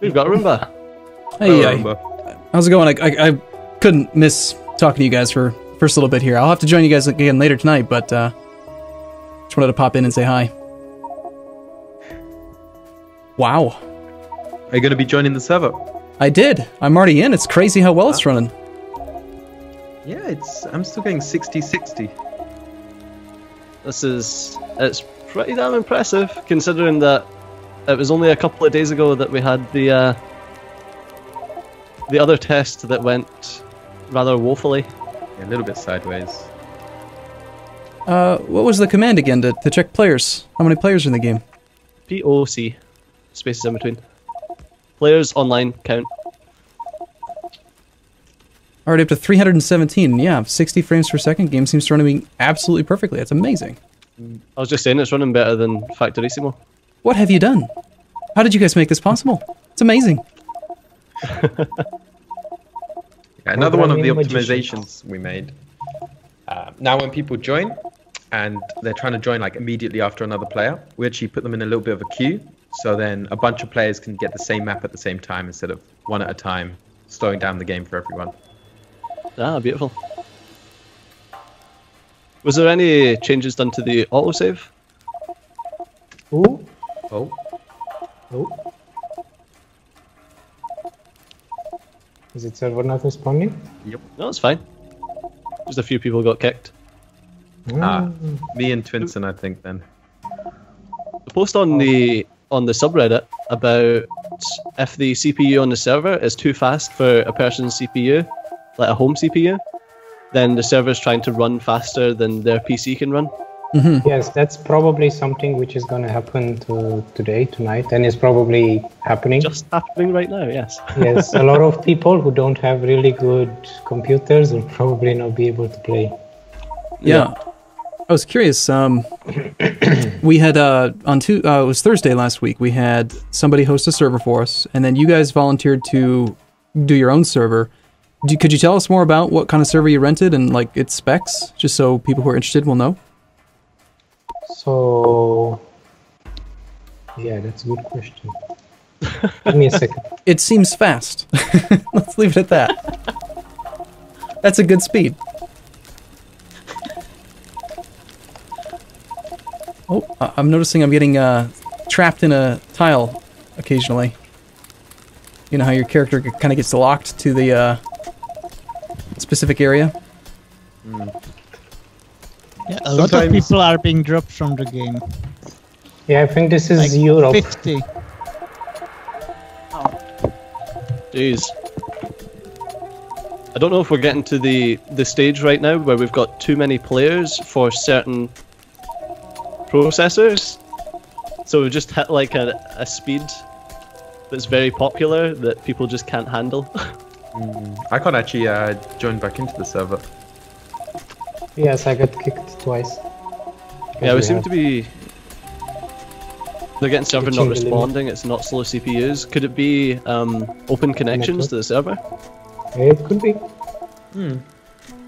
we've got Arumba. Hey, I, Remember. how's it going? I, I, I couldn't miss talking to you guys for first little bit here. I'll have to join you guys again later tonight, but uh, just wanted to pop in and say hi. Wow, Are you going to be joining the server? I did. I'm already in. It's crazy how well it's running. Yeah, it's. I'm still getting 60 60. This is it's pretty damn impressive considering that it was only a couple of days ago that we had the uh, the other test that went rather woefully. Yeah, a little bit sideways. Uh, what was the command again to, to check players? How many players are in the game? POC spaces in between. Players online count. Already up to 317. Yeah, 60 frames per second. Game seems to run absolutely perfectly. That's amazing. I was just saying it's running better than Factorissimo. What have you done? How did you guys make this possible? It's amazing. Yeah, another one of the Programming optimizations we made. Uh, now, when people join and they're trying to join like immediately after another player, we actually put them in a little bit of a queue. So then a bunch of players can get the same map at the same time instead of one at a time, slowing down the game for everyone. Ah, beautiful. Was there any changes done to the autosave? Ooh, Oh, ooh. Is it server not responding? yep. No, it's fine. Just a few people got kicked. Ah, Mm. me and Twinsen, I think then. The post on the on the subreddit about if the CPU on the server is too fast for a person's CPU, like a home CPU, then the server's trying to run faster than their PC can run. Yes, that's probably something which is going to happen to today, tonight, and is probably happening. Just happening right now, yes. yes, a lot of people who don't have really good computers will probably not be able to play. Yeah. I was curious. Um, we had uh, on two. Uh, it was Thursday last week. We had somebody host a server for us, and then you guys volunteered to do your own server. Do, could you tell us more about what kind of server you rented and like its specs, just so people who are interested will know? So, yeah, that's a good question. Give me a second. It seems fast. Let's leave it at that. That's a good speed. Oh, I- I'm noticing I'm getting uh, trapped in a tile occasionally. You know how your character kind of gets locked to the uh, specific area? Yeah, a lot of people are being dropped from the game. Yeah, I think this is Like Europe. 50. Jeez. I don't know if we're getting to the the stage right now where we've got too many players for certain processors. So we've just hit like a, a speed that's very popular that people just can't handle. I can't actually uh, join back into the server. Yes, I got kicked twice. yeah, we we seem have- to be. They're getting server not Reaching the limit. responding. It's not slow CPUs. Could it be um, open connections Network. to the server? It could be. Hmm.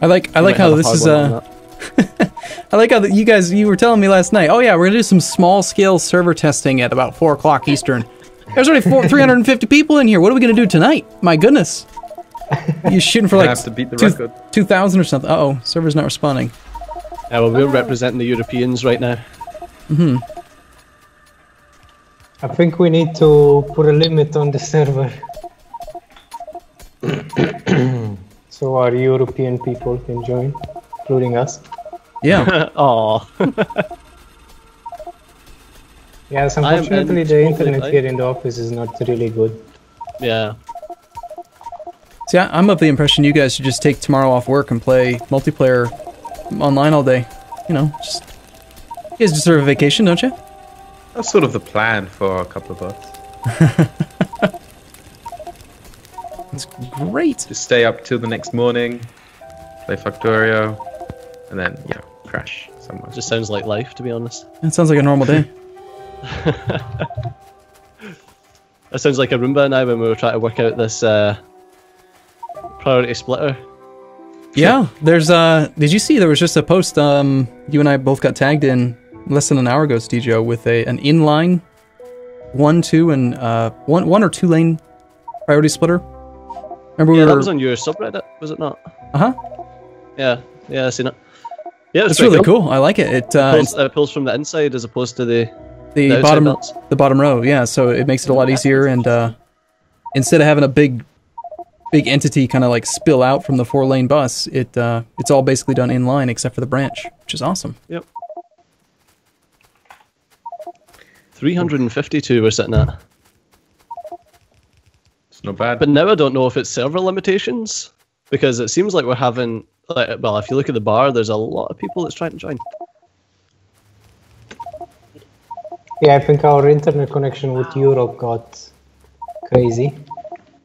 I like I like how this is uh that. I like how that you guys you were telling me last night. Oh yeah, we're gonna do some small scale server testing at about four o'clock Eastern. There's already four, 350 people in here. What are we gonna do tonight? My goodness, you're shooting for like have to beat the two- record. 2,000 or something. Uh oh, server's not responding. Yeah, well, we're representing the Europeans right now. Hmm. I think we need to put a limit on the server. so our European people can join, including us. Yeah, Oh, Yes, unfortunately, the internet here in the office is not really good. yeah. See, I- I'm of the impression you guys should just take tomorrow off work and play multiplayer online all day. You know, just you guys deserve a vacation, don't you? That's sort of the plan for a couple of us. It's great. Just stay up till the next morning, play Factorio, and then, you know, crash somewhere. Just sounds like life, to be honest. It sounds like a normal day. That sounds like Arumba now when we were trying to work out this uh, priority splitter. Yeah, there's uh did you see there was just a post um you and I both got tagged in less than an hour ago, Steejo, with a an inline one, two, and uh, one, one or two lane priority splitter. Remember we Yeah, were. that was on your subreddit, was it not? uh huh. Yeah, yeah, I seen it. Yeah, it's really cool. I like it. It uh, Pulls, it pulls from the inside as opposed to the. the the bottom belts. the bottom row yeah so it makes it a lot easier and uh instead of having a big big entity kind of like spill out from the four lane bus it uh it's all basically done in line except for the branch which is awesome Yep. 352 we're sitting at. It's not bad. But now I don't know if it's server limitations because it seems like we're having. Like, well, if you look at the bar, there's a lot of people that's trying to join. Yeah, I think our internet connection with Europe got crazy.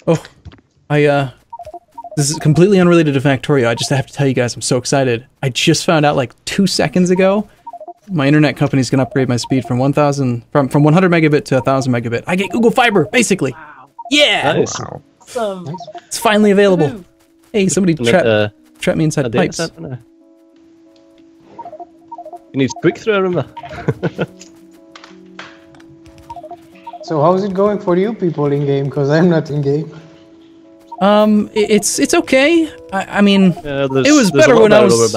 oh i uh this is completely unrelated to factorio i just have to tell you guys i'm so excited i just found out like two seconds ago my internet company's gonna upgrade my speed from 1000 from from 100 megabit to 1000 megabit i get google fiber basically yeah Nice. Wow. Awesome. it's finally available Woohoo. hey somebody trap, uh, trap me inside a data pipes center. You need quick through, remember? So how's it going for you people in game? Because I'm not in game. Um, it's it's okay. I, I mean, Yeah, It was better when I was-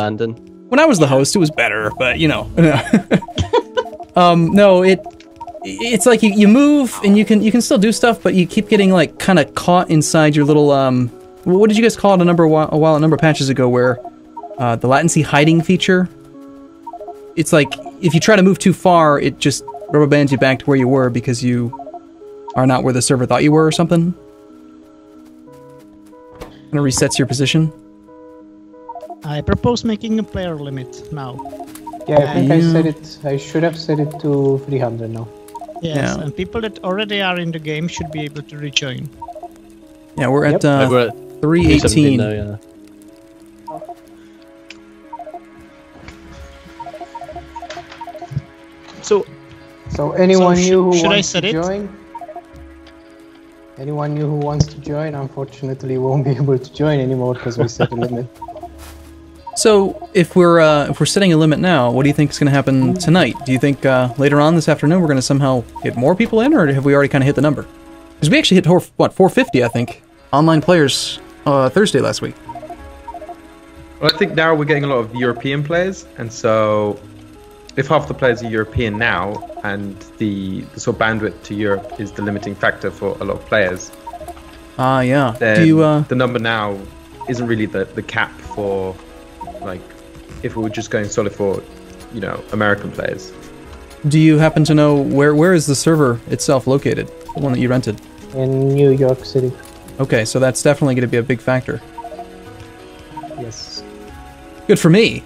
when I was the host, it was better, but you know. um, no, it it's like you, you move and you can you can still do stuff, but you keep getting like kind of caught inside your little um. What did you guys call it a number a while, a while a number of patches ago? Where uh, the latency hiding feature. It's like if you try to move too far, it just rubber bands you back to where you were because you are not where the server thought you were or something. Kind of resets your position. I propose making a player limit now. Yeah, I think I said it. I should have set it to 300 now. Yes, Yeah. and people that already are in the game should be able to rejoin. Yeah, we're at uh, we're at 318. now, yeah. So, So anyone So sh- new who should I set to it? join? Anyone new who wants to join, unfortunately, won't be able to join anymore because we set a limit. So, if we're uh, if we're setting a limit now, what do you think is going to happen tonight? Do you think uh, later on this afternoon we're going to somehow get more people in, or have we already kind of hit the number? Because we actually hit what 450, I think, online players uh, Thursday last week. Well, I think now we're getting a lot of European players, and so if half the players are European now, and the, the sort of bandwidth to Europe is the limiting factor for a lot of players, Ah, yeah. then do you uh, the number now isn't really the, the cap for like if we were just going solely for you know American players. do you happen to know where where is the server itself located? The one that you rented. In New York City. Okay, so that's definitely going to be a big factor. Yes. Good for me.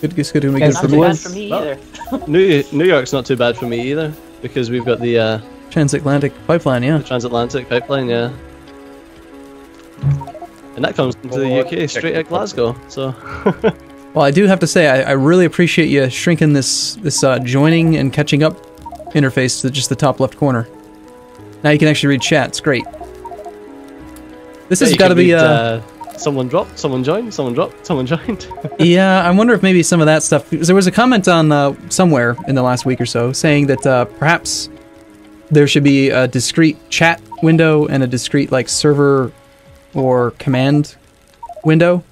Good, good, good, good, Yes, good for Not it too bad for me either. New, New York's not too bad for me either because we've got the, uh, Transatlantic pipeline, yeah. the transatlantic pipeline, yeah. And that comes into the UK straight at Glasgow, so. Well, I do have to say, I, I really appreciate you shrinking this this uh, joining and catching up interface to just the top left corner. Now you can actually read chat. It's great. This Yeah, has got to be. read, Uh, someone dropped, someone joined, someone dropped, someone joined. yeah, I wonder if maybe some of that stuff. There was a comment on uh, somewhere in the last week or so saying that uh, perhaps there should be a discrete chat window and a discrete like server or command window.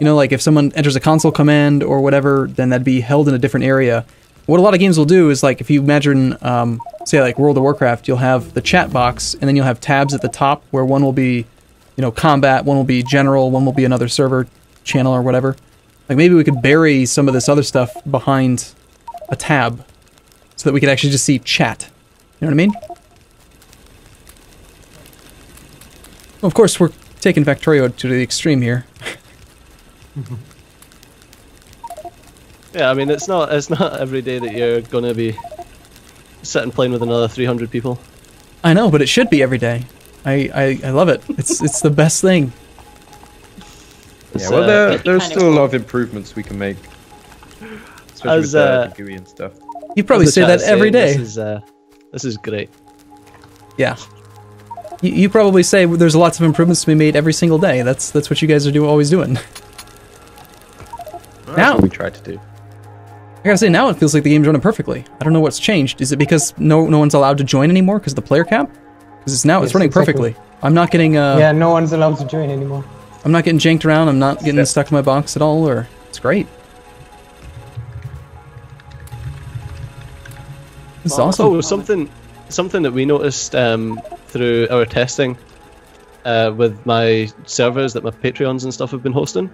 You know, like if someone enters a console command or whatever, then that'd be held in a different area. What a lot of games will do is like if you imagine, um, say like World of Warcraft, you'll have the chat box, and then you'll have tabs at the top where one will be, you know, combat, one will be general, one will be another server channel or whatever. Like maybe we could bury some of this other stuff behind a tab, so that we could actually just see chat. You know what I mean? Of course, we're taking Factorio to the extreme here. yeah, I mean, it's not it's not every day that you're going to be sitting playing with another 300 people. I know, but it should be every day. I, I, I love it. It's it's the best thing. Yeah, well, uh, there, there's still a lot of improvements we can make, especially As, with the, uh, the GUI and stuff. You probably say that that is every saying, day. This is, uh, this is great. Yeah. You, you probably say there's lots of improvements to be made every single day. That's that's what you guys are do, always doing. That's now- what we try to do. I gotta say, now it feels like the game's running perfectly. I don't know what's changed. Is it because no no one's allowed to join anymore because of the player cap? Because it's now it's Yes, running exactly. perfectly. I'm not getting uh, yeah, no one's allowed to join anymore. I'm not getting janked around. I'm not getting Yeah. stuck in my box at all. Or it's great. This is awesome. Oh, something, something that we noticed um, through our testing uh, with my servers that my Patreons and stuff have been hosting.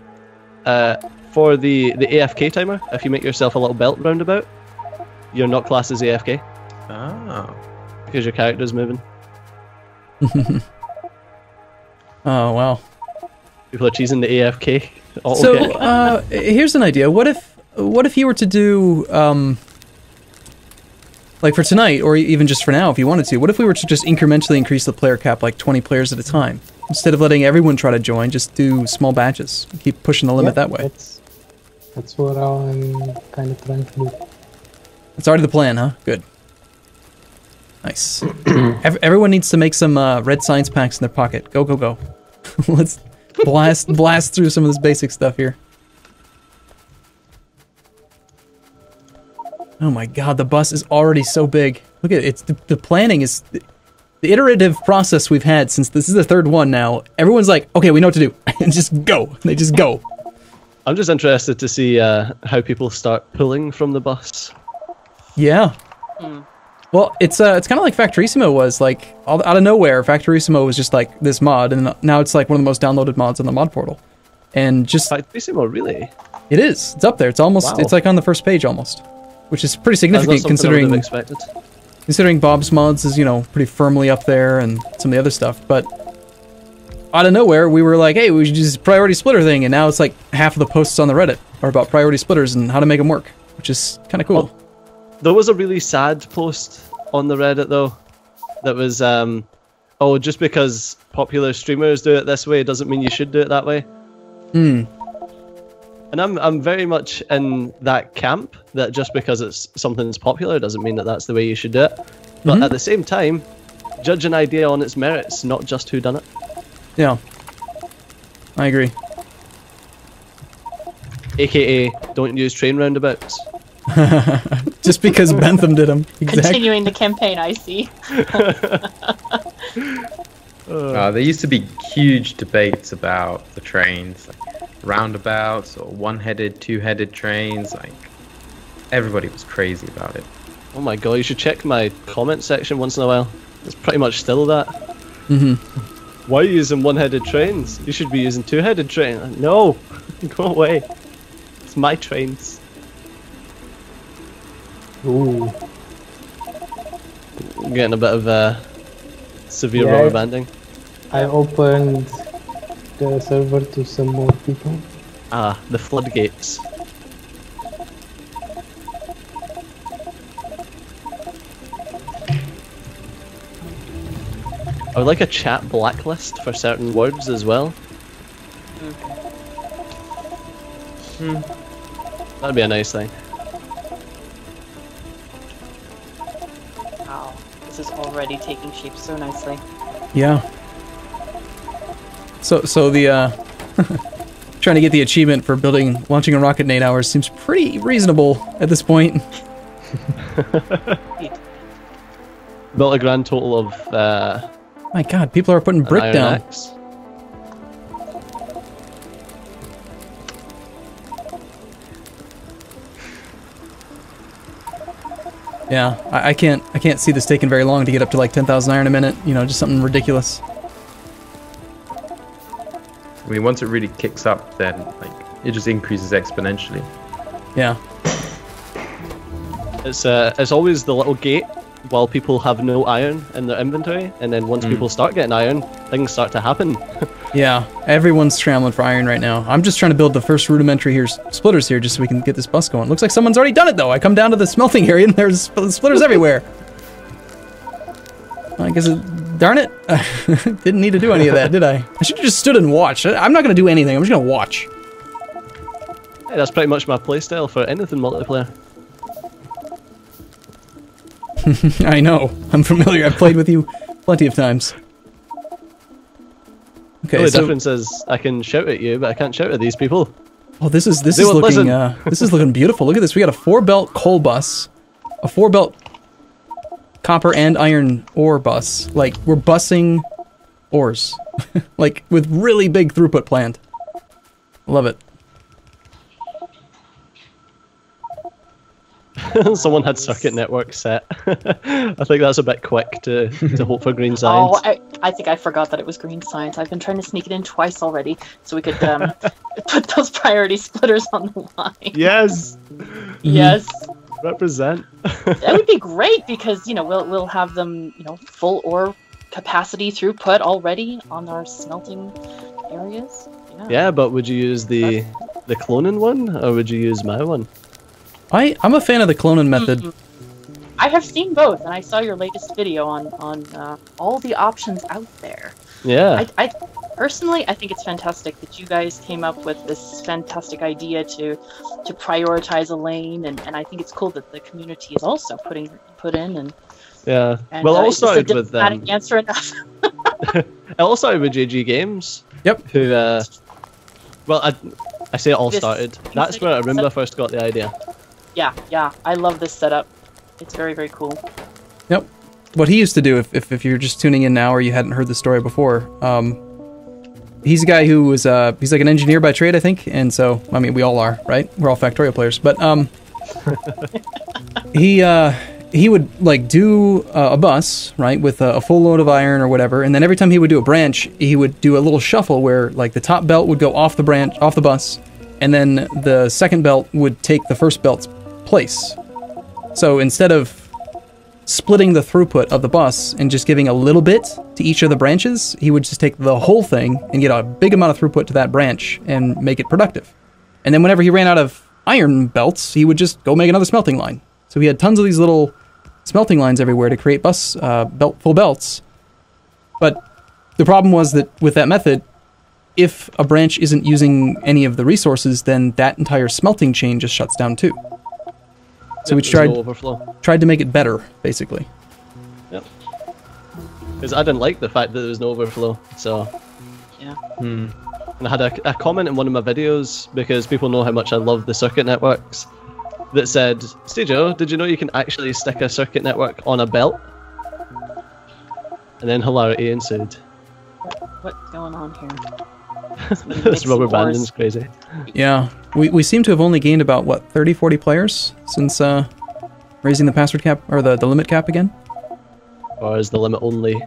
Uh, for the the AFK timer, if you make yourself a little belt roundabout, you're not classed as AFK Ah. because your character's moving. Oh wow. People are cheesing the AFK. auto So kick. uh, here's an idea. What if what if you were to do um, like for tonight, or even just for now, if you wanted to? What if we were to just incrementally increase the player cap, like 20 players at a time, instead of letting everyone try to join? Just do small batches. Keep pushing the limit Yeah, that way. That's that's what I'm kind of trying to do. It's already the plan, huh? Good. Nice. Everyone needs to make some uh, red science packs in their pocket. Go, go, go. Let's blast blast through some of this basic stuff here. Oh my god, the bus is already so big. Look at it. It's the, the planning is the, the iterative process we've had since this is the third one now. Everyone's like, okay, we know what to do, and just go. They just go. I'm just interested to see uh, how people start pulling from the bus. Yeah. Well, it's uh, it's kind of like Factorissimo was like all, out of nowhere. Factorissimo was just like this mod, and now it's like one of the most downloaded mods on the mod portal. And just Factorissimo, really? it is, it's up there. It's almost, Wow. it's like on the first page almost, which is pretty significant something I would have considering expected. considering Bob's mods is you know pretty firmly up there and some of the other stuff. But out of nowhere, we were like, hey, we should do this priority splitter thing, and now it's like half of the posts on the Reddit are about priority splitters and how to make them work, which is kind of cool. There was a really sad post on the Reddit though, that was um, oh, just because popular streamers do it this way doesn't mean you should do it that way. Hmm. And I'm I'm very much in that camp that just because it's something's popular doesn't mean that that's the way you should do it. But Mhm. at the same time, judge an idea on its merits, not just who done it. Yeah, I agree. AKA, don't use train roundabouts. Just because Bentham did them. Exactly. Continuing the campaign, I see. Uh, there used to be huge debates about the trains, like roundabouts or one-headed, two-headed trains. Like everybody was crazy about it. Oh my god, you should check my comment section once in a while. It's pretty much still that. hmm Why are you using one-headed trains? You should be using two-headed trains. No, go away. It's my trains. Ooh, getting a bit of uh, severe Yeah. rubber banding. I opened the server to some more people. Ah, the floodgates. I would like a chat blacklist for certain words as well. Hmm. That'd be a nice thing. This is already taking shape so nicely. Yeah. So so the uh trying to get the achievement for building launching a rocket in eight hours seems pretty reasonable at this point. Built a grand total of uh, My god, people are putting brick down. axe. Yeah, I, I can't I can't see this taking very long to get up to like ten thousand iron a minute. You know, just something ridiculous. I mean, once it really kicks up, then like it just increases exponentially. Yeah. It's uh, it's always the little gate while people have no iron in their inventory, and then once people start getting iron, things start to happen. Yeah, everyone's scrambling for iron right now. I'm just trying to build the first rudimentary here, splitters here, just so we can get this bus going. Looks like someone's already done it though. I come down to the smelting area and there's splitters everywhere. I guess, it, darn it, didn't need to do any of that, did I? I should have just stood and watched. I'm not gonna do anything. I'm just gonna watch. Hey, that's pretty much my playstyle for anything multiplayer. I know. I'm familiar. I've played with you plenty of times. The Okay, only so difference is I can shout at you, but I can't shout at these people. Oh, this is this They is looking uh, this is looking beautiful. Look at this. We got a four belt coal bus, a four belt copper and iron ore bus. Like we're bussing ores, like with really big throughput planned. Love it. Someone had Circuit Network set. I think that's a bit quick to, to hope for green science. Oh, I, I think I forgot that it was green science. I've been trying to sneak it in twice already, so we could um, put those priority splitters on the line. yes, Yes, represent. that would be great because you know we'll we'll have them you know full ore capacity throughput already on our smelting areas. Yeah. Yeah, but would you use the the cloning one or would you use my one? I I'm a fan of the cloning method. I have seen both, and I saw your latest video on on uh, all the options out there. Yeah, I, I personally, I think it's fantastic that you guys came up with this fantastic idea to to prioritize a lane, and, and I think it's cool that the community is also putting put in and. yeah. and well, it uh, all is this a started with diplomatic um, answer enough. it all started with JG Games. Yep. Who? Uh, well, I I say it all This started. That's where infinity Arumba set- first got the idea. Yeah, yeah, I love this setup. It's very very cool. Yep. What he used to do, if, if, if you're just tuning in now or you hadn't heard the story before, um, he's a guy who was, uh, he's like an engineer by trade, I think. And so, I mean, we all are, right? We're all Factorio players. But um, he, uh, he would like do uh, a bus, right, with a, a full load of iron or whatever. And then every time he would do a branch, he would do a little shuffle where like the top belt would go off the branch, off the bus. And then the second belt would take the first belt's place. So instead of splitting the throughput of the bus and just giving a little bit to each of the branches, he would just take the whole thing and get a big amount of throughput to that branch and make it productive. And then whenever he ran out of iron belts, he would just go make another smelting line. So he had tons of these little smelting lines everywhere to create bus uh, belt full belts. But the problem was that with that method, if a branch isn't using any of the resources, then that entire smelting chain just shuts down too. So we tried no overflow. tried to make it better, basically. Yep. Because I didn't like the fact that there was no overflow. So. Yeah. Hmm. And I had a, a comment in one of my videos because people know how much I love the circuit networks. That said, Steejo, did you know you can actually stick a circuit network on a belt? And then hilarity ensued. What's going on here? this rubber banding's crazy. Yeah, we, we seem to have only gained about what 30, 40 players since uh, raising the password cap or the, the limit cap again. Or is the limit only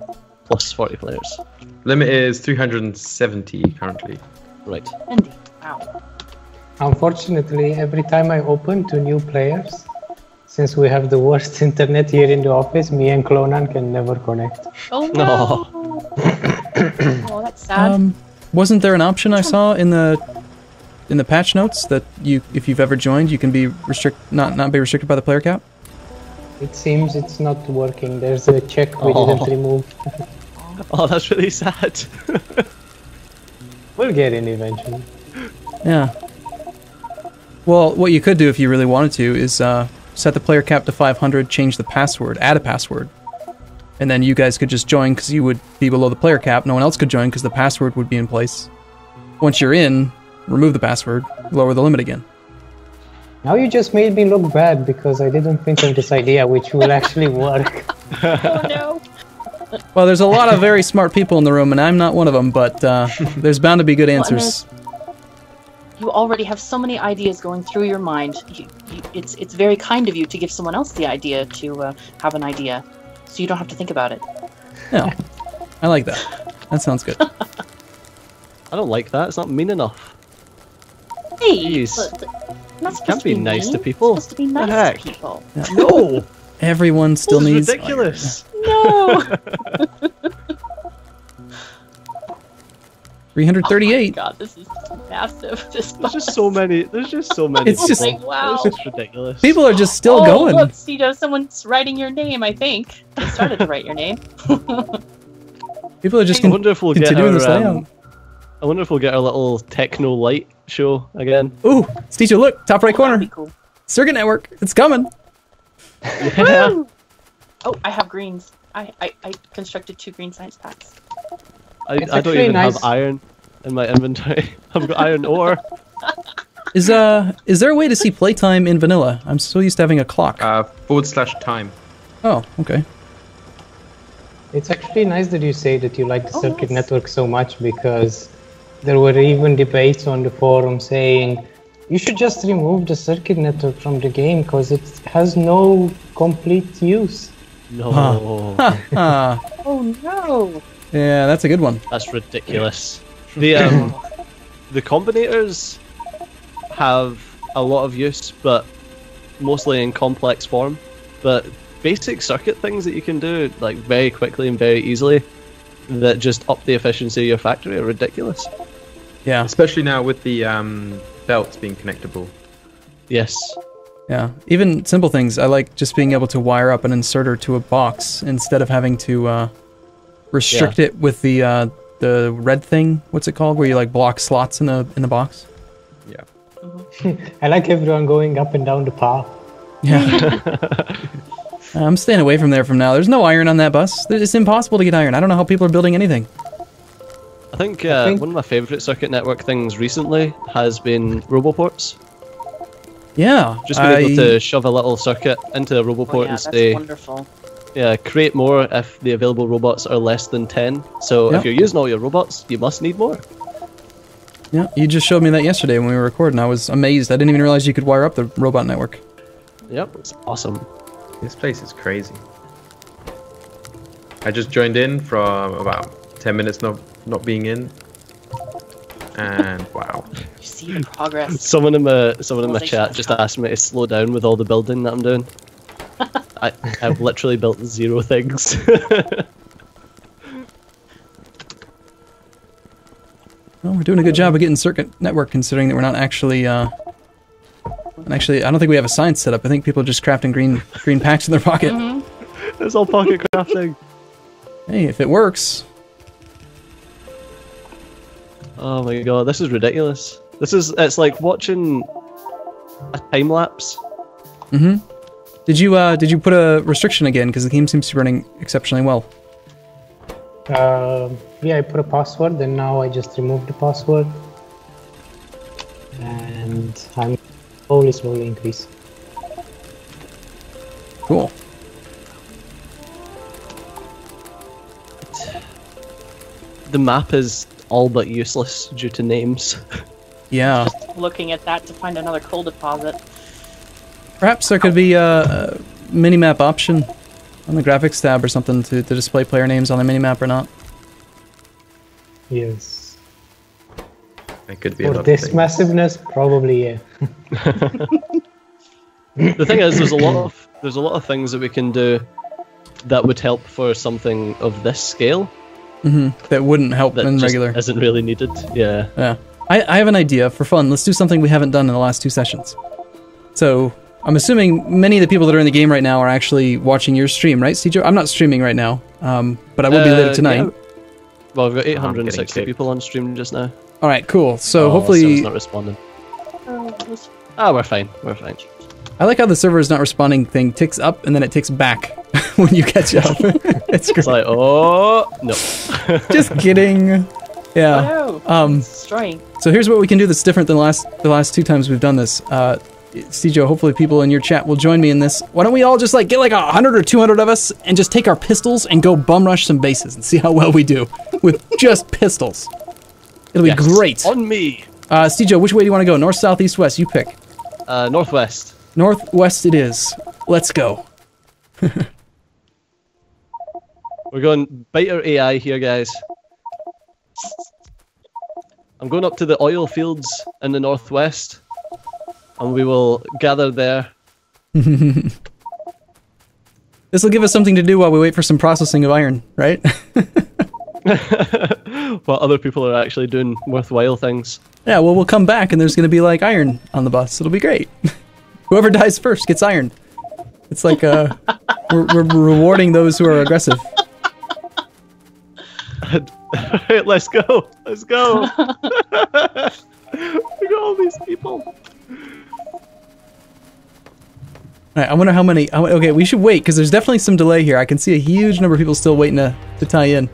plus 40 players? Limit is 370 currently. Right. Indeed. Wow. Unfortunately, every time I open to new players, since we have the worst internet here in the office, me and Klonan can never connect. Oh no. oh, that's sad. Um, wasn't there an option I saw in the in the patch notes that you if you've ever joined you can be restrict not not be restricted by the player cap? It seems it's not working. There's a check we Oh. didn't remove. Oh, that's really sad. We'll get in eventually. Yeah. Well, what you could do if you really wanted to is uh, set the player cap to 500, change the password, add a password, and then you guys could just join because you would be below the player cap. No one else could join because the password would be in place. Once you're in, remove the password, lower the limit again. Now you just made me look bad because I didn't think of this idea, which will actually work. oh no. Well, there's a lot of very smart people in the room, and I'm not one of them, but uh, there's bound to be good Well, answers. You already have so many ideas going through your mind. You, you, it's it's very kind of you to give someone else the idea to uh, have an idea, so you don't have to think about it. Yeah, I like that. That sounds good. I don't like that. It's not mean enough. Hey, Jeez. but- but- not supposed Can't be to nice to people. It's supposed to be The nice heck? to people. No! Everyone still this is needs ridiculous. No. 338. God, this is massive. This There's just so many. There's just so many. It's just- people. Wow. It's just ridiculous. People are just still oh, going. Look, Cito, someone's writing your name. I think they started to write your name. People are just I wonder if we'll get continuing our. this layout. Um, I wonder if we'll get our little techno light show again. Ooh, Stitcher, look, top right Oh, corner. cool. Circuit Network, it's coming. Yeah. Oh, I have greens. I, I, I constructed two green science packs. I, It's I don't even nice. have iron in my inventory. I've got iron ore. Is uh is there a way to see playtime in vanilla? I'm so used to having a clock. Uh, forward slash time. oh, okay. It's actually nice that you say that you like the Oh, circuit nice. network so much because there were even debates on the forum saying you should just remove the circuit network from the game because it has no complete use. No, Ah, Oh no! Yeah, that's a good one. that's ridiculous. The um, the combinators have a lot of use, but mostly in complex form. But basic circuit things that you can do like very quickly and very easily that just up the efficiency of your factory are ridiculous. Yeah, Especially now with the um, belts being connectable. Yes. yeah. Even simple things. I like just being able to wire up an inserter to a box instead of having to uh, restrict it with the uh, the red thing. What's it called? Where you like block slots in the in the box. Yeah. I like everyone going up and down the path. Yeah. I'm staying away from there from now. There's no iron on that bus. It's impossible to get iron. I don't know how people are building anything. I think, uh, think- one of my favourite circuit network things recently has been roboports. Yeah. Just being I- able to shove a little circuit into a roboport Oh, yeah, and that's say, wonderful. Yeah, create more if the available robots are less than 10. So Yeah. if you're using all your robots, you must need more. Yeah, you just showed me that yesterday when we were recording. I was amazed. I didn't even realize you could wire up the robot network. Yep, it's awesome. This place is crazy. I just joined in from about 10 minutes not, not being in. And wow. You see the progress. Someone in my someone in my chat just asked me to slow down with all the building that I'm doing. I, I've literally built zero things. Well, we're doing a good job of getting circuit network considering that we're not actually uh and actually I don't think we have a science set up. I think people are just crafting green green packs in their pocket. it's all pocket crafting. Hey, if it works. Oh my god, this is ridiculous. This is it's like watching a time lapse. Did you uh did you put a restriction again because the game seems to be running exceptionally well? Um yeah, I put a password and now I just removed the password. And I'm slowly, slowly increase. Cool. The map is all but useless due to names. Yeah. Looking at that to find another coal deposit. Perhaps there could be a, a minimap option on the graphics tab or something to, to display player names on the minimap or not. Yes. It could be a For this things. massiveness, probably yeah. the thing is, there's a lot of there's a lot of things that we can do that would help for something of this scale mm-hmm. That wouldn't help that in just regular. isn't really needed. Yeah. Yeah. I, I have an idea for fun. Let's do something we haven't done in the last two sessions. So I'm assuming many of the people that are in the game right now are actually watching your stream, right, CJ? I'm not streaming right now, um, but I will be Uh, later tonight. yeah. Well, we've got 860 kicked. people on stream just now. All right, cool. So Oh, hopefully, Sil's not responding. Ah, we're fine. We're fine. I like how the server is not responding thing ticks up and then it ticks back when you catch up. it's It's like, oh no. Just kidding. Yeah. Oh! Um, it's. So here's what we can do that's different than the last the last two times we've done this. Uh, Steejo, hopefully people in your chat will join me in this. Why don't we all just like get like a hundred or two hundred of us and just take our pistols and go bum rush some bases and see how well we do with just pistols. It'll be Yes. great. On me. Uh, Steejo, which way do you want to go? North, south, east, west? You pick. Uh, northwest. Northwest it is. Let's go. We're going biter AI here, guys. I'm going up to the oil fields in the northwest, and we will gather there. This will give us something to do while we wait for some processing of iron, right? While other people are actually doing worthwhile things. yeah, well, we'll come back and there's going to be like iron on the bus. It'll be great. Whoever dies first gets iron. It's like uh, we're, we're rewarding those who are aggressive. Alright, let's go. Let's go. Look at all these people. Right, I wonder how many. I wa- Okay, we should wait because there's definitely some delay here. I can see a huge number of people still waiting to, to tie in.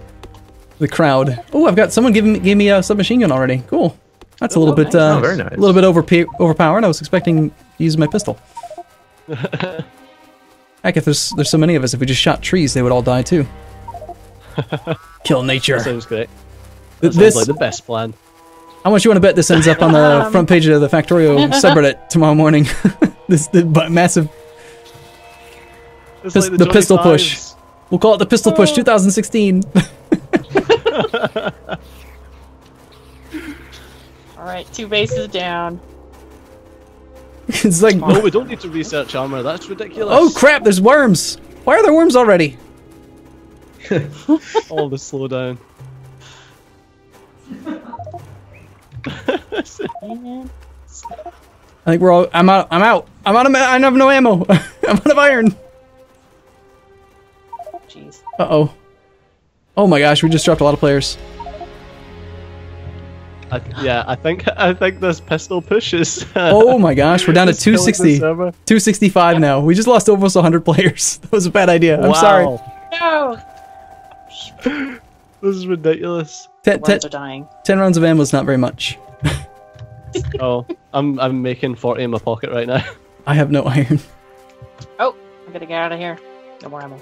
The crowd. Oh, I've got someone giving me, gave me a submachine gun already. Cool. That's a little Oh, bit, nice. uh, Oh, very nice. a little bit overpa- overpowered. I was expecting to use my pistol. Heck, if there's there's so many of us, if we just shot trees, they would all die too. Kill nature. That sounds great. That This, sounds like the best plan. how much you want to bet this ends up on the front page of the Factorio subreddit tomorrow morning? this the massive. It's Pis- like the Johnny pistol push. We'll call it the Pistol Push 2016. All right, two bases down. it's like, No, we don't need to research armor. That's ridiculous. oh crap! There's worms. Why are there worms already? All the slowdown. I think we're all. I'm out. I'm out. I'm out of. I have no ammo. I'm out of iron. Jeez. Uh oh. Oh my gosh! We just dropped a lot of players. I, yeah, I think I think this pistol pushes. Oh my gosh! We're down to is 260. 265 now. We just lost almost 100 players. That was a bad idea. I'm sorry. Wow. No, This is ridiculous. Ten, ten, worms are dying. 10 rounds of ammo is not very much. Oh, I'm I'm making 40 in my pocket right now. I have no iron. Oh, I gotta get out of here. No more ammo.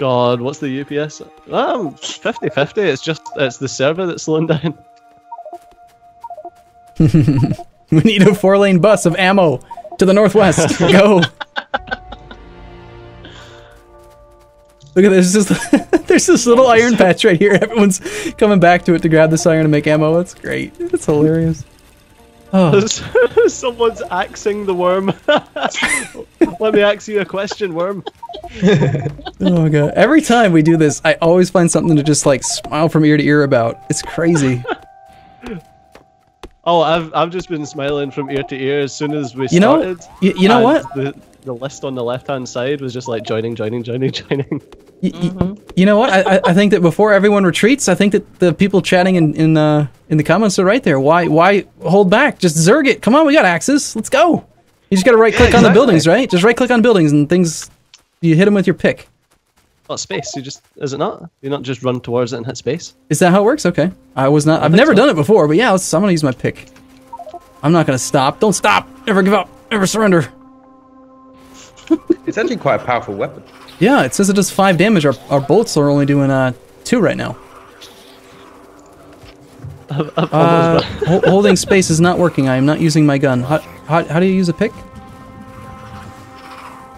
God, what's the UPS? Um, 50-50. It's just it's the server that's slowing down. We need a four lane bus of ammo to the northwest. Go. Look at this. There's this, there's this little iron patch right here. Everyone's coming back to it to grab this iron and make ammo. That's great. That's hilarious. Oh, Someone's axing the worm. Let me ask you a question, worm. oh my god. Every time we do this, I always find something to just like smile from ear to ear about. It's crazy. Oh, I've I've just been smiling from ear to ear as soon as we You know- started. y- you know what? The the list on the left hand side was just like joining, joining, joining, joining. Y- y- You know what? I, I- I think that before everyone retreats, I think that the people chatting in in, uh, in the comments are right there. Why why hold back? Just zerg it. Come on, we got axes. Let's go. You just got to right click on the buildings, right? Just right click on buildings and things. You hit them with your pick. Not space. You just is it not? You not just run towards it and hit space. Is that how it works? Okay. I was not. I've never so. done it before, but yeah, I'm gonna use my pick. I'm not gonna stop. Don't stop. Never give up. Never surrender. It's actually quite a powerful weapon. Yeah, it says it does five damage. Our, our bolts are only doing uh two right now. Uh, hol- holding space is not working. I am not using my gun. How, how, how do you use a pick?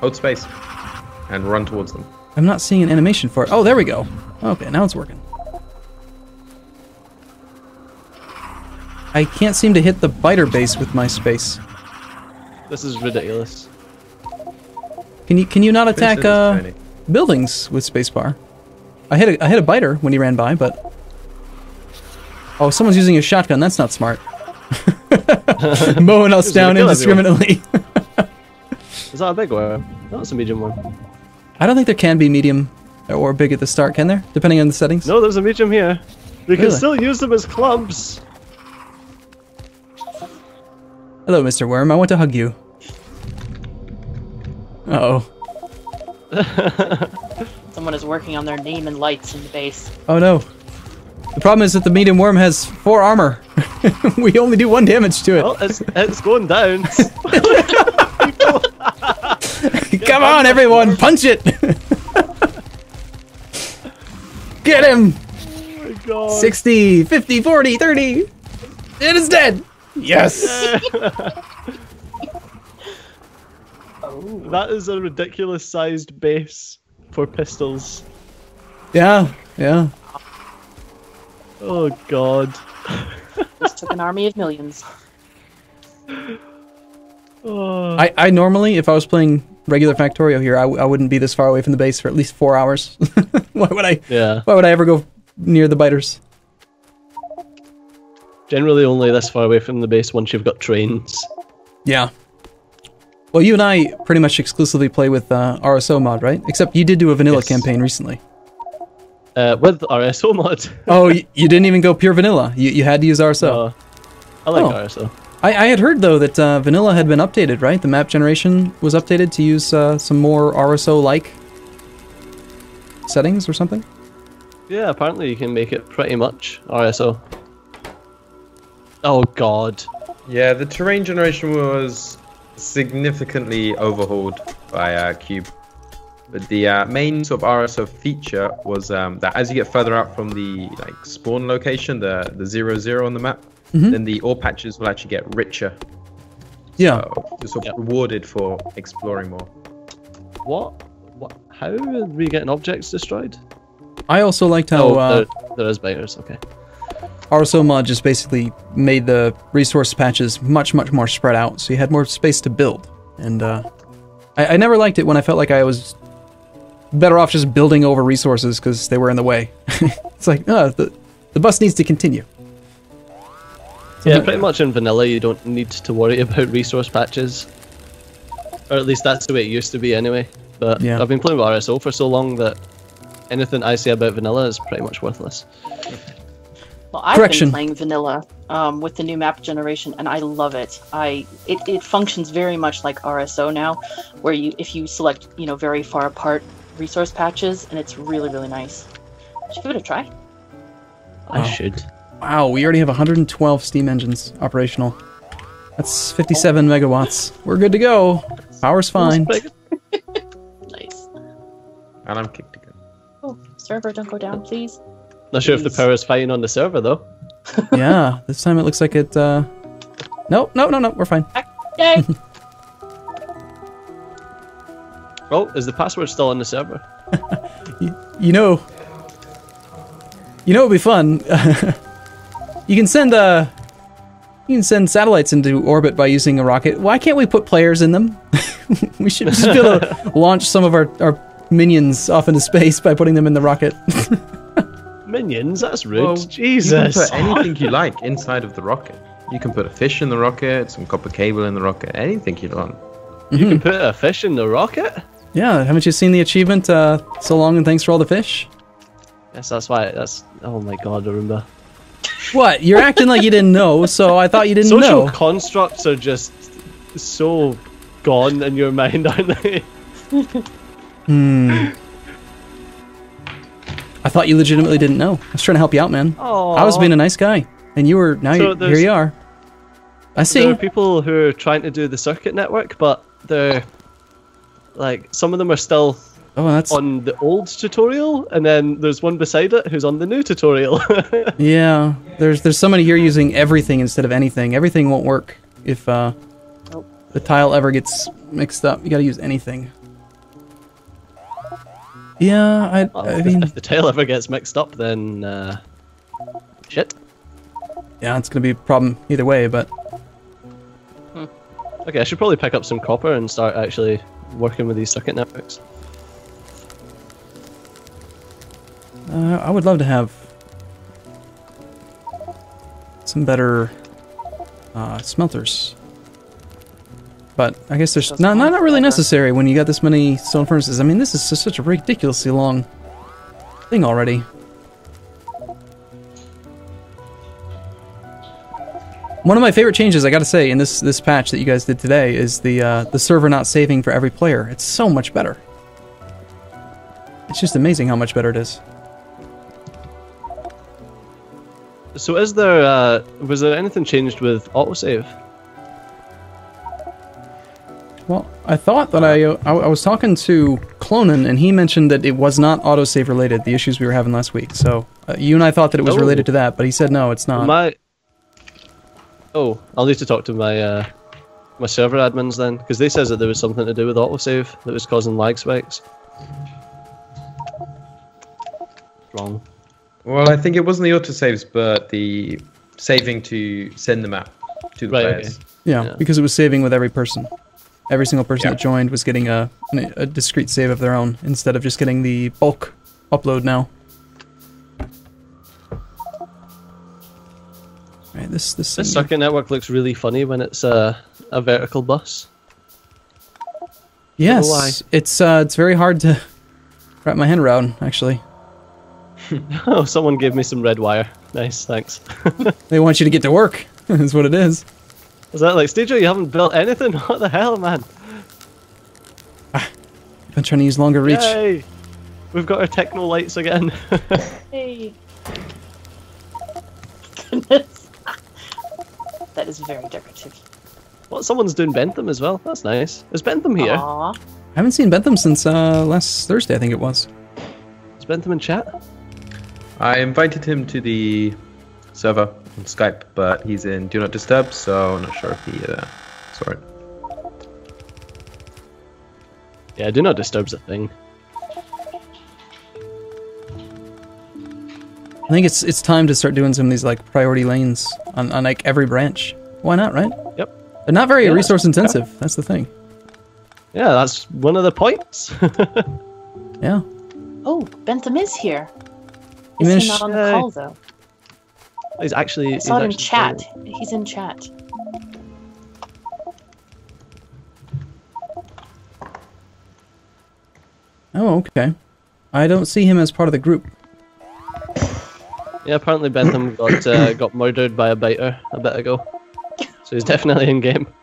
Hold space and run towards them. I'm not seeing an animation for it. Oh, there we go. Okay, now it's working. I can't seem to hit the biter base with my space. This is ridiculous. Can you can you not attack uh, buildings with spacebar? I hit a, I hit a biter when he ran by, but oh, someone's using a shotgun. That's not smart. Mowing us down gonna kill everyone? indiscriminately. Is that a big one? It's a medium one. I don't think there can be medium or big at the start, can there? Depending on the settings. No, there's a medium here. We can still use them as clubs. Hello, Mr. Worm. I want to hug you. Uh oh. Someone is working on their name and lights in the base. Oh no. The problem is that the medium worm has four armor. we only do one damage to it. Well, it's it's going down. Come on, everyone, punch it! Get him! oh my god. 60, 50, 40, 30. It is dead. Yes. That is a ridiculous sized base for pistols. Yeah, yeah. Oh god. This took an army of millions. Oh. I, I normally, if I was playing regular Factorio here, I, w- I wouldn't be this far away from the base for at least four hours. why would I? Yeah. Why would I ever go near the biters? Generally only this far away from the base once you've got trains. Yeah. Well, you and I pretty much exclusively play with uh, RSO mod, right? Except you did do a vanilla Yes. campaign recently. Uh, with RSO mod. Oh, you, you didn't even go pure vanilla. You, you had to use RSO. Uh, I like Oh. RSO. I, I had heard though that uh, vanilla had been updated, right? The map generation was updated to use uh, some more RSO-like settings or something. Yeah, apparently you can make it pretty much RSO. Oh god. Yeah, the terrain generation was significantly overhauled by uh, Cube. But the uh, main sort of RSO feature was um, that as you get further out from the like spawn location, the the zero zero on the map, then the ore patches will actually get richer. Yeah. So you're sort of Yep. rewarded for exploring more. What? What? How are we getting objects destroyed? I also liked how oh, uh, there, there is biters. Okay. RSO mod just basically made the resource patches much, much more spread out, so you had more space to build. And uh, I, I never liked it when I felt like I was better off just building over resources because they were in the way. it's like, oh, the, the bus needs to continue. Yeah, pretty much in vanilla you don't need to worry about resource patches. Or at least that's the way it used to be anyway. But Yeah. I've been playing with RSO for so long that anything I say about vanilla is pretty much worthless. Well, I've Correction. been playing vanilla um, with the new map generation, and I love it. I it, it functions very much like RSO now, where you if you select you know very far apart resource patches, and it's really really nice. Should give it a try. I Wow. should. Wow, we already have 112 steam engines operational. That's 57 megawatts. We're good to go. Power's fine. That's pretty good. Nice. And I'm kicked again. Oh, server, don't go down, please. Not sure if the Please. power is fine on the server though. yeah, this time it looks like it. Uh... No, no, no, no, we're fine. Yay! Oh, is the password still on the server? You know, you know, it'd be fun. You can send uh, you can send satellites into orbit by using a rocket. Why can't we put players in them? we should just be able to launch some of our, our minions off into space by putting them in the rocket. Minions? That's rude. Well, Jesus. You can put anything you like inside of the rocket. You can put a fish in the rocket, some copper cable in the rocket, anything you want. You can put a fish in the rocket? yeah, haven't you seen the achievement? Uh, so long and thanks for all the fish. Yes, that's why. That's. Oh my god, Arumba. What? You're acting like you didn't know, so I thought you didn't Social know. constructs are just so gone in your mind, aren't they? Hmm. I thought you legitimately didn't know. I was trying to help you out, man. Oh, I was being a nice guy, and you were now. So you here you are. I see. There are people who are trying to do the circuit network, but they're like some of them are still Oh, that's on the old tutorial, and then there's one beside it who's on the new tutorial. yeah. There's there's somebody here using everything instead of anything. Everything won't work if uh, Nope. the tile ever gets mixed up. You got to use anything. Yeah, I Well, I if, mean, if the tile ever gets mixed up, then uh, shit. yeah, it's gonna be a problem either way. But Okay, I should probably pick up some copper and start actually working with these circuit networks. Uh, I would love to have some better uh, smelters. But I guess there's Doesn't not, not really necessary when you got this many stone furnaces. I mean, this is just such a ridiculously long thing already. One of my favorite changes, I gotta say, in this this patch that you guys did today is the uh, the server not saving for every player. It's so much better. It's just amazing how much better it is. So, is there uh, was there anything changed with autosave? Well, I thought that I, I I was talking to Klonan and he mentioned that it was not autosave related, the issues we were having last week. So uh, you and I thought that it was related to that, but he said no, it's not. My oh, I'll need to talk to my uh, my server admins then, because they says that there was something to do with autosave that was causing lag spikes. Wrong. Well, I think it wasn't the autosaves, but the saving to send the map to the Right, players. okay. yeah, yeah. because it was saving with every person. Every single person Yeah. that joined was getting a a discrete save of their own instead of just getting the bulk upload now. Right, this this, This thing- circuit network looks really funny when it's uh, a vertical bus. yes, it's uh, it's very hard to wrap my hand around actually. Oh, someone gave me some red wire. Nice, thanks. They want you to get to work. That's what it is. Is that like Stager? You haven't built anything? What the hell, man? i've Been trying to use longer reach. Yay! We've got our techno lights again. Hey. Goodness. that is very decorative. Well, Someone's doing Bentham as well. That's nice. Is Bentham here? Aw. I haven't seen Bentham since uh, last Thursday, I think it was. Is Bentham in chat? I invited him to the server on Skype, but he's in Do Not Disturb, so I'm not sure if he uh, saw it. Yeah, do not disturb a thing. I think it's it's time to start doing some of these like priority lanes on, on like every branch. Why not, right? Yep. They're not very Yeah, resource intensive. That's the thing. Yeah, that's one of the points. Yeah. Oh, Bentham is here. You Is he not on the call though? he's actually. I he's saw it in actually chat. He's in chat. Oh, okay. I don't see him as part of the group. Yeah, apparently Bentham got uh, got murdered by a biter a bit ago, so he's definitely in game.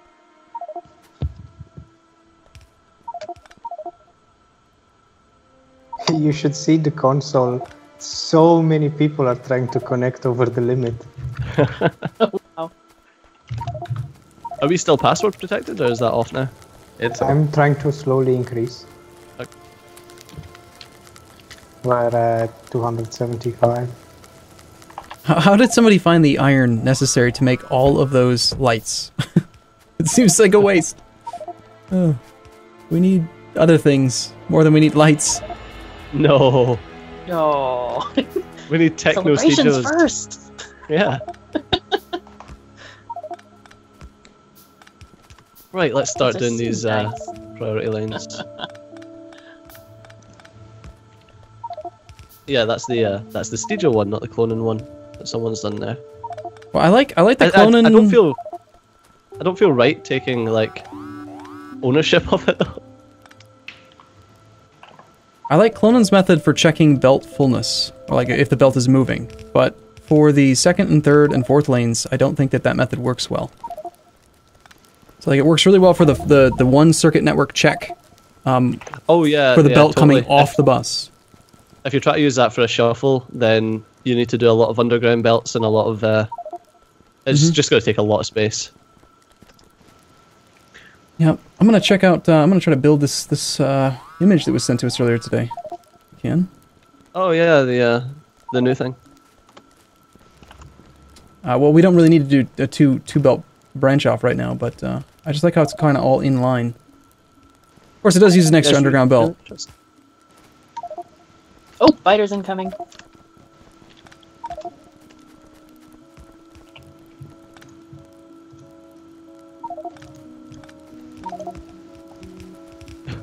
You should see the console. So many people are trying to connect over the limit. Wow. Are we still password protected, or is that off now? It's I'm trying to slowly increase. Okay. We're at 275. How, how did somebody find the iron necessary to make all of those lights? it seems like a waste. Oh, we need other things more than we need lights. No, No. we need techno Celebrations first. Yeah. right, let's start doing these so uh, priority lines. yeah, that's the uh, that's the Stygia one, not the Klonan one that someone's done there. Well, I like I like the I, I- cloning. I don't feel I don't feel right taking like ownership of it. though. I like Klonan's method for checking belt fullness, or like if the belt is moving. But for the second and third and fourth lanes, I don't think that that method works well. So like it works really well for the the, the one circuit network check um, Oh yeah, for the yeah, belt totally. coming off If, the bus. if you try to use that for a shuffle, then you need to do a lot of underground belts and a lot of. Uh, it's Mhm. just going to take a lot of space. Yeah, I'm gonna check out. Uh, I'm gonna try to build this this uh, image that was sent to us earlier today. Can Oh yeah, the uh, the new thing. uh, well, we don't really need to do a two two belt branch off right now, but uh, I just like how it's kind of all in line. Of course, it does use an extra Yes, underground belt. just- Oh, biters incoming.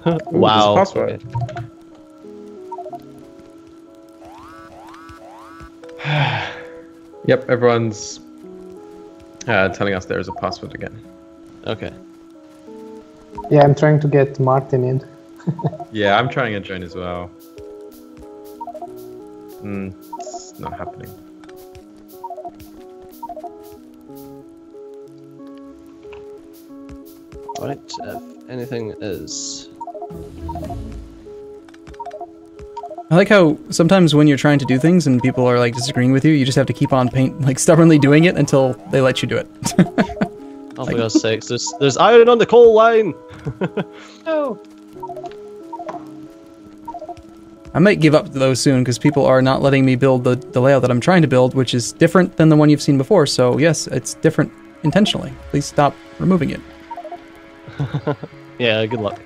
Ooh, Wow. there's password. Yep, everyone's uh, telling us there is a password again. Okay. Yeah, I'm trying to get Martin in. Yeah, I'm trying to join as well. Hmm, it's not happening. Right. If anything is. I like how sometimes when you're trying to do things and people are like disagreeing with you, you just have to keep on paint like stubbornly doing it until they let you do it. Oh for God's sakes! There's there's iron on the coal line. Oh. I might give up those soon because people are not letting me build the, the layout that I'm trying to build, which is different than the one you've seen before. So yes, it's different intentionally. Please stop removing it. Yeah. Good luck.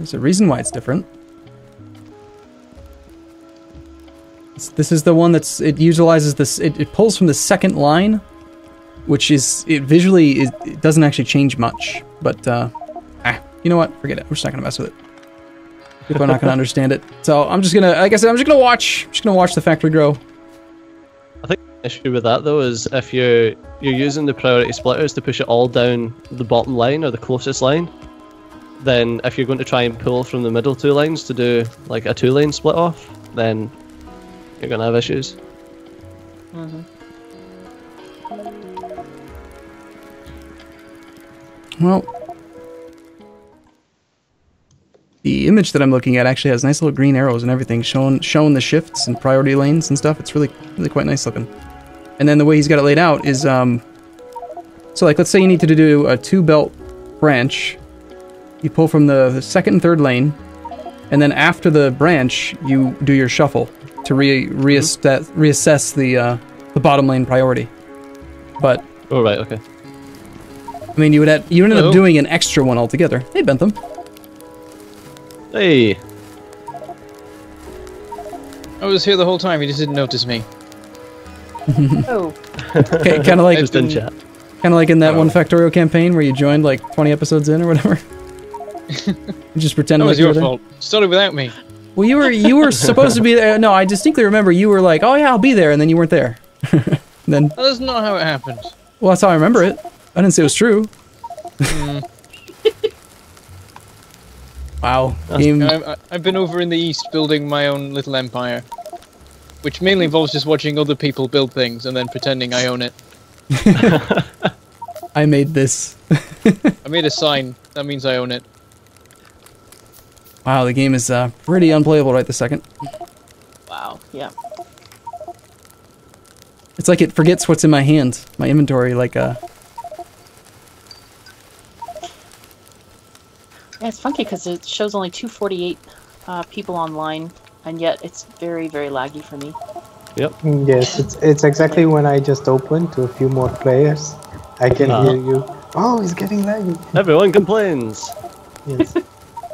There's a reason why it's different. It's- This is the one that's it utilizes this. It, it pulls from the second line, which is it visually is, it doesn't actually change much. But uh, ah, you know what? Forget it. We're just not gonna mess with it. People are not gonna understand it. So I'm just gonna, like I said, I'm just gonna watch. I'm just gonna watch the factory grow. I think the issue with that though is if you're you're using the priority splitters to push it all down the bottom line or the closest line, then if you're going to try and pull from the middle two lanes to do like a two lane split off, then you're gonna have issues. hmm Well, the image that I'm looking at actually has nice little green arrows and everything showing showing the shifts and priority lanes and stuff. It's really really quite nice looking. And then the way he's got it laid out is um so like let's say you need to do a two belt branch. You pull from the second and third lane, and then after the branch you do your shuffle to re reassess reassess the uh, the bottom lane priority. But Oh right, okay. I mean, you would have, you would end Hello. up doing an extra one altogether. Hey, Bentham. Hey, I was here the whole time. You just didn't notice me. Oh, Okay, kind of like just in chat. kind of like in that one Factorio campaign where you joined like 20 episodes in or whatever. just pretend That was you your there. fault. Started without me. Well, you were you were supposed to be there. No, I distinctly remember you were like, "Oh yeah, I'll be there," and then you weren't there. then, That's not how it happened. well, that's how I remember it. I didn't say it was true. Hmm. wow. Game. I, I, I've been over in the east building my own little empire, which mainly involves just watching other people build things and then pretending I own it. I made this. I made a sign. That means I own it. Wow, the game is uh, pretty unplayable right this second. wow. Yeah. It's like it forgets what's in my hand, my inventory. Like, uh, Yeah, it's funky because it shows only 248 uh, people online, and yet it's very, very laggy for me. Yep. Yes, it's it's exactly when I just opened to a few more players. I can Uh-huh. hear you. Oh, it's getting laggy. Everyone complains. Yes.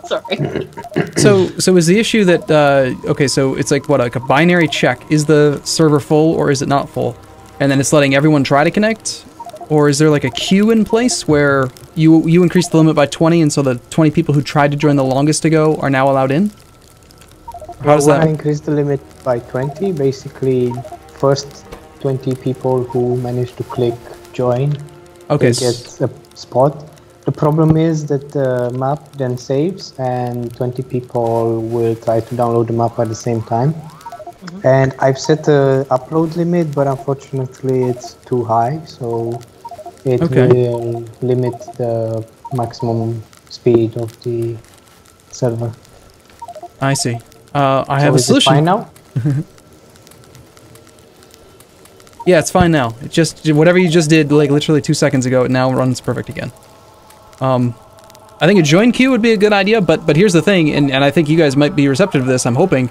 Sorry. so so is the issue that uh, okay? So it's like what like a binary check: is the server full or is it not full? And then it's letting everyone try to connect, or is there like a queue in place where you you increase the limit by 20, and so the 20 people who tried to join the longest ago are now allowed in? How Well, does when I that? increased the limit by 20, basically, first 20 people who manage to click join Okay, they get a spot. The problem is that the map then saves, and 20 people will try to download the map at the same time. And I've set the upload limit, but unfortunately it's too high, so it Okay. will limit the maximum speed of the server. I see. Uh, I So have a is it solution. fine now? Yeah, it's fine now. It just whatever you just did, like literally two seconds ago, it now runs perfect again. Um, I think a join queue would be a good idea, but but here's the thing, and, and I think you guys might be receptive to this. I'm hoping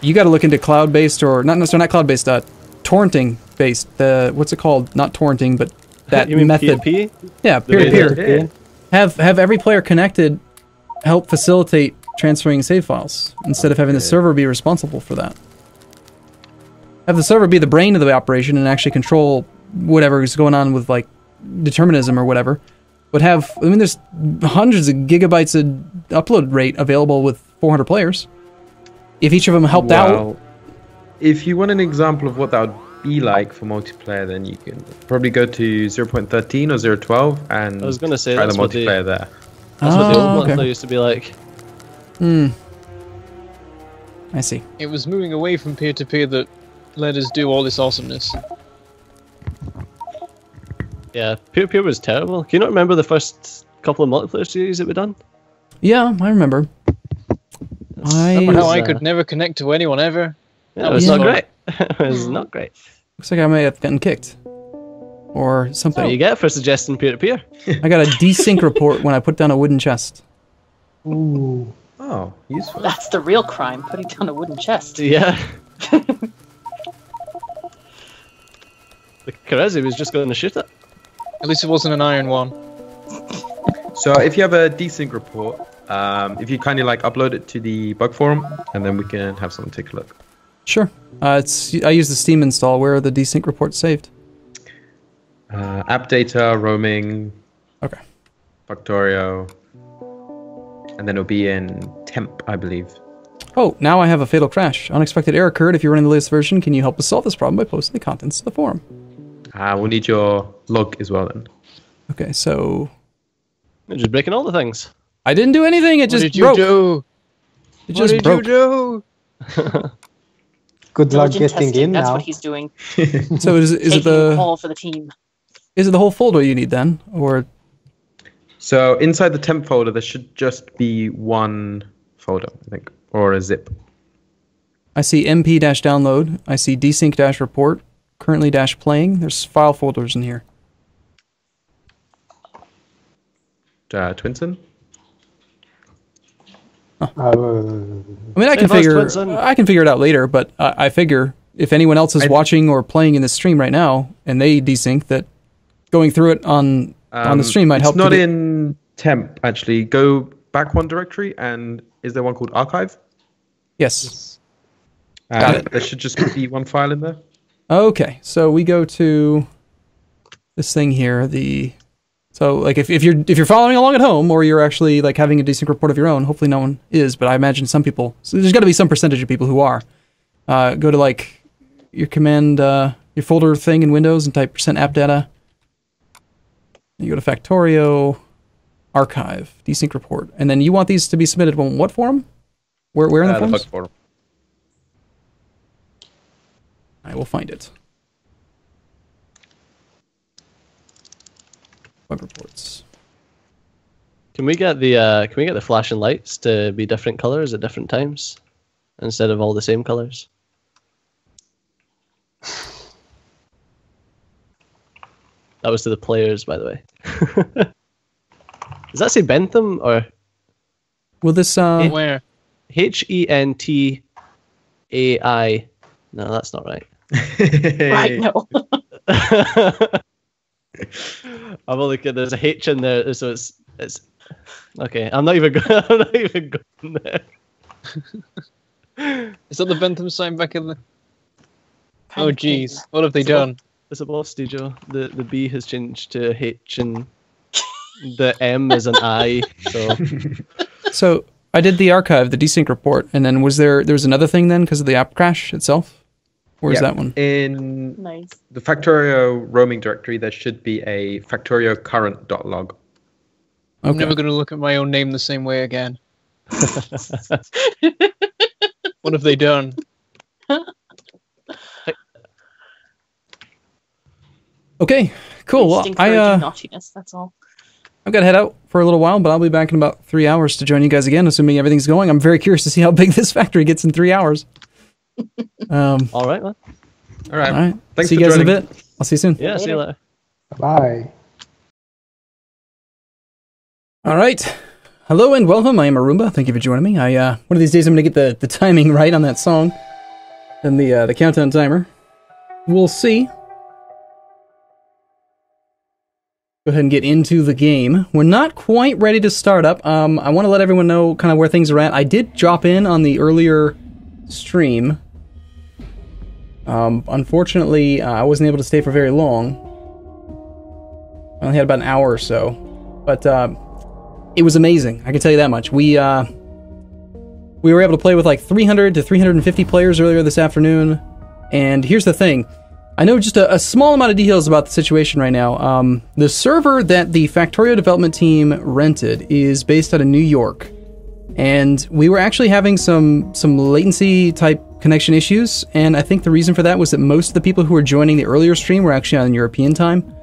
you got to look into cloud-based or not necessarily not cloud-based, uh, torrenting-based. The what's it called? Not torrenting, but that you mean method. PvP? Yeah, peer to they peer. did it? Have have every player connected, help facilitate transferring save files instead of having the server be responsible for that. Have the server be the brain of the operation and actually control whatever is going on with like determinism or whatever. But have I mean, there's hundreds of gigabytes of upload rate available with 400 players. If each of them helped out, If you want an example of what that would be like for multiplayer, then you can probably go to 0.13 or 0.12 and I was gonna say try the that's what they- multiplayer there. That's what the old okay. monthly used to be like. hmm. I see. It was moving away from peer to peer that let us do all this awesomeness. Yeah, peer peer was terrible. Can you not remember the first couple of multiplayer series that we done? Yeah, I remember. I that Or how I uh, could never connect to anyone ever. Yeah, it was Yeah. not great. it was not great. looks like I may have gotten kicked or That's something. what you get for suggesting peer to peer. I got a desync report when I put down a wooden chest. Ooh. Oh, useful. That's the real crime, putting down a wooden chest. Yeah. the Karezi was just going to shoot it. At least it wasn't an iron one. So if you have a desync report, um, if you kind of like upload it to the bug forum, and then we can have someone take a look. Sure. Uh, it's I use the Steam install. Where are the desync reports saved? Uh, app data, roaming, Okay. Factorio, and then it'll be in temp, I believe. Oh, now I have a fatal crash. Unexpected error occurred. If you're running the latest version, can you help us solve this problem by posting the contents to the forum? Uh, we'll need your log as well then. Okay, so They're just breaking all the things. I didn't do anything. It What just did you broke. do? It What just did broke. you do? Good luck getting testing, in that's now. what he's doing. So is, is it the all for the team. is it the whole folder you need then, or So inside the temp folder, there should just be one folder, I think, or a zip. I see MP dash download. I see desync dash report. Currently dash playing. There's file folders in here. Uh, Twinsen. Uh, I mean, I can figure Twinsen. I can figure it out later, but I, I figure if anyone else is I- watching or playing in the stream right now and they desync, that going through it on on the Um, stream might help. It's not to do- in temp actually. Go back one directory, and is there one called archive? Yes. Uh, Got it. There should just be one file in there. Okay, so we go to this thing here. The so like if, if you're if you're following along at home or you're actually like having a desync report of your own, hopefully no one is, but I imagine some people. So there's got to be some percentage of people who are. Uh, go to like your command uh, your folder thing in Windows and type percent app data. You go to Factorio, archive, desync report, and then you want these to be submitted on what form? Where where in the Uh, the bug forum. I will find it. Bug reports. Can we get the uh, can we get the flashing lights to be different colors at different times instead of all the same colors? That was to the players, by the way. Does that say Bentham or Will this uh Where? H E N T A I? No, that's not right. Right, no. I'm only kidding. There's a H in there, so it's it's okay. I'm not even going. I'm not even going there. Is that the Bentham sign back in the? Oh of jeez, what have they It's about- done? It's a boss, Joe. The the B has changed to H and the M is an I. So so I did the archive, the desync report, and then was there there was another thing then because of the app crash itself? Where's Yeah. that one? In Nice. the Factorio roaming directory, there should be a Factorio current.log. I'm never going to look at my own name the same way again. what have they done? Okay, cool. Well, I encouraging uh, naughtiness. That's all. I've got to head out for a little while, but I'll be back in about three hours to join you guys again, assuming everything's going. I'm very curious to see how big this factory gets in three hours. Um, all right, man. All right. all right. Thanks see you for guys in a bit. I'll see you soon. Yeah. See you later. bye. All right. Hello and welcome. I am Arumba. Thank you for joining me. I uh, one of these days I'm gonna get the, the timing right on that song and the uh, the countdown timer. We'll see. Go ahead and get into the game. We're not quite ready to start up. Um, I want to let everyone know kind of where things are at. I did drop in on the earlier stream. Um, unfortunately, uh, I wasn't able to stay for very long. I only had about an hour or so, but. Uh, it was amazing. I can tell you that much. We uh, we were able to play with like 300 to 350 players earlier this afternoon. And here's the thing: I know just a, a small amount of details about the situation right now. Um, the server that the Factorio development team rented is based out of New York, and we were actually having some some latency type connection issues. And I think the reason for that was that most of the people who were joining the earlier stream were actually on European time.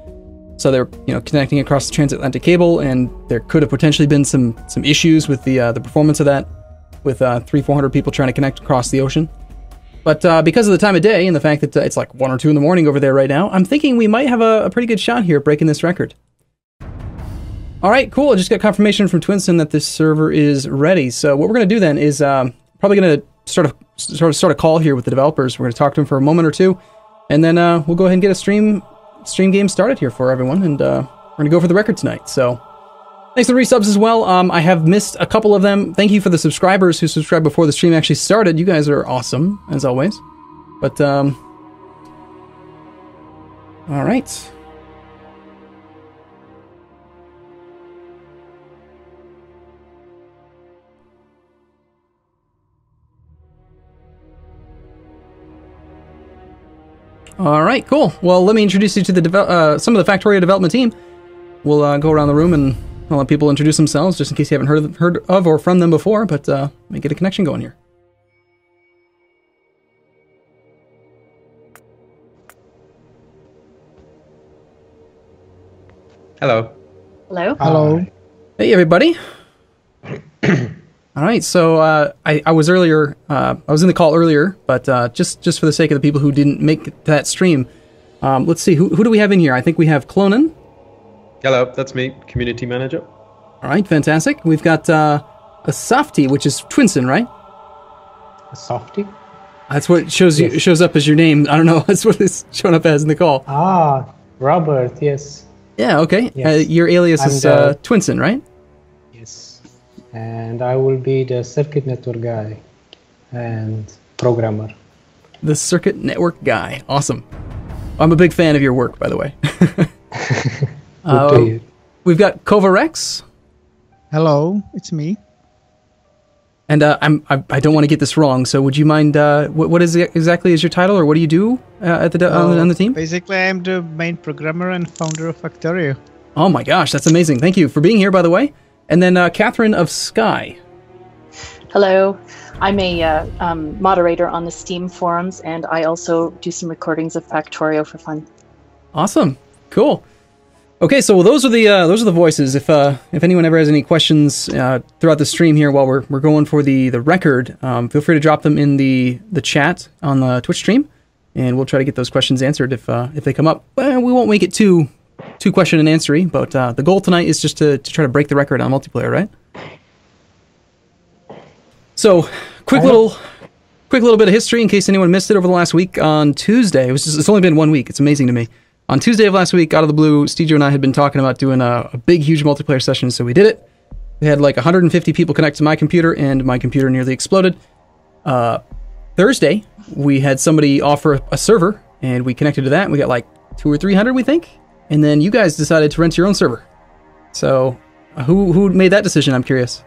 So they're you know connecting across the transatlantic cable, and there could have potentially been some some issues with the uh, the performance of that, with uh, three four hundred people trying to connect across the ocean. But uh, because of the time of day and the fact that uh, it's like one or two in the morning over there right now, I'm thinking we might have a, a pretty good shot here at breaking this record. All right, cool. I just got confirmation from Twinsen that this server is ready. So what we're gonna do then is um, probably gonna start a sort of start a call here with the developers. We're gonna talk to them for a moment or two, and then uh, we'll go ahead and get a stream stream game started here for everyone, and uh, we're gonna go for the record tonight. So, thanks for the resubs as well. Um, I have missed a couple of them. Thank you for the subscribers who subscribed before the stream actually started. You guys are awesome as always. But um, all right. All right, cool. Well, let me introduce you to the devel- uh, some of the Factorio development team. We'll uh, go around the room and I'll let people introduce themselves, just in case you haven't heard of, heard of or from them before. But uh, let me get a connection going here. Hello. Hello. Hello. Hey, everybody. All right, so uh, I, I was earlier, uh, I was in the call earlier, but uh, just just for the sake of the people who didn't make that stream, um, let's see, who, who do we have in here? I think we have Klonan. Hello, that's me, community manager. All right, fantastic. We've got uh, a Softy, which is Twinsen, right? A softy? That's what shows you Yes. shows up as your name. I don't know. That's what it's showing up as in the call. Ah, Robert, yes. Yeah, okay. Yes. Uh, your alias I'm is the- uh, Twinsen, right? Yes. And I will be the circuit network guy and programmer. The circuit network guy. Awesome. I'm a big fan of your work, by the way. Uh. We've got Kovarex, Hello, it's me. and uh, I'm I, I don't want to get this wrong. So would you mind? Uh, what, what is it exactly is your title, or what do you do uh, at the on, the on the team? Basically, I'm the main programmer and founder of Factorio. Oh my gosh, that's amazing! Thank you for being here, by the way. And then uh, Katherine of Sky. Hello, I'm a uh, um, moderator on the Steam forums, and I also do some recordings of Factorio for fun. Awesome, cool. Okay, so those are the uh, those are the voices. If uh, if anyone ever has any questions uh, throughout the stream here while we're, we're going for the the record, um, feel free to drop them in the the chat on the Twitch stream, and we'll try to get those questions answered if uh, if they come up. Well, we won't make it too too question and answery, but uh, the goal tonight is just to, to try to break the record on multiplayer, right? So, quick little quick little bit of history in case anyone missed it over the last week. On Tuesday, it was just, it's only been one week. It's amazing to me. On Tuesday of last week, out of the blue, Steejo and I had been talking about doing a, a big, huge multiplayer session, so we did it. We had like 150 people connect to my computer, and my computer nearly exploded. Uh, Thursday, we had somebody offer a server, and we connected to that. And we got like two or three hundred, we think. And then you guys decided to rent your own server. So, who who made that decision? I'm curious.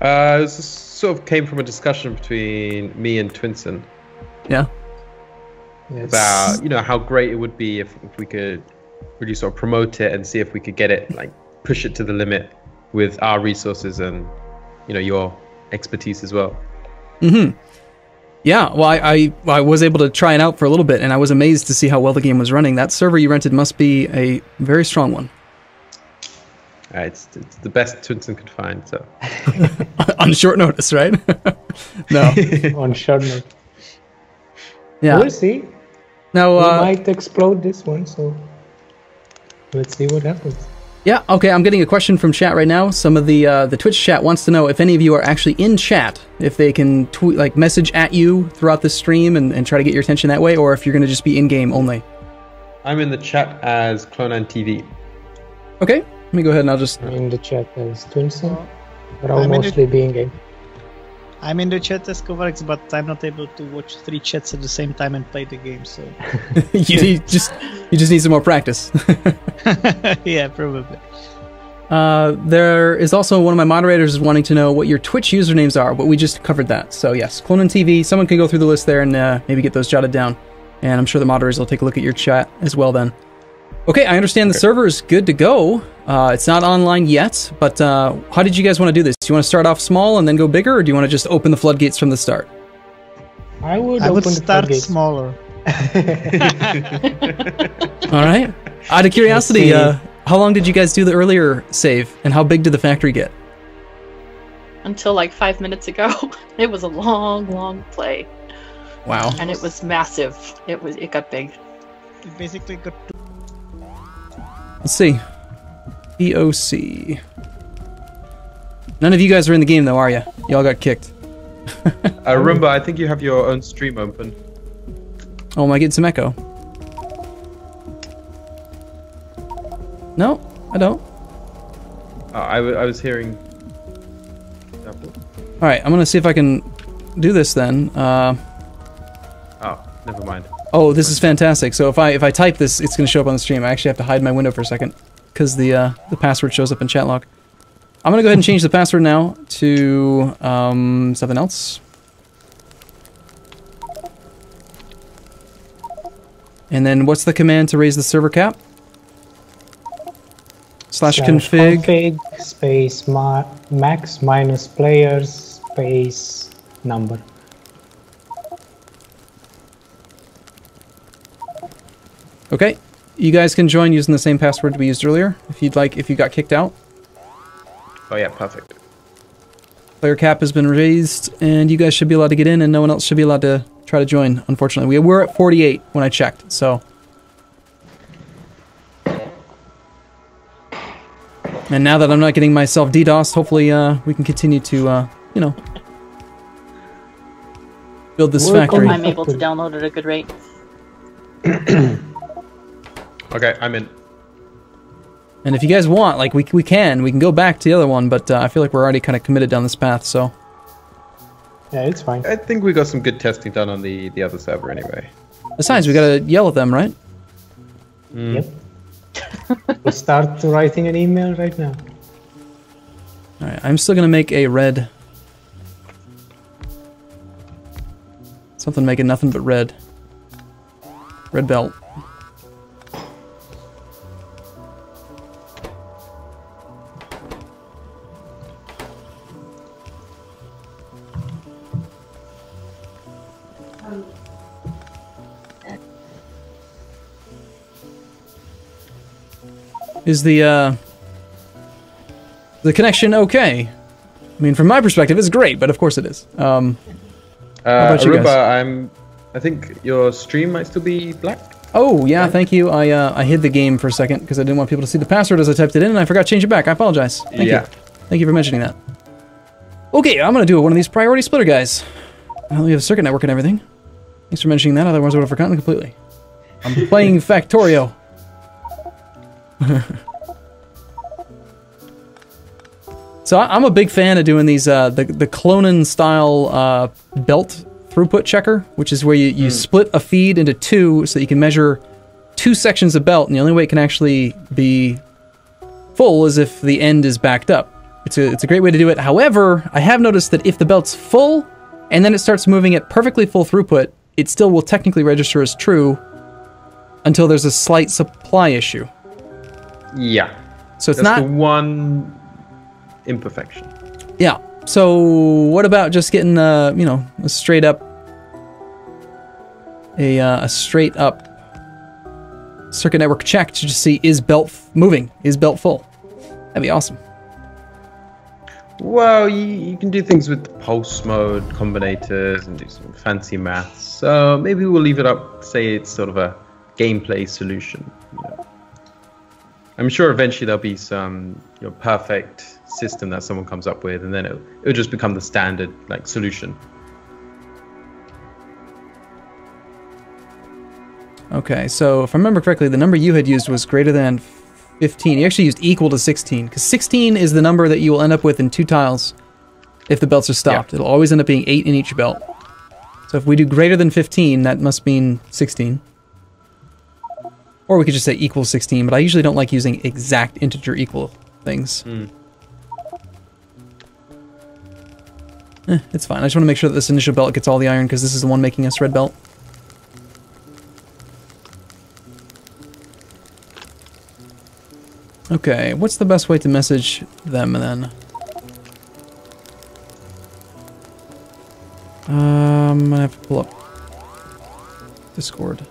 Uh, this sort of came from a discussion between me and Twinsen Yeah. About you know how great it would be if, if we could really sort of promote it and see if we could get it like push it to the limit with our resources and you know your expertise as well. Mm-hmm. Yeah, well, I, I I was able to try it out for a little bit, and I was amazed to see how well the game was running. That server you rented must be a very strong one. Uh, it's, it's the best Twinsen could find. So On short notice, right? no. on short note. Yeah. We'll see. Now, we uh, might explode this one, so let's see what happens. Yeah. Okay, I'm getting a question from chat right now. Some of the uh, the Twitch chat wants to know if any of you are actually in chat, if they can tweet like message at you throughout the stream and, and try to get your attention that way, or if you're going to just be in game only. I'm in the chat as Klonan TV. Okay. Let me go ahead and I'll just. I'm in the chat as Twinsen, but I'm I'll in it. mostly be in game. I'm in the chat as Kovarex, but I'm not able to watch three chats at the same time and play the game. So you need just you just need some more practice. yeah, probably. Uh, there is also one of my moderators is wanting to know what your Twitch usernames are, but we just covered that. So yes, Klonan TV. Someone can go through the list there and uh, maybe get those jotted down, and I'm sure the moderators will take a look at your chat as well. Then, okay, I understand the server is good to go. Uh, it's not online yet, but uh, how did you guys want to do this? Do you want to start off small and then go bigger, or do you want to just open the floodgates from the start? I would I would open the start floodgates. smaller. All right. Out of curiosity, uh, how long did you guys do the earlier save, and how big did the factory get? Until like five minutes ago, it was a long, long play, Wow. and it was massive. It was it got big. It basically got to Let's see. EOC. None of you guys are in the game though, are you? Y'all got kicked. Uh, Rumba, I think you have your own stream open. Oh, am I getting some echo? No, I don't. Uh, I, w- I was hearing. All right, I'm gonna see if I can do this then. Uh, Oh, never mind. Oh, this is fantastic. So if I if I type this, it's gonna show up on the stream. I actually have to hide my window for a second because the uh, the password shows up in chat log. I'm gonna go ahead and change the password now to um, something else. And then what's the command to raise the server cap? Slash Slash config. config space ma- max minus players space number. Okay. You guys can join using the same password we used earlier if you'd like if you got kicked out. Oh yeah, perfect. Player cap has been raised, and you guys should be allowed to get in, and no one else should be allowed to try to join. Unfortunately, we were at 48 when I checked. So, and now that I'm not getting myself DDoSed, hopefully uh, we can continue to, uh, you know, build this Work on factory. my- I'm able to download at a good rate. Okay, I'm in. And if you guys want, like we we can, we can go back to the other one, but uh, I feel like we're already kind of committed down this path. So Yeah, it's fine. I think we got some good testing done on the the other server anyway. besides, we gotta yell at them, right? Yep. we'll start writing an email right now. All right, I'm still gonna make a red. Something making nothing but red. Red belt. Is the uh the connection okay? I mean, from my perspective, it's great, but of course it is. Um, Uh, about you guys? Arumba, I'm. I think your stream might still be black. oh yeah, thank you. I uh, I hid the game for a second because I didn't want people to see the password as I typed it in, and I forgot to change it back. I apologize. Thank Yeah. you. Thank you for mentioning that. Okay, I'm gonna do one of these priority splitter guys. Well, we have a circuit network and everything. Thanks for mentioning that. Otherwise, I would have forgotten completely. I'm playing Factorio. So I- I'm a big fan of doing these uh, the the Klonan style uh, belt throughput checker, which is where you, you split a feed into two so that you can measure two sections of belt, and the only way it can actually be full is if the end is backed up. It's a it's a great way to do it. However, I have noticed that if the belt's full and then it starts moving at perfectly full throughput, it still will technically register as true until there's a slight supply issue. Yeah. So it's That's not one imperfection. Yeah. So what about just getting a you know, a straight up a uh, a straight up circuit network check to just see is belt f- moving? Is belt full? That'd be awesome. Well, you, you can do things with pulse mode combinators and do some fancy maths. So maybe we'll leave it up. Say it's sort of a gameplay solution. You know. I'm sure eventually there'll be some you know, perfect system that someone comes up with, and then it'll, it'll just become the standard like solution. Okay, so if I remember correctly, the number you had used was greater than 15. You actually used equal to 16, because 16 is the number that you will end up with in two tiles if the belts are stopped. It'll always end up being 8 in each belt. So if we do greater than 15, that must mean 16. Or we could just say equal 16, but I usually don't like using exact integer equal things. Eh, it's fine. I just want to make sure that this initial belt gets all the iron, because this is the one making us red belt. Okay, what's the best way to message them then? Um, I'm have to pull up Discord.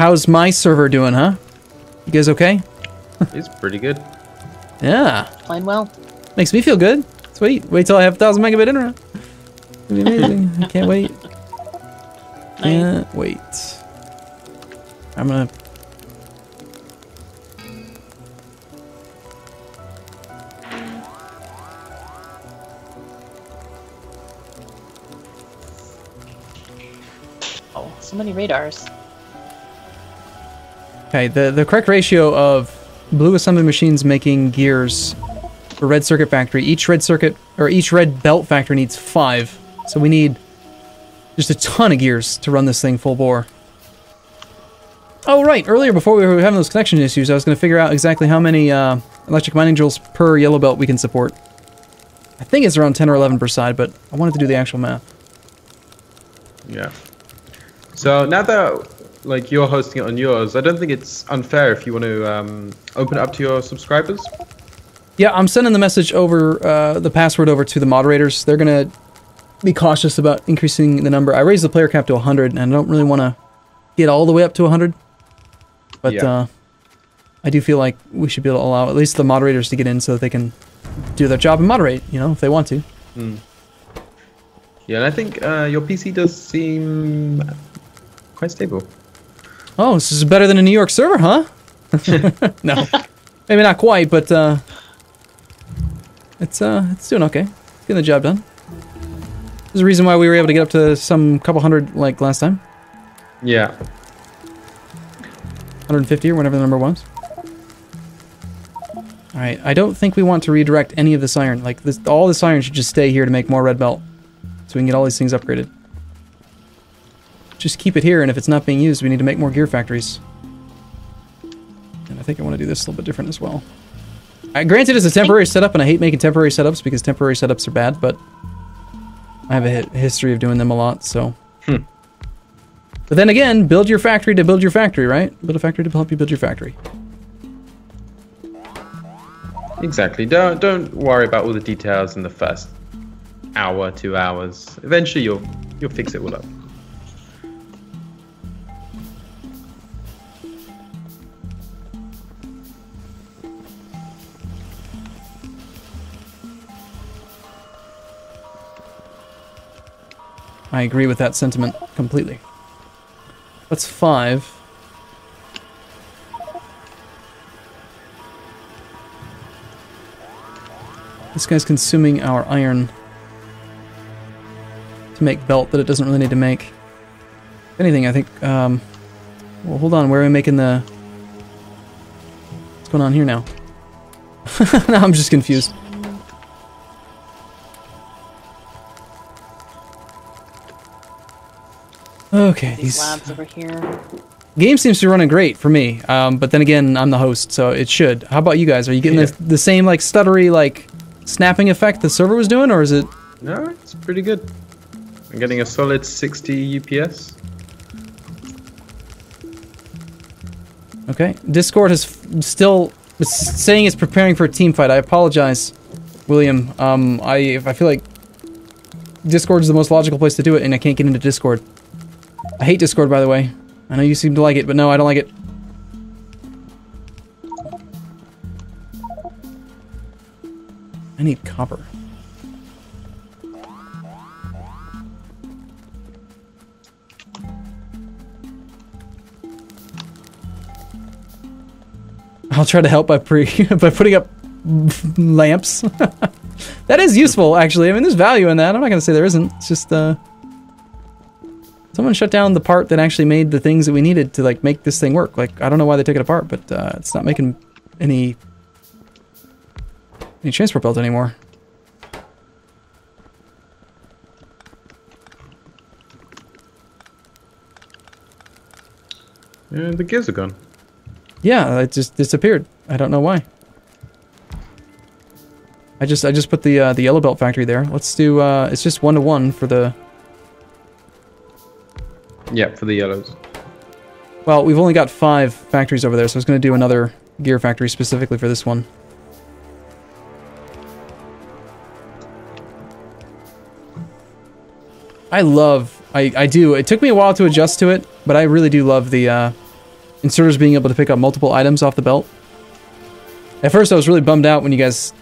How's my server doing, huh? You guys okay? It's pretty good. Yeah, Playing well. makes me feel good. Sweet. Wait till I have 1,000 megabit internet. It'll be amazing. I can't wait. Can't wait. I'm gonna. Oh, so many radars. Okay, the, the correct ratio of blue assembly machines making gears for red circuit factory, each red circuit, or each red belt factory needs five. So we need just a ton of gears to run this thing full bore. Oh, right. Earlier, before we were having those connection issues, I was going to figure out exactly how many uh, electric mining joules per yellow belt we can support. I think it's around 10 or 11 per side, but I wanted to do the actual math. Yeah. So now that like you're hosting it on yours, I don't think it's unfair if you want to um, open it up to your subscribers. Yeah, I'm sending the message over, uh, the password over to the moderators. They're gonna be cautious about increasing the number. I raised the player cap to 100, and I don't really want to get all the way up to 100. But Yeah. uh, I do feel like we should be able to allow at least the moderators to get in so that they can do their job and moderate. You know, if they want to. Yeah, and I think uh, your PC does seem quite stable. Oh, this is better than a New York server, huh? no, maybe not quite, but uh, it's uh, it's doing okay. It's getting the job done. There's a reason why we were able to get up to some couple hundred like last time, Yeah. 150 or whatever the number was. All right, I don't think we want to redirect any of this iron. Like this, all this iron should just stay here to make more red belt, so we can get all these things upgraded. Just keep it here, and if it's not being used, we need to make more gear factories. And I think I want to do this a little bit different as well. I, granted, it's a temporary setup, and I hate making temporary setups because temporary setups are bad, but I have a history of doing them a lot, so. Hmm. But then again, build your factory to build your factory, right? Build a factory to help you build your factory. Exactly. Don't don't worry about all the details in the first hour, two hours. Eventually, you'll you'll fix it all up. I agree with that sentiment completely. That's five. This guy's consuming our iron to make belt that it doesn't really need to make. If anything, I think, um, well, hold on, where are we making the... What's going on here now? now I'm just confused. Okay, These these labs over here. game seems to be running great for me. Um, but then again, I'm the host, so it should. How about you guys? Are you getting Yeah. the, the same like stuttery like snapping effect the server was doing, or is it? No, it's pretty good. I'm getting a solid 60 UPS. Okay, Discord is f- still saying it's preparing for a team fight. I apologize, William. Um, I I feel like Discord is the most logical place to do it, and I can't get into Discord. I hate Discord, by the way. I know you seem to like it, but no, I don't like it. I need copper. I'll try to help by pre by putting up lamps. that is useful, actually. I mean, there's value in that. I'm not gonna say there isn't. It's just uh, someone shut down the part that actually made the things that we needed to like make this thing work. Like I don't know why they took it apart, but uh, it's not making any any transport belt anymore. And the gears are gone. Yeah, it just disappeared. I don't know why. I just I just put the uh, the yellow belt factory there. Let's do uh, it's just one to one for the Yeah, for the yellows. Well, we've only got five factories over there, so I was going to do another gear factory specifically for this one. I love, I, I do. It took me a while to adjust to it, but I really do love the uh, inserters being able to pick up multiple items off the belt. At first, I was really bummed out when you guys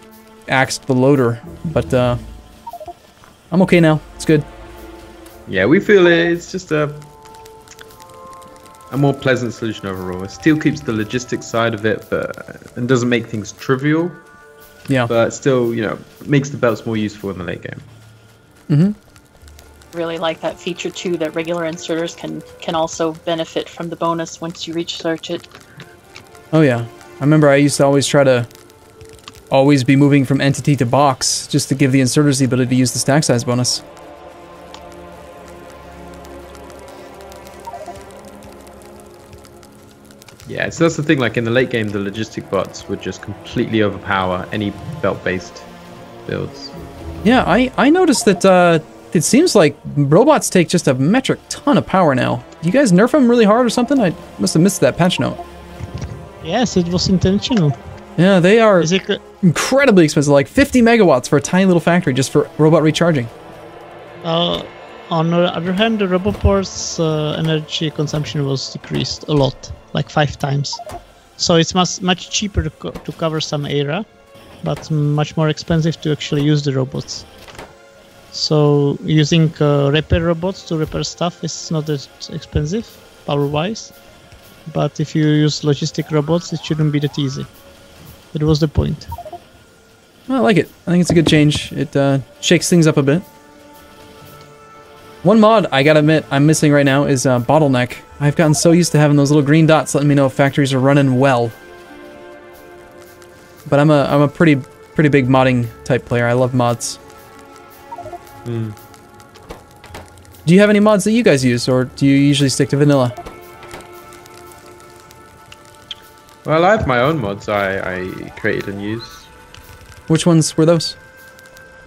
axed the loader, but uh, I'm okay now. It's good. Yeah, we feel it. it's just a a more pleasant solution overall. It still keeps the logistics side of it, but and doesn't make things trivial, Yeah. but still, you know, makes the belts more useful in the late game. mm-hmm. Really like that feature too. That regular inserters can can also benefit from the bonus once you reach search it. Oh yeah. I remember I used to always try to always be moving from entity to box just to give the inserters the ability to use the stack size bonus. Yeah, so that's the thing. Like in the late game, the logistic bots would just completely overpower any belt-based builds. Yeah, I, I noticed that uh, it seems like robots take just a metric ton of power now. Do you guys nerf them really hard or something? I must have missed that patch note. Yes, it was intentional. Yeah, they are Is it? co- incredibly expensive, like 50 megawatts for a tiny little factory just for robot recharging. Uh, on the other hand, the Roboport's uh, energy consumption was decreased a lot. Like five times. So it's much much cheaper to, co- to cover some area, but much more expensive to actually use the robots. So using uh, repair robots to repair stuff is not that expensive power-wise, but if you use logistic robots, it shouldn't be that easy. That was the point. I like it. I think it's a good change. It uh, shakes things up a bit. One mod I gotta admit I'm missing right now is uh, bottleneck. I've gotten so used to having those little green dots letting me know if factories are running well. But I'm a I'm a pretty pretty big modding type player. I love mods. Hmm. Do you have any mods that you guys use, or do you usually stick to vanilla? Well, I have my own mods I, I created and use. Which ones were those?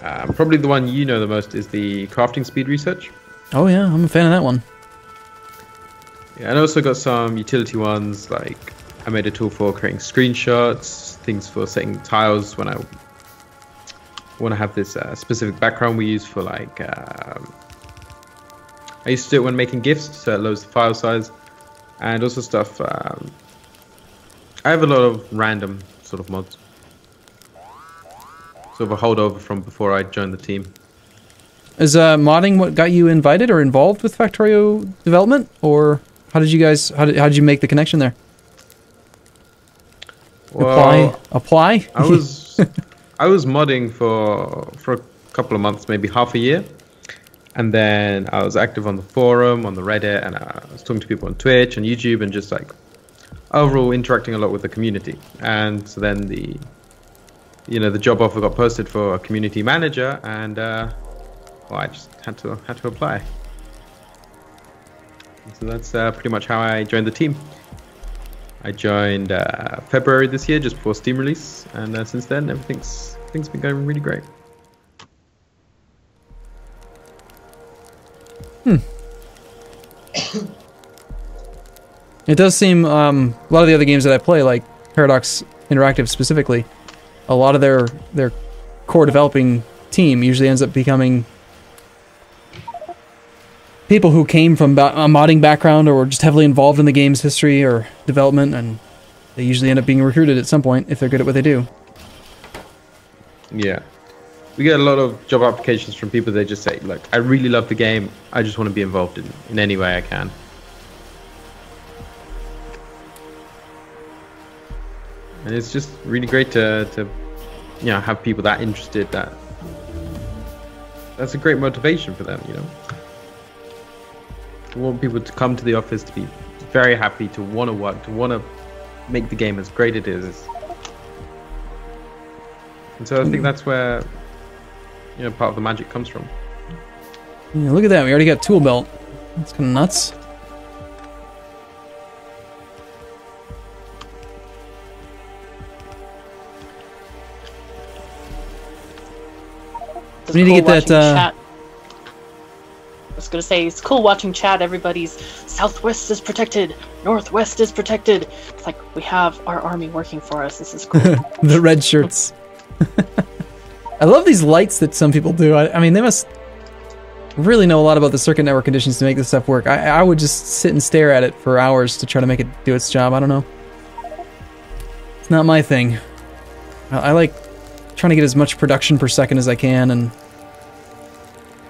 Um, probably the one you know the most is the crafting speed research. Oh yeah, I'm a fan of that one. Yeah, and I also got some utility ones like I made a tool for creating screenshots, things for setting tiles when I want to have this uh, specific background we use for like. Um, I used to do it when making GIFs, so it loads the file size, and also stuff. Um, I have a lot of random sort of mods, sort of a holdover from before I joined the team. Is uh, modding what got you invited or involved with Factorio development, or how did you guys how did how did you make the connection there? apply, Well, apply. I was I was modding for for a couple of months, maybe half a year, and then I was active on the forum, on the Reddit, and I was talking to people on Twitch and YouTube, and just like overall interacting a lot with the community. And so then the you know the job offer got posted for a community manager, and uh, I just had to had to apply. So that's uh, pretty much how I joined the team. I joined uh, February this year, just before Steam release, and uh, since then everything's everything's been going really great. Hmm. It does seem um, a lot of the other games that I play, like Paradox Interactive specifically, a lot of their their core developing team usually ends up becoming people who came from a modding background or were just heavily involved in the game's history or development, and they usually end up being recruited at some point if they're good at what they do. Yeah, we get a lot of job applications from people that just say, "Look, I really love the game. I just want to be involved in in any way I can." And it's just really great to to you know have people that interested that that's a great motivation for them, you know. I want people to come to the office to be very happy, to want to work, to want to make the game as great it is. And so I think that's where you know part of the magic comes from. Yeah, look at that, we already got tool belt. That's kind of nuts. We need to get that, uh, Chat. I was gonna say it's cool watching chat. Everybody's southwest is protected, northwest is protected. It's like we have our army working for us. This is cool. the red shirts. I love these lights that some people do. I, I mean, they must really know a lot about the circuit network conditions to make this stuff work. I, I would just sit and stare at it for hours to try to make it do its job. I don't know. It's not my thing. I, I like trying to get as much production per second as I can and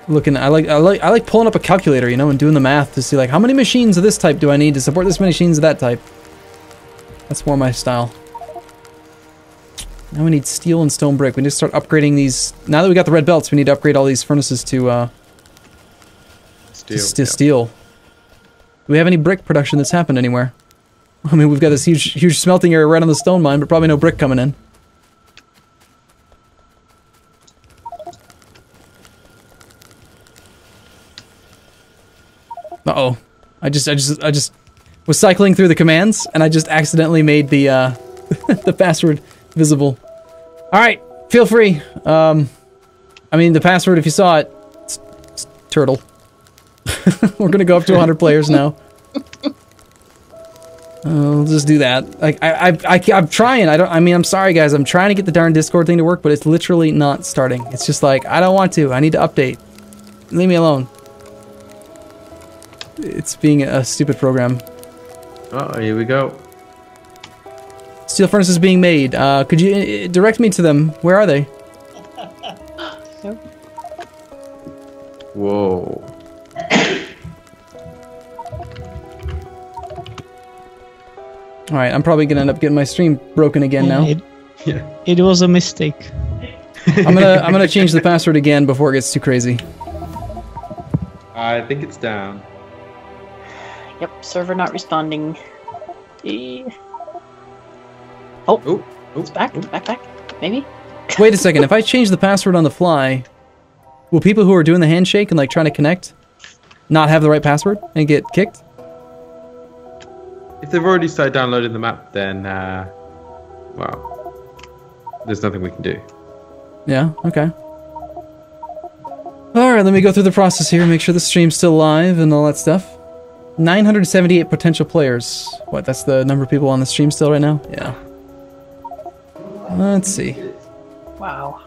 looking I like I like I like pulling up a calculator, you know, and doing the math to see like how many machines of this type do I need to support this many machines of that type. That's more my style. Now we need steel and stone brick. We need to start upgrading these. Now that we got the red belts, we need to upgrade all these furnaces to uh Steel. to, to yeah. steel. Do we have any brick production that's happened anywhere? I mean, we've got this huge huge smelting area right on the stone mine, but probably no brick coming in. Uh oh, I just I just I just was cycling through the commands and I just accidentally made the uh, the password visible. All right, feel free. Um, I mean the password if you saw it, it's, it's turtle. We're gonna go up to 100 players now. I'll just do that. Like I, I, I, I'm trying. I don't. I mean, I'm sorry, guys. I'm trying to get the darn Discord thing to work, but it's literally not starting. It's just like I don't want to. I need to update. Leave me alone. It's being a stupid program. Oh, here we go. Steel furnace is being made. Uh, could you uh, direct me to them? Where are they? Whoa. All right, I'm probably gonna end up getting my stream broken again now. It, Yeah. it was a mistake. I'm gonna I'm gonna change the password again before it gets too crazy. I think it's down. Yep, server not responding. Eh, Oh, oh, It's back, back, back. Maybe. Wait a second. If I change the password on the fly, will people who are doing the handshake and like trying to connect not have the right password and get kicked? If they've already started downloading the map, then, uh, well, there's nothing we can do. Yeah. Okay. All right. Let me go through the process here. Make sure the stream's still live and all that stuff. 978 potential players. What? That's the number of people on the stream still right now. Yeah. Let's see. Wow.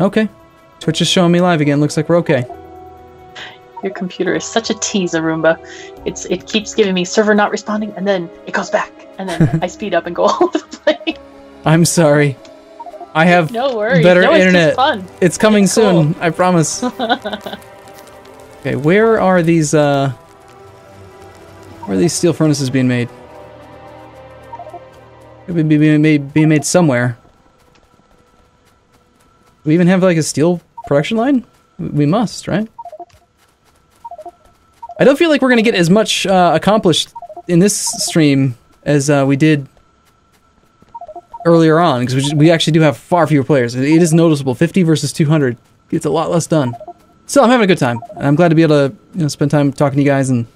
Okay. Twitch is showing me live again. Looks like we're okay. Your computer is such a tease, Arumba. It's it keeps giving me server not responding, and then it goes back, and then I speed up and go all over the place. I'm sorry. I have No worries. better no, it's internet. Fun. It's coming It's cool. soon. I promise. okay, where are these? uh Where are these steel furnaces being made? Could be being made, being made somewhere. Do we even have like a steel production line? We must, right? I don't feel like we're gonna get as much uh, accomplished in this stream as uh, we did earlier on because we, we actually do have far fewer players. It is noticeable. 50 versus 200 gets a lot less done. Still, I'm having a good time. I'm glad to be able to you know spend time talking to you guys and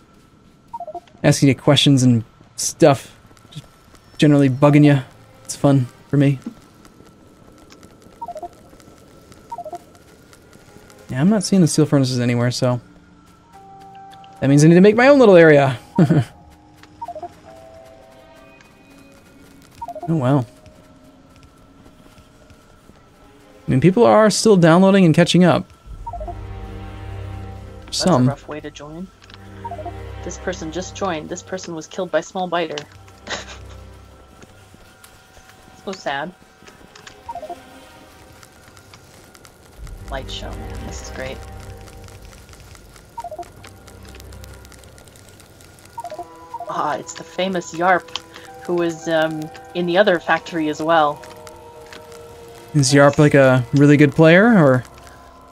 asking you questions and stuff. Just generally bugging you. It's fun for me. Yeah, I'm not seeing the steel furnaces anywhere, so that means I need to make my own little area. oh wow. I mean, people are still downloading and catching up. Some. That's a rough way to join. This person just joined. This person was killed by small biter. so sad. Light show, man. This is great. Ah, it's the famous Yarp, who was um, in the other factory as well. Is Yarp like a really good player, or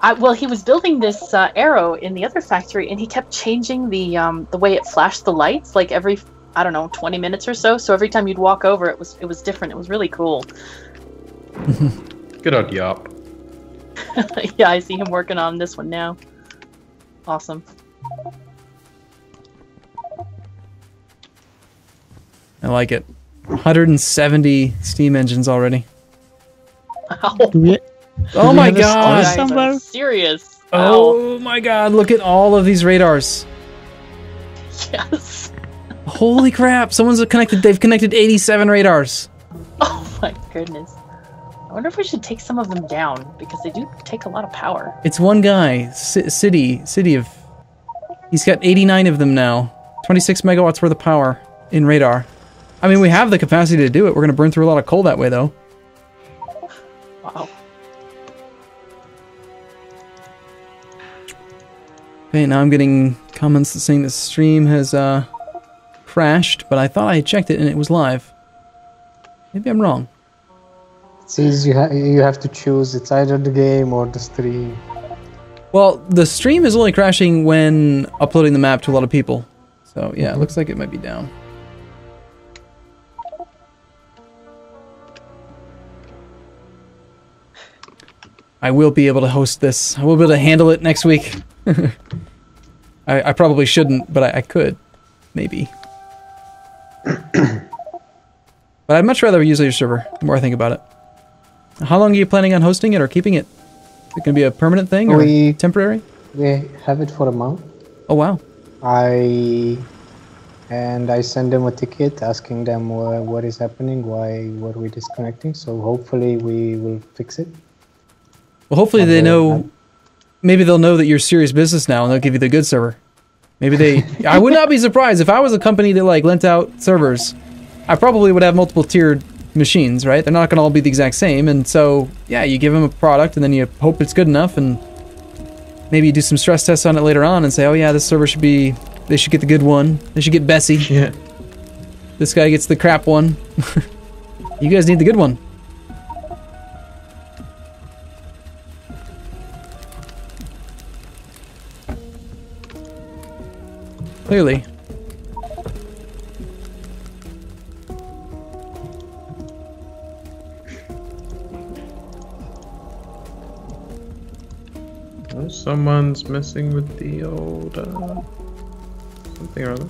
I, well, he was building this uh, arrow in the other factory, and he kept changing the um, the way it flashed the lights, like every I don't know, twenty minutes or so. So every time you'd walk over, it was it was different. It was really cool. Good old Yarp. yeah, I see him working on this one now. Awesome. I like it? 170 steam engines already. Oh oh wow. We, Oh my god! Guys somewhere? serious. Wow. Oh my god! Look at all of these radars. Yes. Holy crap! Someone's connected. They've connected 87 radars. Oh my goodness. I wonder if we should take some of them down because they do take a lot of power. It's one guy, C- city, city of. He's got 89 of them now. 26 megawatts worth of power in radar. I mean, we have the capacity to do it. We're gonna burn through a lot of coal that way, though. Wow. Okay, now I'm getting comments saying the stream has uh, crashed, but I thought I checked it and it was live. Maybe I'm wrong. It says you, ha- you have to choose. It's either the game or the stream. Well, the stream is only crashing when uploading the map to a lot of people. So yeah, it looks like it might be down. I will be able to host this. I will be able to handle it next week. I, I probably shouldn't, but I, I could. Maybe. but I'd much rather use your server, the more I think about it. How long are you planning on hosting it or keeping it? Is it going to be a permanent thing or We- temporary? We have it for a month. Oh, wow. I and I send them a ticket asking them wha- what is happening, why were we disconnecting. So hopefully we will fix it. Well, hopefully they know. Maybe they'll know that you're serious business now, and they'll give you the good server. Maybe they. I would not be surprised if I was a company that like lent out servers. I probably would have multiple tiered machines, right? They're not going to all be the exact same, and so yeah, you give them a product, and then you hope it's good enough, and maybe you do some stress tests on it later on, and say, oh yeah, this server should be. They should get the good one. They should get Bessie. Yeah. This guy gets the crap one. you guys need the good one. Clearly. Oh, someone's messing with the old uh, something or other.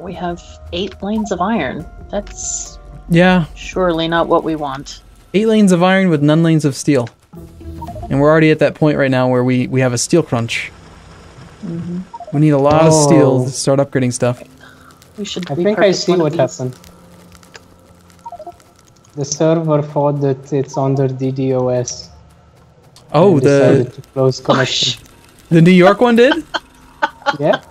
We have eight lanes of iron. That's Yeah, surely not what we want. eight lanes of iron with none lanes of steel. And we're already at that point right now where we, we have a steel crunch. We need a lot of steel Oh. to start upgrading stuff. We should. I think I see what happened. The server thought that it's under DDoS. Oh, and the decided to close Oh, connection. sh- the New York one did? yeah.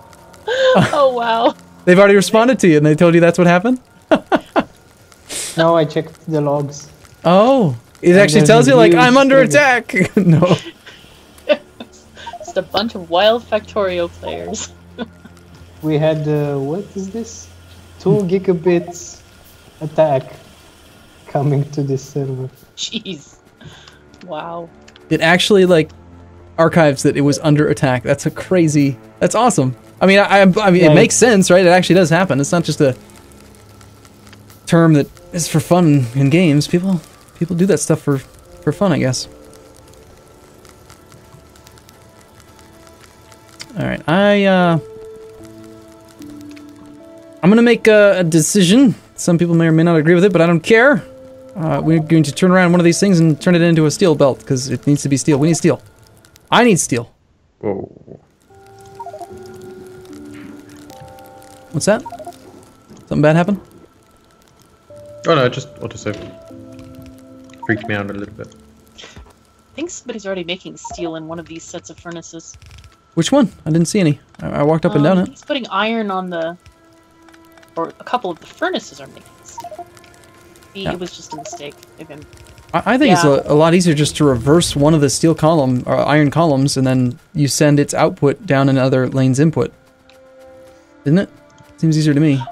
oh wow. They've already responded to you and they told you that's what happened? No, I checked the logs. Oh, it And actually tells a you like I'm under attack. no. Just a bunch of wild Factorio players. We had uh, what is this? Two gigabits attack coming to this server. Jeez. Wow. It actually like archives that it was under attack. That's a crazy. That's awesome. I mean, I, I, I mean, it makes sense, right? It actually does happen. It's not just a term that is for fun in games. People, people do that stuff for, for fun, I guess. All right, I uh, I'm gonna make a, a decision. Some people may or may not agree with it, but I don't care. Uh, we're going to turn around one of these things and turn it into a steel belt because it needs to be steel. We need steel. I need steel. Whoa. What's that? Something bad happened? Oh no, just autosave. Freaked me out a little bit. I think somebody's already making steel in one of these sets of furnaces. Which one? I didn't see any. I, I walked up and down Um, it. He's putting iron on the, or a couple of the furnaces are making Yeah. It was just a mistake of him. I, I think yeah. it's a, a lot easier just to reverse one of the steel column or iron columns, and then you send its output down another lane's input. Isn't it? Seems easier to me.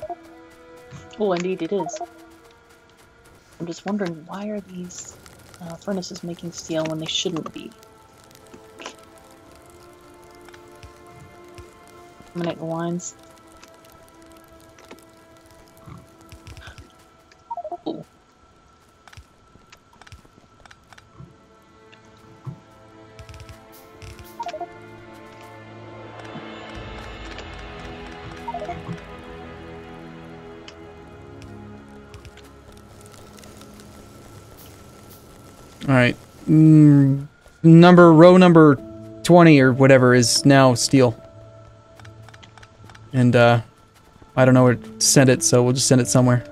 Oh, indeed it is. I'm just wondering why are these uh, furnaces making steel when they shouldn't be? Lines. Ooh. All right. Mm, number row number twenty or whatever is now steel. And uh, I don't know where to send it, so we'll just send it somewhere.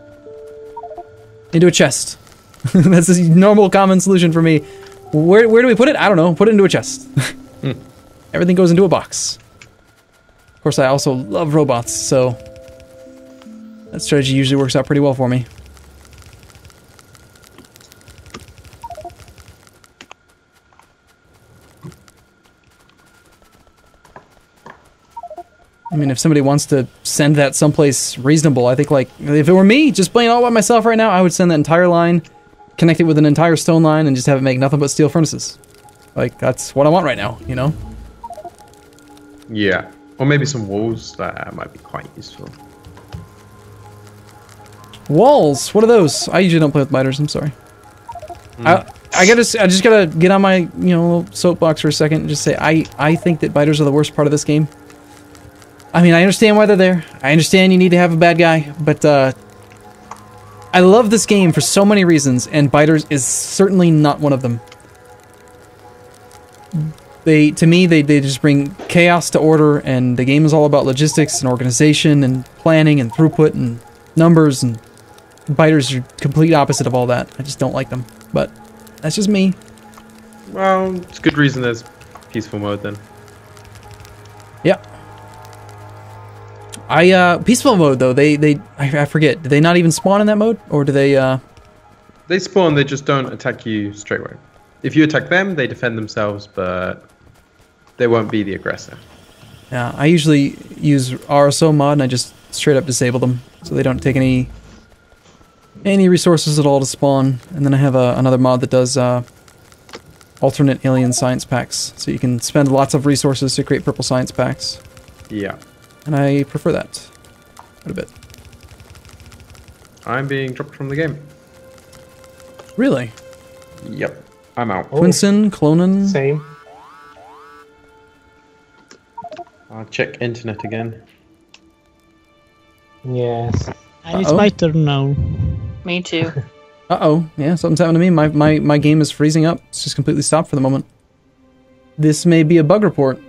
Into a chest. That's a normal, common solution for me. Where where do we put it? I don't know. Put it into a chest. Everything goes into a box. Of course, I also love robots, so that strategy usually works out pretty well for me. I mean, if somebody wants to send that someplace reasonable, I think like if it were me, just playing all by myself right now, I would send that entire line, connect it with an entire stone line, and just have it make nothing but steel furnaces. Like that's what I want right now, you know. Yeah. Or maybe some walls that uh, might be quite useful. Walls. What are those? I usually don't play with biters. I'm sorry. Hmm. I I gotta I just gotta get on my you know soapbox for a second and just say I I think that biters are the worst part of this game. I mean I understand why they're there. I understand you need to have a bad guy, but uh, I love this game for so many reasons, and biters is certainly not one of them. They to me they, they just bring chaos to order and the game is all about logistics and organization and planning and throughput and numbers and biters are complete opposite of all that i just don't like them but that's just me Well, it's good reason there's peaceful mode then. yeah i uh peaceful mode though they they I, I forget do they not even spawn in that mode or do they uh They spawn, they just don't attack you straight away. If you attack them, they defend themselves, but they won't be the aggressor. yeah i usually use rso mod and i just straight up disable them so they don't take any any resources at all to spawn and then i have a, another mod that does uh alternate alien science packs so you can spend lots of resources to create purple science packs Yeah. And i prefer that quite a bit I'm being dropped from the game. really Yep. I'm out. Oh. Twinsen, Klonan. Same. I'll check internet again. Yes. And it's Uh-oh. my turn now. Me too. Uh oh, yeah, something's happened to me. My, my my game is freezing up. It's just completely stopped for the moment. This may be a bug report.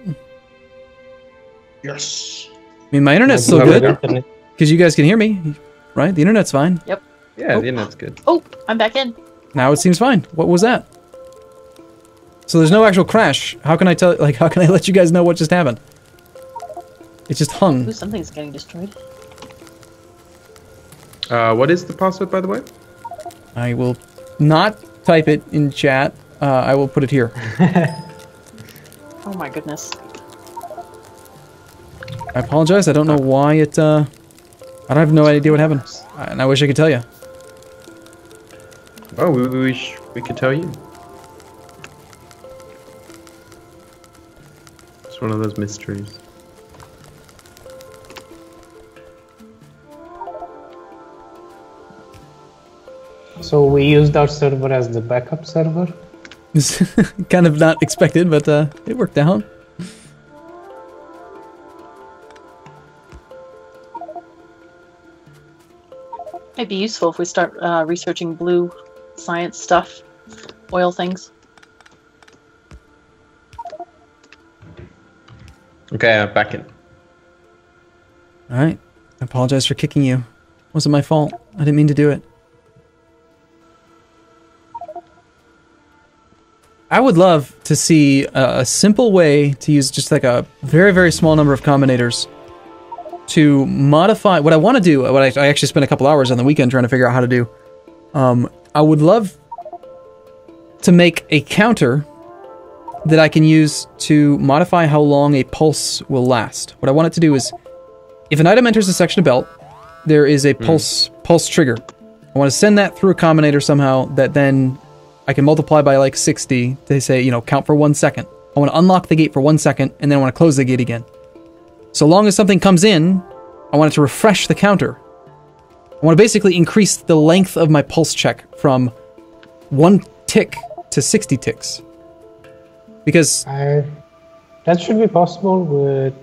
Yes. I mean, my internet's still good because you guys can hear me, right? The internet's fine. Yep. Yeah, Oh. the internet's good. oh, I'm back in. Now it seems fine. What was that? So there's no actual crash. How can I tell? Like, how can I let you guys know what just happened? It just hung. Ooh, something's getting destroyed. Uh, what is the password, by the way? I will not type it in chat. Uh, I will put it here. Oh my goodness. I apologize. I don't know why it. Uh, I don't have no idea what happened, and I wish I could tell you. Oh, we, we, wish we could tell you. It's one of those mysteries. So we used our server as the backup server. It's kind of not expected, but uh, it worked out. Might be useful if we start uh, researching blue science stuff, oil things. Okay, I'm back in. All right. I apologize for kicking you. Wasn't my fault. I didn't mean to do it. I would love to see a, a simple way to use just like a very, very small number of combinators to modify what I want to do. What I, I actually spent a couple hours on the weekend trying to figure out how to do. Um, I would love to make a counter that I can use to modify how long a pulse will last. What I want it to do is if an item enters a section of belt, there is a pulse pulse trigger. I want to send that through a combinator somehow that then I can multiply by like 60 to say, you know, count for one second. I want to unlock the gate for one second and then I want to close the gate again. So long as something comes in, I want it to refresh the counter. I want to basically increase the length of my pulse check from one tick to 60 ticks. Because I, that should be possible with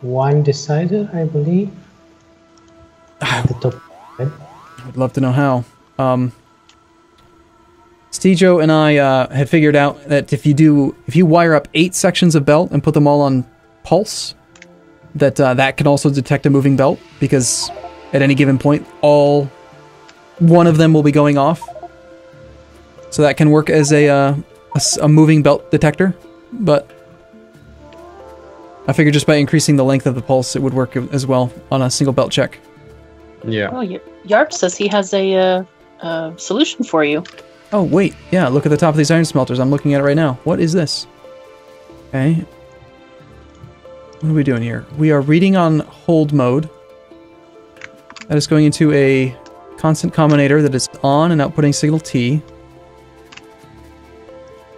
one decider, I believe. At the top. right? I'd love to know how. Um, Steejo and I uh, had figured out that if you do, if you wire up eight sections of belt and put them all on pulse, that uh, that can also detect a moving belt because at any given point, all one of them will be going off. So that can work as a uh, a, s- a moving belt detector, but I figured just by increasing the length of the pulse, it would work as well on a single belt check. Yeah. Oh, Y- Yarp says he has a uh, uh, solution for you. Oh, wait. Yeah, look at the top of these iron smelters. I'm looking at it right now. What is this? Okay. What are we doing here? We are reading on hold mode. That is going into a constant combinator that is on and outputting signal T.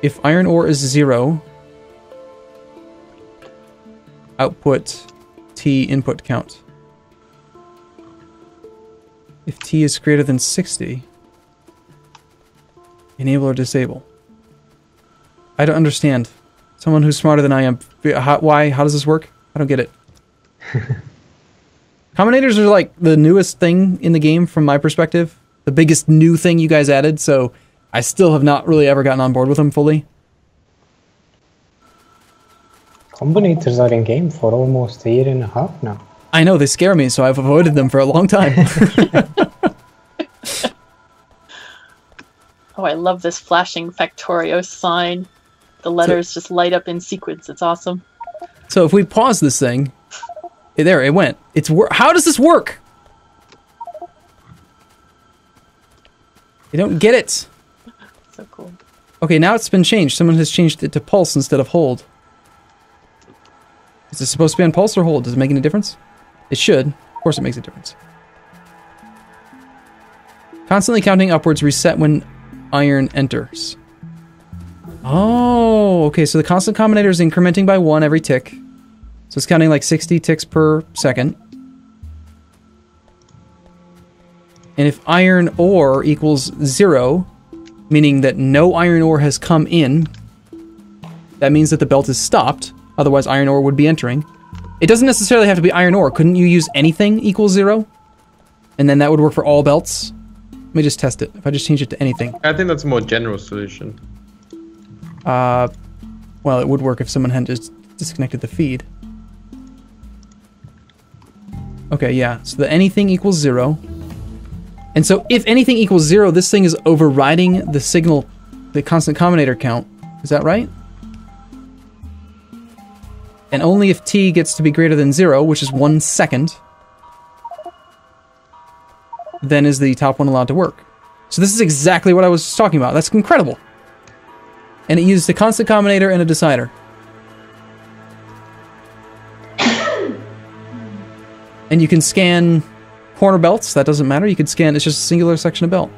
If iron ore is zero, output T input count. If T is greater than 60, enable or disable. I don't understand. Someone who's smarter than I am. How, why? How does this work? I don't get it. Combinators are like the newest thing in the game from my perspective. The biggest new thing you guys added, so I still have not really ever gotten on board with them fully. Combinators are in game for almost a year and a half now. I know they scare me, so I've avoided them for a long time. Oh, I love this flashing Factorio sign. The letters just light up in sequence. It's awesome. so if we pause this thing, there it went. It's wor- How does this work? You don't get it. So cool. Okay, now it's been changed. Someone has changed it to pulse instead of hold. Is it supposed to be on pulse or hold? Does it make any difference? It should. Of course, it makes a difference. Constantly counting upwards, reset when iron enters. Oh, okay. So the constant combinator is incrementing by one every tick. So it's counting like 60 ticks per second. And if iron ore equals zero, meaning that no iron ore has come in, that means that the belt is stopped. Otherwise, iron ore would be entering. It doesn't necessarily have to be iron ore. Couldn't you use anything equals zero? And then that would work for all belts? Let me just test it. If I just change it to anything. I think that's a more general solution. Uh, well, it would work if someone had just disconnected the feed. Okay, yeah. So the anything equals zero. And so if anything equals zero, this thing is overriding the signal, the constant combinator count. Is that right? And only if t gets to be greater than zero, which is one second, then is the top one allowed to work. So this is exactly what I was talking about. That's incredible and it used a constant combinator and a decider. and you can scan corner belts, that doesn't matter. You could scan, it's just a singular section of belt.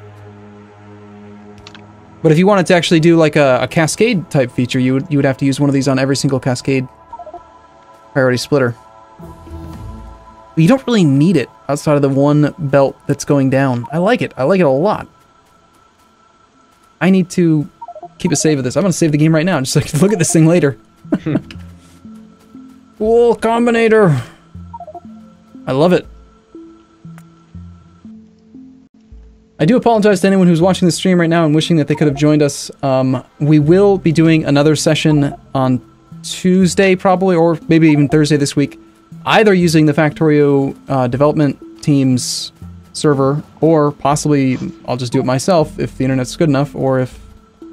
But if you wanted to actually do like a, a cascade type feature, you would, you would have to use one of these on every single cascade priority splitter. But you don't really need it outside of the one belt that's going down. I like it. I like it a lot. I need to keep a save of this. I'm gonna save the game right now just like look at this thing later. cool combinator. I love it. I do apologize to anyone who's watching the stream right now and wishing that they could have joined us. Um, we will be doing another session on Tuesday, probably, or maybe even Thursday this week, either using the Factorio uh, development team's server, or possibly I'll just do it myself if the internet's good enough, or if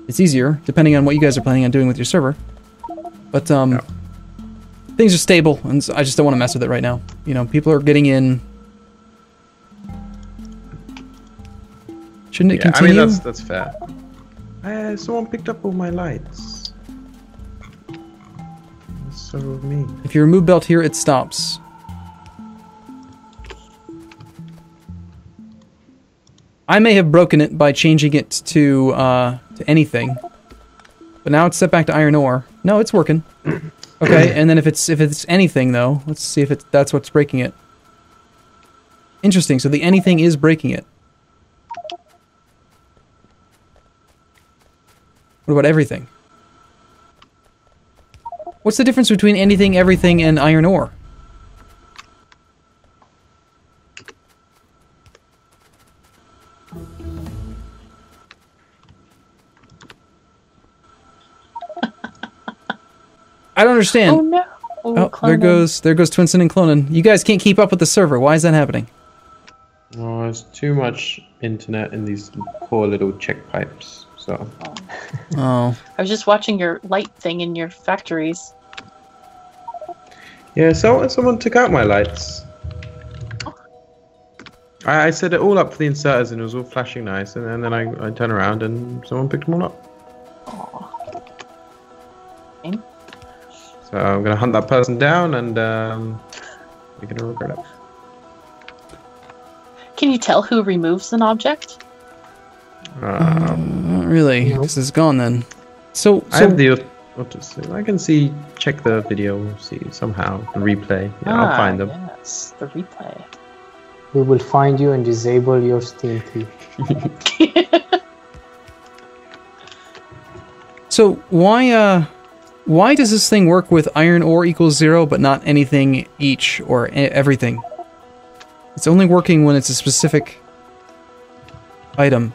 it's easier, depending on what you guys are planning on doing with your server. But um, Yeah. things are stable, and I just don't want to mess with it right now. You know, people are getting in. Shouldn't it Yeah, I continue? mean that's that's fair. Uh, someone picked up all my lights. So me. If you remove belt here, it stops. I may have broken it by changing it to uh, to anything, but now it's set back to iron ore. No, it's working. Okay, and then if it's if it's anything though, let's see if it's that's what's breaking it. Interesting. So the anything is breaking it. What about everything? What's the difference between anything, everything, and iron ore? I don't understand. Oh no! Oh, oh there goes there goes Twinsen and Klonan. You guys can't keep up with the server. Why is that happening? Oh, there's too much internet in these poor little check pipes. So Oh, I was just watching your light thing in your factories. yeah, so someone took out my lights. I, I set it all up for the inserters and it was all flashing nice, and, then then I, I turn around and someone picked them all up. So I'm gonna hunt that person down and um, we're gonna regret it. Can you tell who removes an object? Um, not really. No. This is gone then. So, I have the what to say. I can see check the video, see somehow the replay. Yeah, I'll Ah, find them. Yes, the replay. We will find you and disable your Steam key. so why uh why does this thing work with iron ore equals zero but not anything each or everything? It's only working when it's a specific item.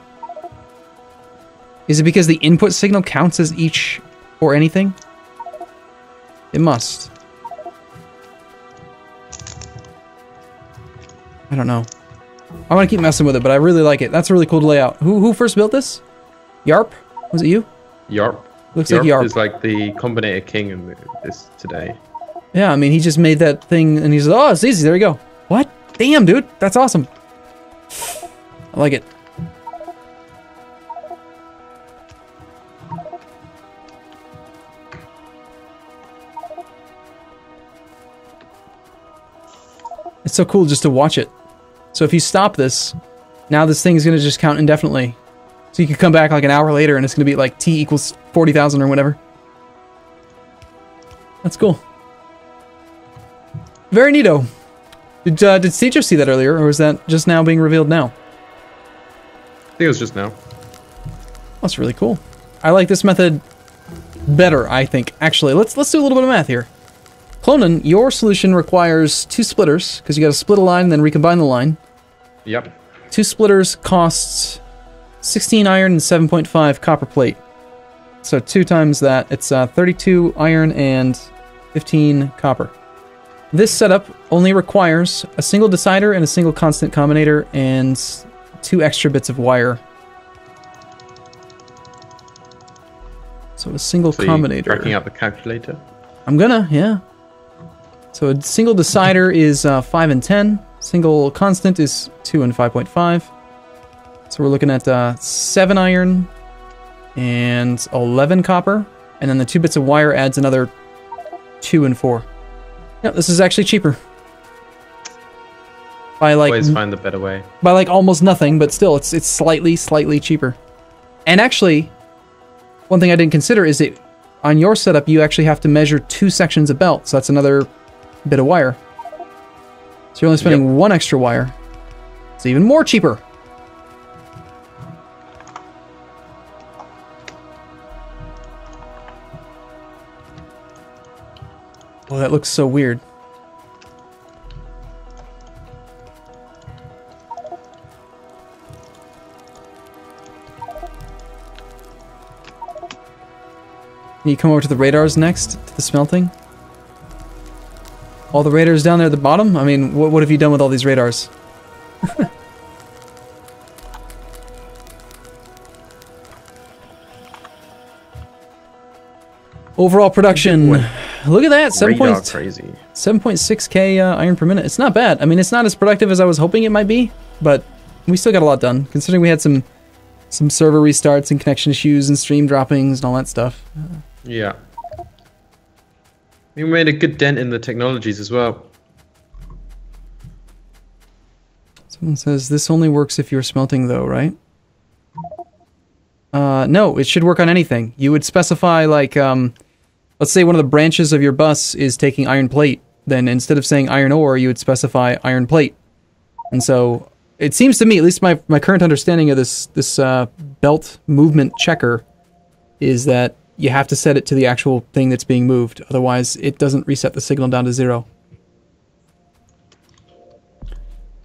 Is it because the input signal counts as each or anything? It must. I don't know. I want to keep messing with it, but I really like it. That's a really cool layout. Who who first built this? Yarp? Was it you? Yarp. Looks Yarp like Yarp. is like the Combinator King in this today. Yeah, I mean, he just made that thing, and he's like, oh, it's easy. There you go. What? Damn, dude, that's awesome. I like it. It's so cool just to watch it. So if you stop this, now this thing is going to just count indefinitely. So you can come back like an hour later and it's going to be like t equals 40,000 or whatever. That's cool. Very neato. Did, uh, did Steejo see that earlier, or was that just now being revealed now? I think it was just now. That's really cool. I like this method better, I think. Actually, let's let's do a little bit of math here. Klonan, your solution requires two splitters, because you gotta split a line and then recombine the line. Yep. Two splitters costs 16 iron and 7.5 copper plate. So two times that, it's uh, 32 iron and 15 copper. This setup only requires a single decider and a single constant combinator and two extra bits of wire. So a single So combinator. Cracking out the calculator. I'm gonna, yeah. So a single decider is uh, 5 and 10. Single constant is 2 and 5.5. So we're looking at uh, 7 iron and 11 copper. And then the two bits of wire adds another 2 and 4. Yep, this is actually cheaper. By like Always find the better way. by like almost nothing, but still, it's it's slightly slightly cheaper. And actually, one thing I didn't consider is that on your setup you actually have to measure two sections of belt, so that's another bit of wire. So you're only spending one extra wire. It's even more cheaper. Oh, that looks so weird. Can you come over to the radars next, to the smelting? All the radars down there at the bottom? I mean, what, what have you done with all these radars? Overall production. Look at that, 7 point- crazy. 7.6k uh, iron per minute. It's not bad. I mean, it's not as productive as I was hoping it might be, but we still got a lot done, considering we had some some server restarts and connection issues and stream droppings and all that stuff. Yeah. We made a good dent in the technologies as well. Someone says this only works if you're smelting, though, right? Uh, no, it should work on anything. You would specify like, um, let's say one of the branches of your bus is taking iron plate. Then instead of saying iron ore, you would specify iron plate. And so it seems to me, at least my, my current understanding of this this uh, belt movement checker, is that you have to set it to the actual thing that's being moved. Otherwise, it doesn't reset the signal down to zero.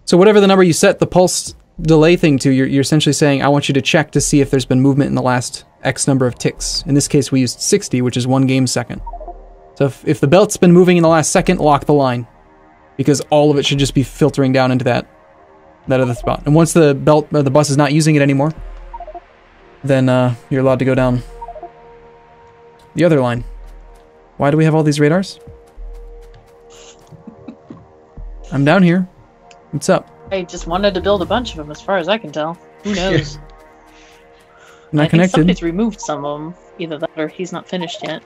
So whatever the number you set the pulse delay thing to, you're, you're essentially saying, I want you to check to see if there's been movement in the last X number of ticks. In this case, we used 60, which is one game second. So if, if the belt's been moving in the last second, lock the line. Because all of it should just be filtering down into that that other spot. And once the belt or the bus is not using it anymore, then uh, you're allowed to go down the other line. Why do we have all these radars? I'm down here. What's up? I just wanted to build a bunch of them, as far as I can tell. Who knows? Not I think connected. somebody's removed some of them. Either that or he's not finished yet.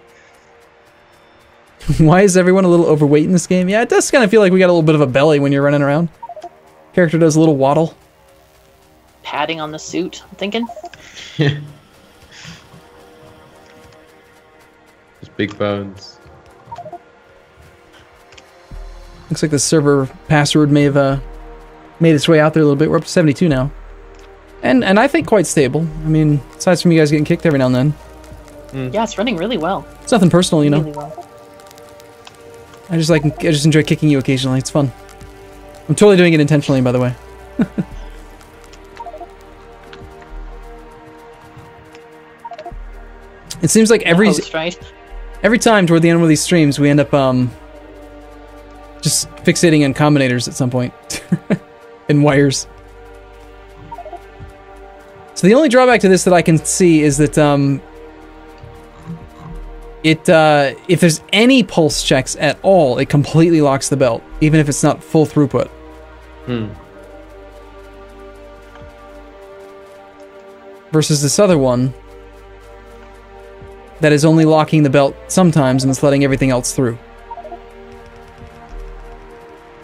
Why is everyone a little overweight in this game? Yeah, it does kind of feel like we got a little bit of a belly when you're running around. Character does a little waddle. Padding on the suit, I'm thinking. Just big bones. Looks like the server password may have uh, made its way out there a little bit. We're up to 72 now. And and I think quite stable. I mean, aside from you guys getting kicked every now and then. Yeah, it's running really well. It's nothing personal, you know. Really well. I just like I just enjoy kicking you occasionally. It's fun. I'm totally doing it intentionally, by the way. it seems like every Host, right? Every time toward the end of these streams, we end up um just fixating on combinators at some point and wires. So the only drawback to this that I can see is that um it uh if there's any pulse checks at all, it completely locks the belt, even if it's not full throughput. Hmm. versus this other one that is only locking the belt sometimes and it's letting everything else through.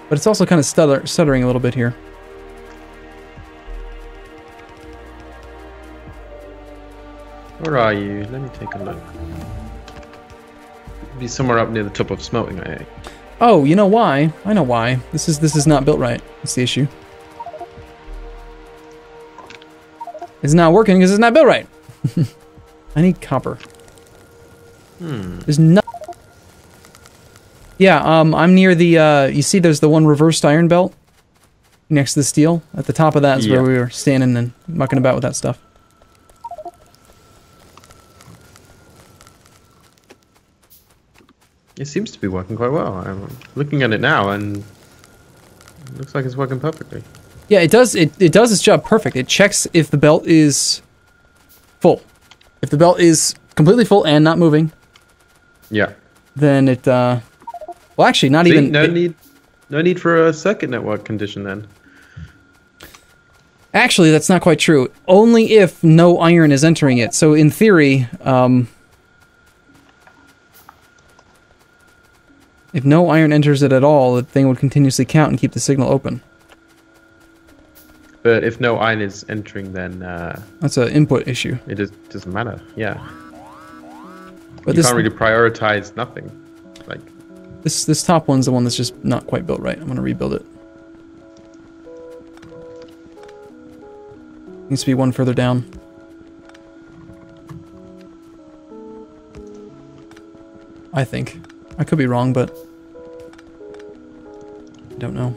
But it's also kind of stutter- stuttering a little bit here. Where are you? Let me take a look. Be somewhere up near the top of smelting, I think. Oh, you know why? I know why. This is this is not built right. That's the issue. It's not working because it's not built right. I need copper. Hmm. There's no. Yeah, um, I'm near the. Uh, you see, there's the one reversed iron belt next to the steel. At the top of that is where we were standing and mucking about with that stuff. It seems to be working quite well. I'm looking at it now, and it looks like it's working perfectly. Yeah, it does. It, it does its job perfect. It checks if the belt is full. If the belt is completely full and not moving, Yeah. then it. Uh, well, actually, not See, even. no it- need, no need for a circuit network condition then. Actually, that's not quite true. Only if no iron is entering it. So, in theory, um, if no iron enters it at all, the thing would continuously count and keep the signal open. But if no iron is entering, then uh, That's an input issue. it is, doesn't matter. Yeah. But you this can't really prioritize nothing. Like, this this top one's the one that's just not quite built right. I'm gonna rebuild it. Needs to be one further down. I think. I could be wrong, but don't know.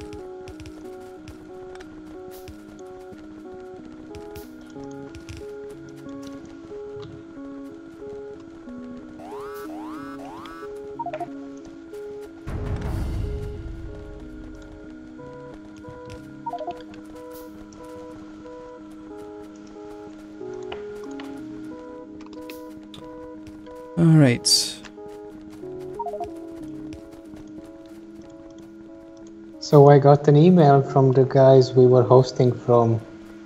All right. So I got an email from the guys we were hosting from.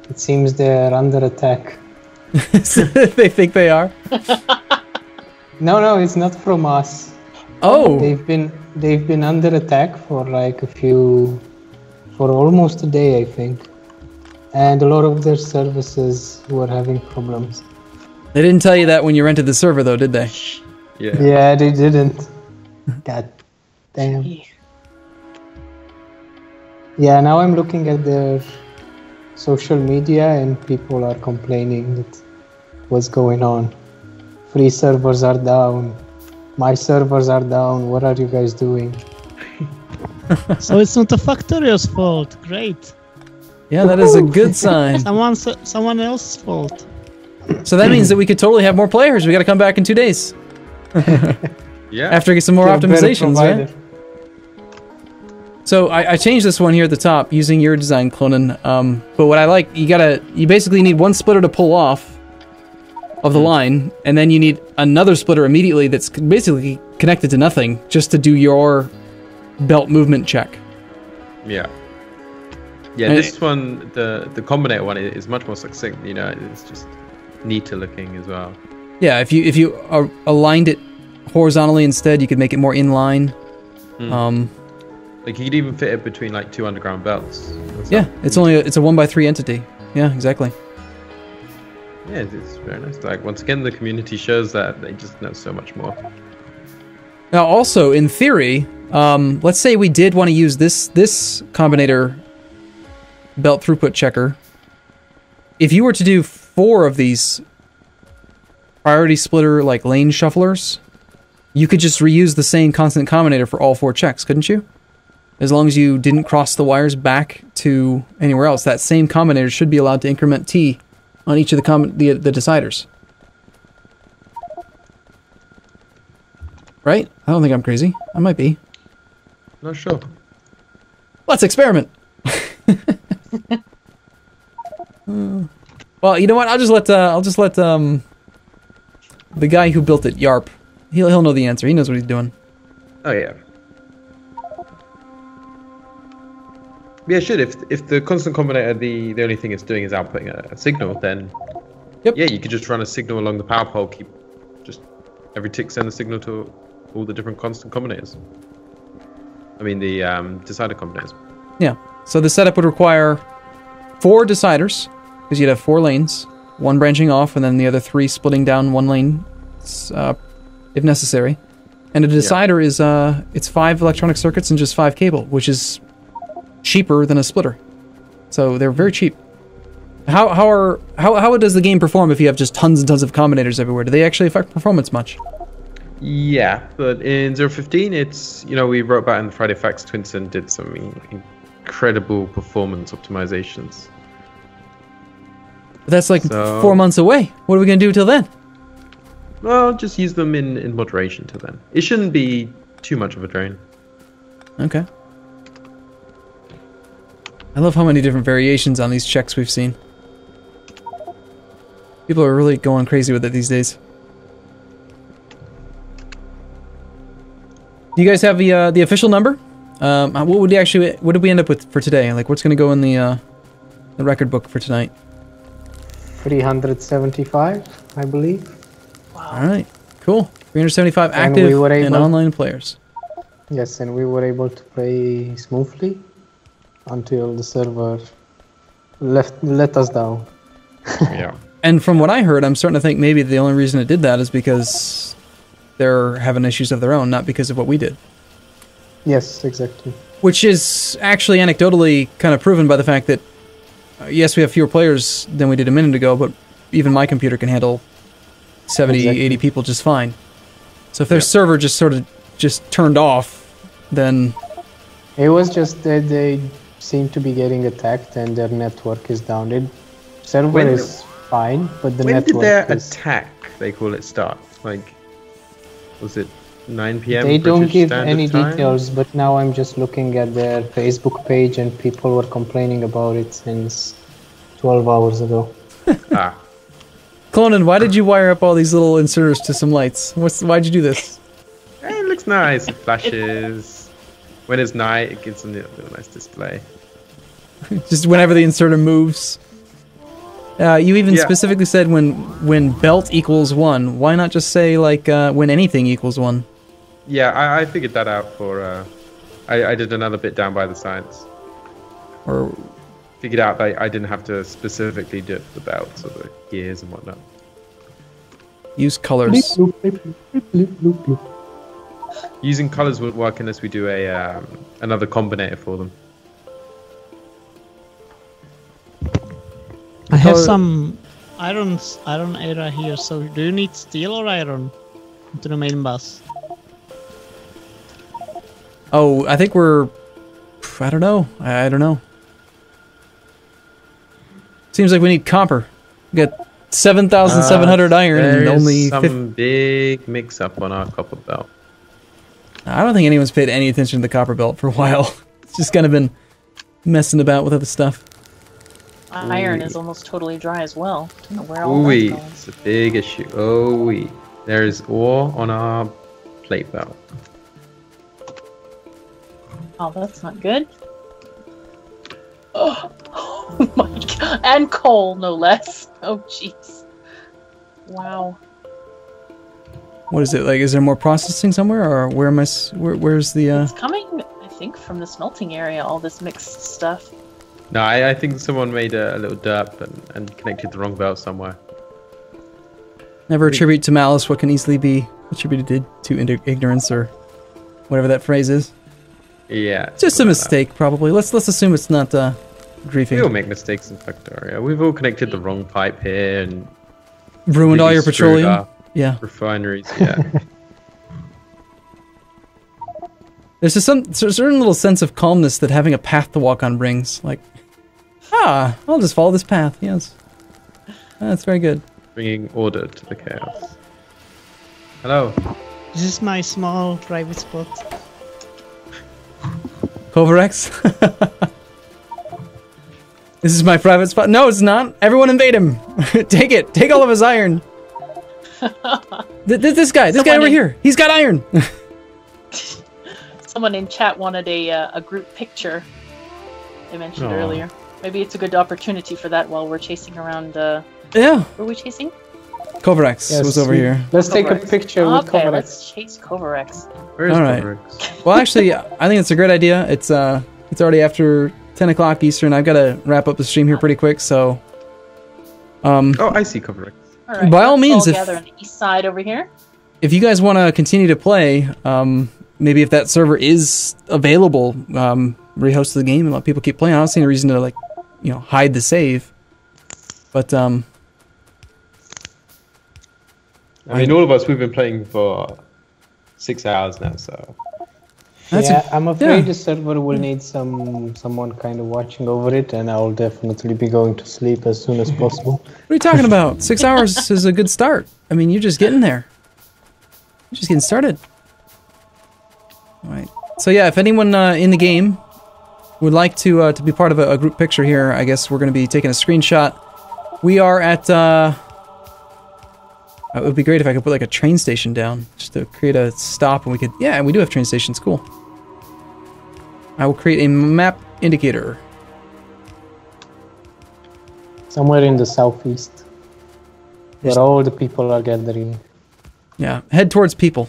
It seems they're under attack. they think they are. No, no, it's not from us. Oh, They've been they've been under attack for like a few for almost a day, I think. And a lot of their services were having problems. they didn't tell you that when you rented the server, though, did they? yeah. Yeah, they didn't. God damn. Yeah, now I'm looking at their social media and people are complaining that what's going on. Free servers are down. My servers are down. What are you guys doing? So oh, it's not the Factorio's fault. Great. Yeah, that is a good sign. Someone's someone else's fault. So that means that we could totally have more players. We got to come back in two days Yeah. after we get some more You're a better optimizations, right? So I, I changed this one here at the top using your design, Klonan. Um, but what I like, you gotta, you basically need one splitter to pull off of the line, and then you need another splitter immediately that's basically connected to nothing, just to do your belt movement check. Yeah. Yeah, And this one, the the combinator one, is much more succinct. You know, it's just neater looking as well. Yeah, if you if you aligned it horizontally instead, you could make it more in line. Hmm. Um, Like you could even fit it between like two underground belts. yeah, it's only a, it's a one by three entity. Yeah, exactly. yeah, it's, it's very nice. Like once again, the community shows that they just know so much more. Now, also in theory, um, let's say we did want to use this this combinator belt throughput checker. If you were to do four of these priority splitter like lane shufflers, you could just reuse the same constant combinator for all four checks, couldn't you? As long as you didn't cross the wires back to anywhere else, that same combinator should be allowed to increment T on each of the com- the, the deciders. Right? I don't think I'm crazy. I might be. Not sure. Let's experiment. Uh, well, you know what? I'll just let uh, I'll just let um the guy who built it, Yarp. He'll he'll know the answer. He knows what he's doing. Oh yeah. Yeah, should if if the constant combinator the the only thing it's doing is outputting a, a signal, then Yep. yeah, you could just run a signal along the power pole, keep just every tick send a signal to all the different constant combinators. I mean the um, decider combinators. Yeah. So the setup would require four deciders, because you'd have four lanes, one branching off, and then the other three splitting down one lane, uh, if necessary. And a decider is uh, it's five electronic circuits and just five cable, which is cheaper than a splitter. So they're very cheap. How how are how how does the game perform if you have just tons and tons of combinators everywhere? Do they actually affect performance much? Yeah, but in 015, it's you know we wrote about in the Friday Facts Twinsen did some incredible performance optimizations. But that's like So- four months away. What are we gonna do till then? Well, just use them in in moderation to then. It shouldn't be too much of a drain. Okay. I love how many different variations on these checks we've seen. People are really going crazy with it these days. Do you guys have the uh, the official number? Um, uh, what would you actually what did we end up with for today? Like, what's going to go in the uh, the record book for tonight? 375, I believe. Wow. All right, cool. 375 And active we were and online players. Yes, and we were able to play smoothly until the server left let us down. Yeah. And from what I heard, I'm starting to think maybe the only reason it did that is because they're having issues of their own, not because of what we did. Yes, exactly. Which is actually anecdotally kind of proven by the fact that, uh, yes, we have fewer players than we did a minute ago, but even my computer can handle 70, Exactly. 80 people just fine. So if their Yeah. server just sort of just turned off, then It was just that they seem to be getting attacked and their network is down. It server When- is fine, but the when did network their is. attack, they call it, start? Like, was it 9 p.m. They don't give Standard any Time? details, but now I'm just looking at their Facebook page and people were complaining about it since 12 hours ago. Ah, Klonan, why did you wire up all these little inserters to some lights? What's why'd you do this? it looks nice. It flashes. when it's night, it gives a little, little nice display. just whenever the inserter moves. Uh, you even Yeah. specifically said when when belt equals one. Why not just say like uh, when anything equals one? Yeah, I, I figured that out for. Uh, I, I did another bit down by the science. Or Figured out that I didn't have to specifically do the belts or the gears and whatnot. use colors. Using colors wouldn't work unless we do a um, another combinator for them. I have some iron iron era here. So do you need steel or iron to the main bus? Oh, I think we're. I don't know. I, I don't know. Seems like we need copper. We got seven thousand seven hundred iron and Uh, There's only. some fif- big mix-up on our copper belt. I don't think anyone's paid any attention to the copper belt for a while. It's just kind of been messing about with other stuff. Iron Ooh. is almost totally dry as well. Don't know where all Oh, that's it's a big issue. Oh, there's ore on our plate belt. Oh, that's not good. Oh, oh my god. And coal, no less. Oh, jeez. Wow. What is it like? Is there more processing somewhere, or where am I? s- Where, where's the? Uh... It's coming, I think, from the smelting area, all this mixed stuff. No, I, I think someone made a, a little derp and, and connected the wrong belt somewhere. Never attribute to malice what can easily be attributed to ignorance or whatever that phrase is. Yeah. Just a like that. mistake, probably. Let's let's assume it's not uh, griefing. We all make mistakes in Factorio. We've all connected the wrong pipe here and Ruined all your petroleum. Yeah, refineries. Yeah. there's just some there's a certain little sense of calmness that having a path to walk on brings. Like, ah, I'll just follow this path. Yes, that's very good. bringing order to the chaos. Hello. This is my small private spot. Kovarex? this is my private spot. No, it's not. Everyone invade him. Take it. Take all of his iron. Th- th- this guy, this guy over in- here. He's got iron. Someone in chat wanted a uh, a group picture. I mentioned Aw. earlier. Maybe it's a good opportunity for that while we're chasing around. Uh, yeah. were we chasing? Kovarex Yes, was over we- here. Let's take a Kovarex. picture with Okay, Kovarex. let's chase Kovarex. Where is All right. Kovarex? Well, actually, I think it's a great idea. It's uh, it's already after ten o'clock Eastern. I've got to wrap up the stream here pretty quick. So, um, Oh, I see Kovarex. All right, By all let's means, if- gather on the east side over here. if you guys want to continue to play, um, maybe if that server is available, um, rehost the game and let people keep playing. I don't see any reason to like, you know, hide the save. But um, I mean, all of us, we've been playing for six hours now, so. That's yeah, a- i I'm afraid yeah. the server will need some someone kind of watching over it, and I'll definitely be going to sleep as soon as possible. what are you talking about? Six hours is a good start. I mean, you're just getting there. You're just getting started. All right. So yeah, if anyone uh, in the game would like to uh, to be part of a, a group picture here, I guess we're going to be taking a screenshot. We are at. Uh, it would be great if I could put like a train station down, just to create a stop, and we could. Yeah, we do have train stations. Cool. I will create a map indicator. Somewhere in the southeast, where all the people are gathering. Yeah, head towards people.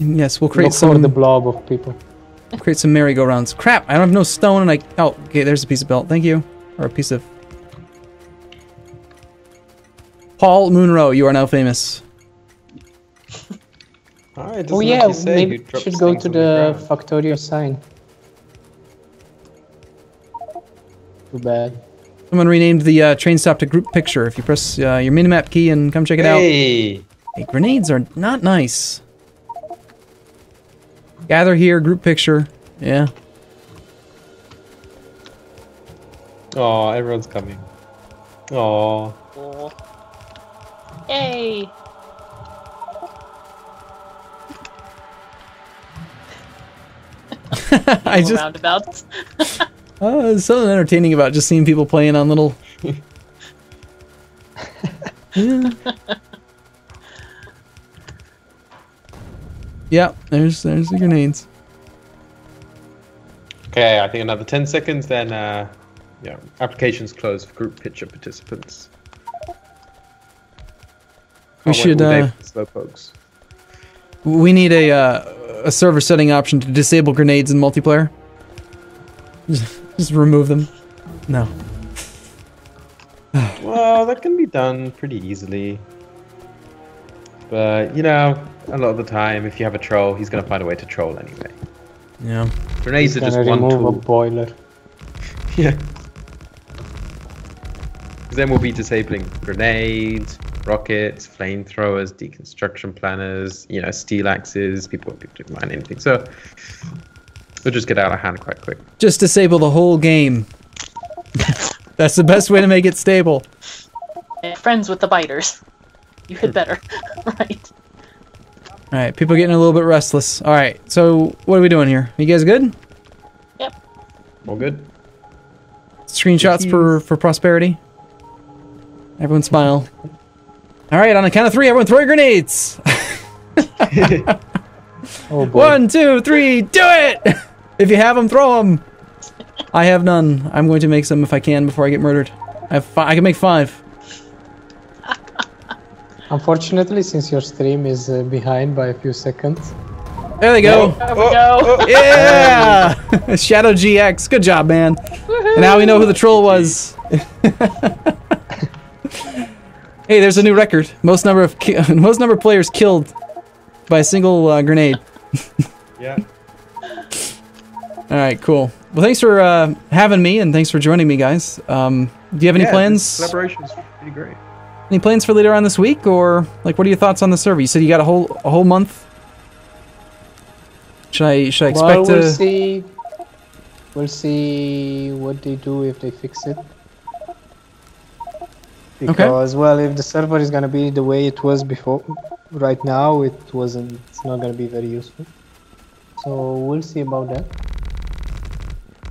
Yes, we'll create Look some. for the blob of people. create some merry-go-rounds. Crap! I don't have no stone, and I. Oh, okay. There's a piece of belt. Thank you, or a piece of. Paul Munro, you are now famous. Alright, Oh yeah, maybe we should go to the Factorio sign. Too bad. Someone renamed the uh, train stop to group picture. If you press uh, your minimap key and come check it out. Hey! Hey, grenades are not nice. Gather here, group picture. Yeah. Oh, everyone's coming. Oh. Cool. Yay! I just. roundabouts. Oh, there's something entertaining about just seeing people playing on little. yeah. Yeah, there's there's the grenades. Okay, I think another 10 seconds, then, uh, yeah, applications closed for group picture participants. We should, uh, for the. We need a uh, a server setting option to disable grenades in multiplayer. Just, just remove them. No. Well, that can be done pretty easily. But, you know, a lot of the time, if you have a troll, he's going to find a way to troll anyway. Yeah. Grenades He's are just gonna one remove a boiler. Yeah. Because then we'll be disabling grenades, rockets, flamethrowers, deconstruction planners, you know, steel axes. People won't be able to mine anything. So we'll just get out of hand quite quick. Just disable the whole game. That's the best way to make it stable. Friends with the biters. You had hmm. better. right. All right, people getting a little bit restless. All right, so what are we doing here? You guys good? Yep. All good? Screenshots for for prosperity. Everyone smile. All right, on the count of three, everyone throw your grenades. Oh boy. One, two, three, do it! If you have them, throw them. I have none. I'm going to make some if I can before I get murdered. I have fi- I can make five. Unfortunately, since your stream is uh, behind by a few seconds, There they go. There we go. Yeah! Shadow GX. Good job, man. And now we know who the troll was. hey, there's a new record. Most number of ki- most number of players killed by a single uh, grenade. Yeah. All right, cool. Well, thanks for uh, having me, and thanks for joining me, guys. Um, do you have any yeah, plans? This collaboration's pretty great. Any plans for later on this week, or like, what are your thoughts on the server? You said you got a whole a whole month. Should I should I expect well, we'll to? see. We'll see what they do if they fix it. Because well, if the server is gonna be the way it was before, right now it wasn't. It's not gonna be very useful. So we'll see about that.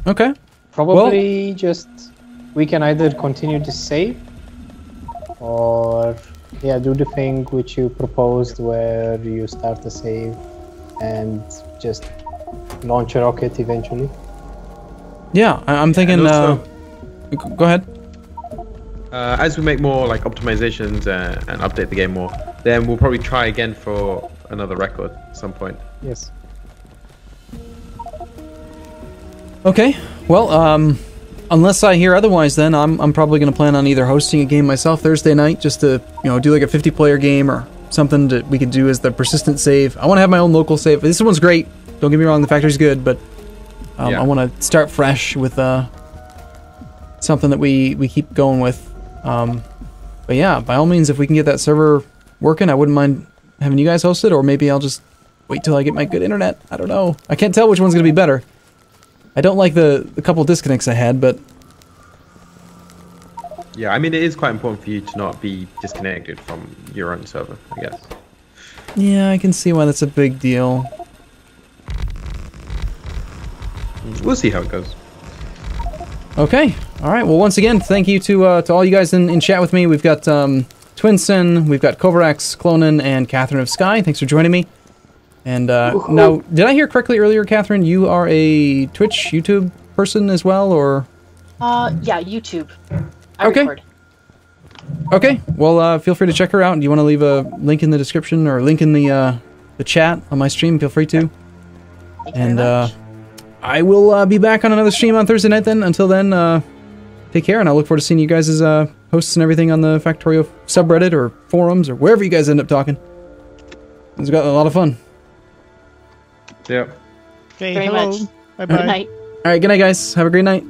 Okay. Probably just we can either continue to save or yeah, do the thing which you proposed where you start a save and just launch a rocket eventually. Yeah, I- I'm thinking. And Uh, also- g- go ahead. Uh, as we make more like optimizations uh, and update the game more, then we'll probably try again for another record at some point. Yes. Okay. Well, um, unless I hear otherwise, then I'm, I'm probably going to plan on either hosting a game myself Thursday night, just to you know do like a 50 player game or something that we could do as the persistent save. I want to have my own local save. This one's great. Don't get me wrong, the factory's good, but um, Yeah. I want to start fresh with uh, something that we we keep going with. Um, but yeah, by all means, if we can get that server working, I wouldn't mind having you guys host it, or maybe I'll just wait till I get my good internet. I don't know. I can't tell which one's going to be better. I don't like the, the couple disconnects I had, but Yeah, I mean it is quite important for you to not be disconnected from your own server, I guess. yeah, I can see why that's a big deal. We'll see how it goes. Okay, all right. Well, once again, thank you to uh, to all you guys in, in chat with me. We've got um, Twinsen, we've got Kovarex, Klonan, and Katherine of Sky. Thanks for joining me. And uh, now, did I hear correctly earlier, Katherine? You are a Twitch, YouTube person as well, or Uh, yeah, YouTube. I Okay. record. okay? Well, uh, feel free to check her out. Do you want to leave a link in the description or link in the uh, the chat on my stream? Feel free to. Thank you And uh. I will uh, be back on another stream on Thursday night. Then, until then, uh, take care, and I look forward to seeing you guys as uh, hosts and everything on the Factorio subreddit or forums or wherever you guys end up talking. It's got a lot of fun. Yeah. Okay, Very hello. much. Bye bye. Good night. All right, good night, guys. Have a great night.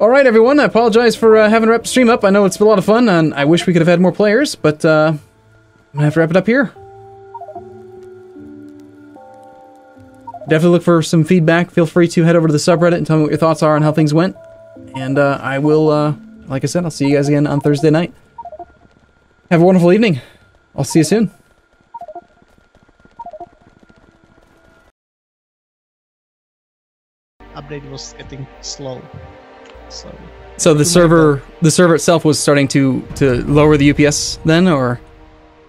All right, everyone. I apologize for uh, having to wrap the stream up. I know it's been a lot of fun, and I wish we could have had more players, but uh, I'm gonna have to wrap it up here. Definitely look for some feedback. Feel free to head over to the subreddit and tell me what your thoughts are on how things went. And uh, I will, uh, like I said, I'll see you guys again on Thursday night. Have a wonderful evening. I'll see you soon. Update was getting slow. So So the server, the server itself was starting to to lower the UPS then, or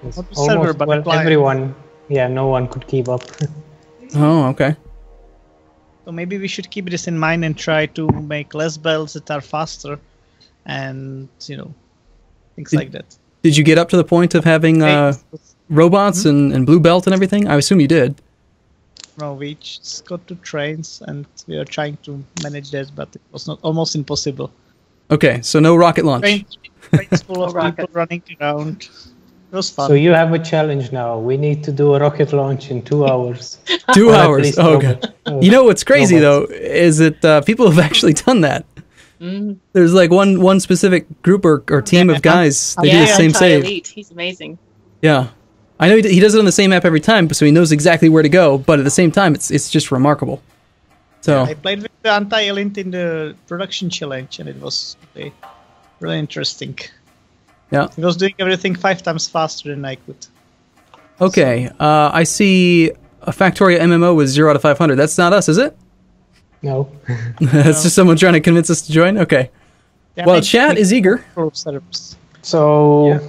Not the server, but well, everyone. Yeah, no one could keep up. oh, okay. So maybe we should keep this in mind and try to make less bells that are faster, and you know, things Did- like that. Did you get up to the point of having uh, Hey, robots and, and blue belt and everything? I assume you did. No, we just got to trains, and we are trying to manage that, but it was not almost impossible. Okay, so no rocket launch. Trains, trains full of No people running around. It was fun. So you have a challenge now. We need to do a rocket launch in two hours. Two Or hours. Oh, okay. robot- You know what's crazy robots. though is that uh, people have actually done that. Mm. There's like one one specific group or, or team of guys. They do yeah, the same save. Elite. He's amazing. Yeah, I know he, d- he does it on the same map every time, so he knows exactly where to go. But at the same time, it's it's just remarkable. So I played with the AntiElitz in the production challenge, and it was really, really interesting. yeah. He was doing everything five times faster than I could. Okay, uh, I see a Factorio MMO with zero out of five hundred. That's not us, is it? No. That's just someone trying to convince us to join. Okay. Yeah, Well, chat is eager. So Yeah.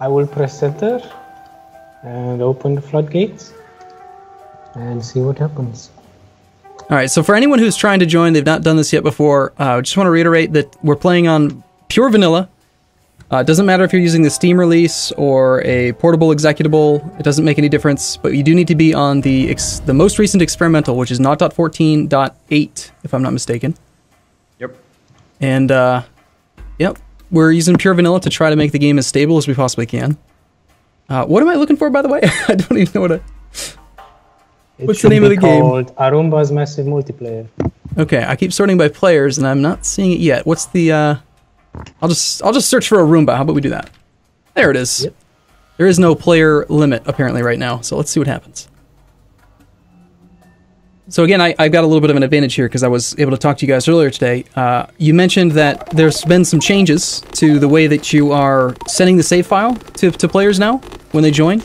I will press enter and open the floodgates and see what happens. All right. So for anyone who's trying to join, they've not done this yet before. uh, I just want to reiterate that we're playing on pure vanilla. Uh, it doesn't matter if you're using the Steam release or a portable executable; it doesn't make any difference. But you do need to be on the ex- the most recent experimental, which is not .14.8, if I'm not mistaken. Yep. And uh, yep, we're using pure vanilla to try to make the game as stable as we possibly can. Uh, what am I looking for, by the way? I don't even know what. I... It What's the name of the game? called Arumba's Massive Multiplayer. Okay, I keep sorting by players, and I'm not seeing it yet. What's the? uh I'll just I'll just search for Arumba. How about we do that? There it is. Yep. There is no player limit apparently right now, so let's see what happens. So again, I, I've got a little bit of an advantage here because I was able to talk to you guys earlier today. Uh, you mentioned that there's been some changes to the way that you are sending the save file to, to players now when they join.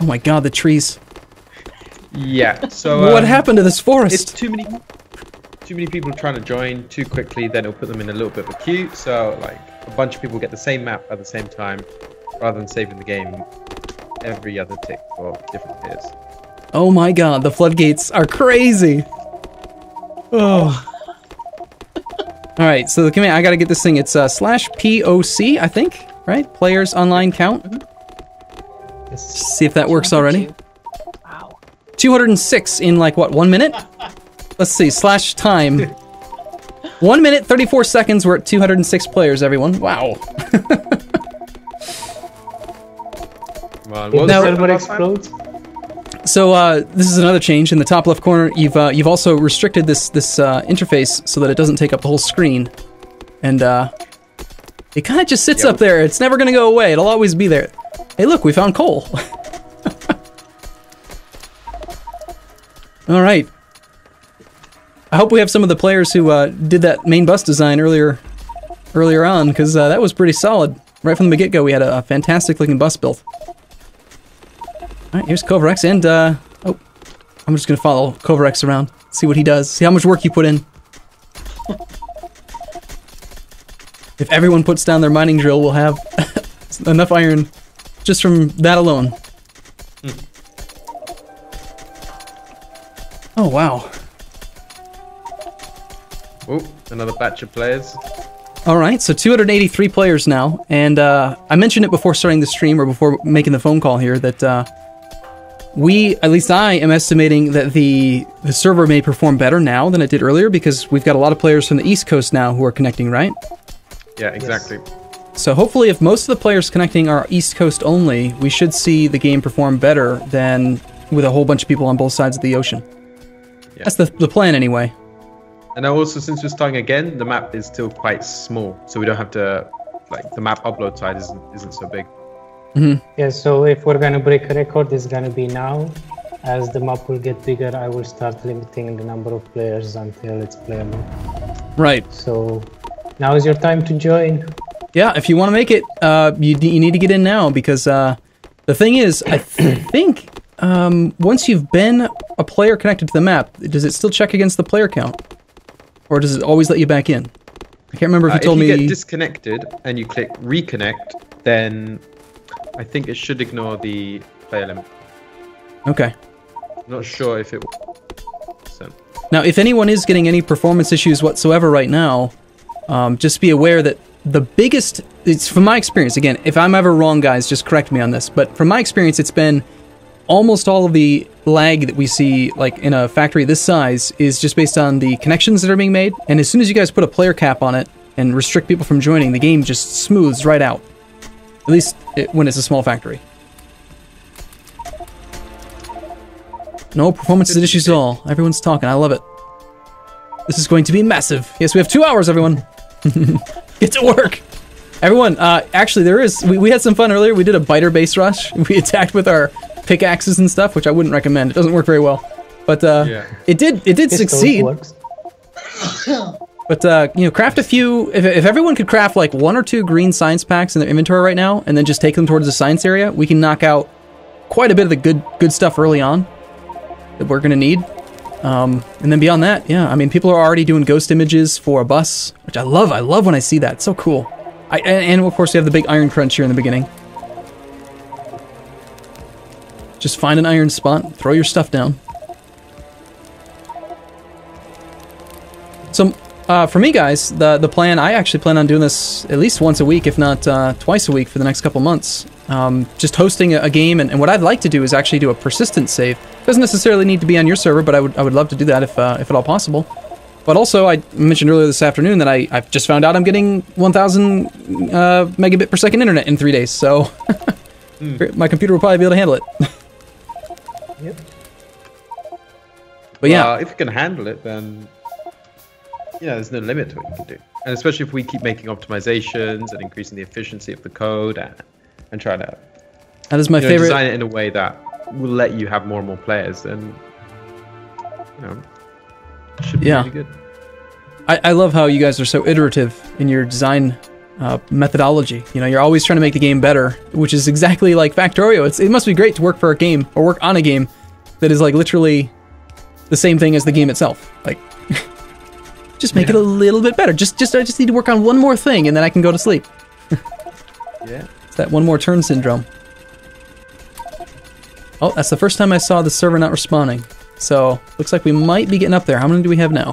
Oh my god, the trees. Yeah. So what um, happened to this forest? It's too many, too many people trying to join too quickly. Then it'll put them in a little bit of a queue. So like a bunch of people get the same map at the same time, rather than saving the game every other tick for different players. Oh my god, the floodgates are crazy. Oh. All right, so the command I got to get this thing. It's uh, slash POC, I think, right? Players online count. Yes. See if that works already. Wow. 206 in like what, one minute? Let's see, slash time. One minute, 34 seconds. We're at 206 players, everyone. Wow. Well, If what was Now- the server explodes, So uh, this is another change in the top left corner. You've uh, you've also restricted this this uh, interface so that it doesn't take up the whole screen, and uh, it kind of just sits Yep. up there. It's never going to go away. It'll always be there. Hey, look, we found coal. All right. I hope we have some of the players who uh, did that main bus design earlier earlier on because uh, that was pretty solid. Right from the get go, we had a, a fantastic looking bus built. All right, here's Kovarex, and uh, oh, I'm just gonna follow Kovarex around, see what he does, see how much work you put in. if everyone puts down their mining drill, we'll have enough iron just from that alone. Oh wow! Oh, another batch of players. All right, so 283 players now, and uh, I mentioned it before starting the stream or before making the phone call here that uh, we, at least I, am estimating that the the server may perform better now than it did earlier because we've got a lot of players from the East Coast now who are connecting, right? Yeah, exactly. So hopefully, if most of the players connecting are East Coast only, we should see the game perform better than with a whole bunch of people on both sides of the ocean. Yeah. That's the the plan, anyway. And also, since we're starting again, the map is still quite small, so we don't have to like the map upload side isn't isn't so big. Yeah. So if we're gonna break a record, it's gonna be now. As the map will get bigger, I will start limiting the number of players until it's playable. Right. So now is your time to join. Yeah, if you want to make it, uh, you, you need to get in now because uh, the thing is, I think um, once you've been a player connected to the map, does it still check against the player count, or does it always let you back in? I can't remember if Uh, you told me. if you me. get disconnected and you click reconnect, then I think it should ignore the player limit. okay. I'm not sure if it. So, Now, if anyone is getting any performance issues whatsoever right now, um, just be aware that the biggest, it's from my experience, again, if I'm ever wrong, guys, just correct me on this, but from my experience, it's been almost all of the lag that we see, like in a factory this size, is just based on the connections that are being made. And as soon as you guys put a player cap on it and restrict people from joining, the game just smooths right out. At least it, when it's a small factory. No performance issues at all. Everyone's talking. I love it. This is going to be massive. Yes, we have two hours, everyone. Get to work. Everyone, uh, actually, there is. We, we had some fun earlier. We did a biter base rush. We attacked with our pickaxes and stuff, which I wouldn't recommend. It doesn't work very well. But uh, Yeah. it did. It did Pistol succeed. But uh, you know, craft a few. If, if everyone could craft like one or two green science packs in their inventory right now, and then just take them towards the science area, we can knock out quite a bit of the good good stuff early on that we're gonna need. Um, and then beyond that, yeah, I mean, people are already doing ghost images for a bus, which I love. I love when I see that. It's so cool. I, and, and of course, we have the big iron crunch here in the beginning. Just find an iron spot, throw your stuff down. So, uh, for me, guys, the the plan I actually plan on doing this at least once a week, if not uh, twice a week, for the next couple months. Um, just hosting a, a game, and, and what I'd like to do is actually do a persistent save. Doesn't necessarily need to be on your server, but I would I would love to do that if uh, if at all possible. But also, I mentioned earlier this afternoon that I I've just found out I'm getting 1,000 uh, megabit per second internet in three days, so my computer will probably be able to handle it. Yep. But yeah, Well, if you can handle it, then you know there's no limit to what you can do. And especially if we keep making optimizations and increasing the efficiency of the code and, and trying to that is my you know, favorite. design it in a way that will let you have more and more players, and you know, should be Yeah. really good. I, I love how you guys are so iterative in your design uh, methodology. You know, you're always trying to make the game better, which is exactly like Factorio. It's, it must be great to work for a game or work on a game that is like literally the same thing as the game itself. Like, just make it a little bit better. Just, just I just need to work on one more thing, and then I can go to sleep. Yeah. It's that one more turn syndrome. Oh, that's the first time I saw the server not responding. So, looks like we might be getting up there. How many do we have now?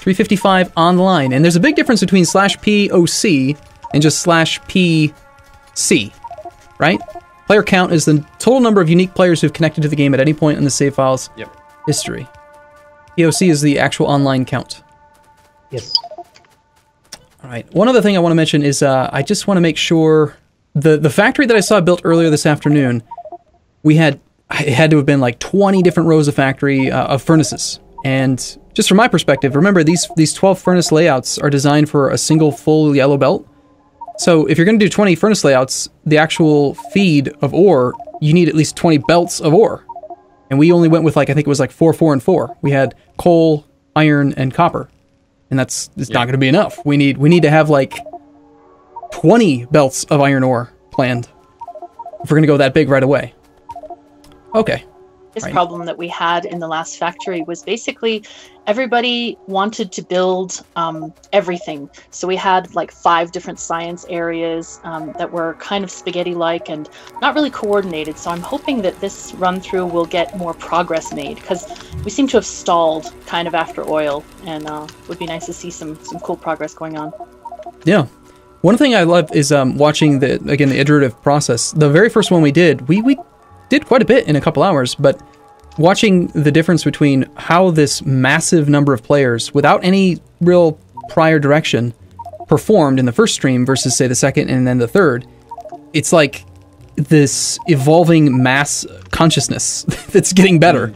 355 online. And there's a big difference between slash POC and just slash PC, right? Player count is the total number of unique players who've connected to the game at any point in the save file's Yep. history. POC is the actual online count. Yes. All right. One other thing I want to mention is uh, I just want to make sure the the factory that I saw built earlier this afternoon, we had it had to have been like 20 different rows of factory uh, of furnaces. And just from my perspective, remember these these 12 furnace layouts are designed for a single full yellow belt. So if you're going to do 20 furnace layouts, the actual feed of ore, you need at least 20 belts of ore. And we only went with like I think it was like 4 4 and 4. We had coal, iron and copper and that's it's not going to be enough. We need we need to have like twenty belts of iron ore planned if we're going to go that big right away. Okay, This Right. problem that we had in the last factory was basically everybody wanted to build um, everything. So we had like five different science areas um, that were kind of spaghetti like and not really coordinated. So I'm hoping that this run through will get more progress made because we seem to have stalled kind of after oil and uh, would be nice to see some, some cool progress going on. yeah. One thing I love is um, watching the again the iterative process. The very first one we did, we we did quite a bit in a couple hours, but watching the difference between how this massive number of players, without any real prior direction, performed in the first stream versus say the second and then the third, it's like this evolving mass consciousness that's getting better.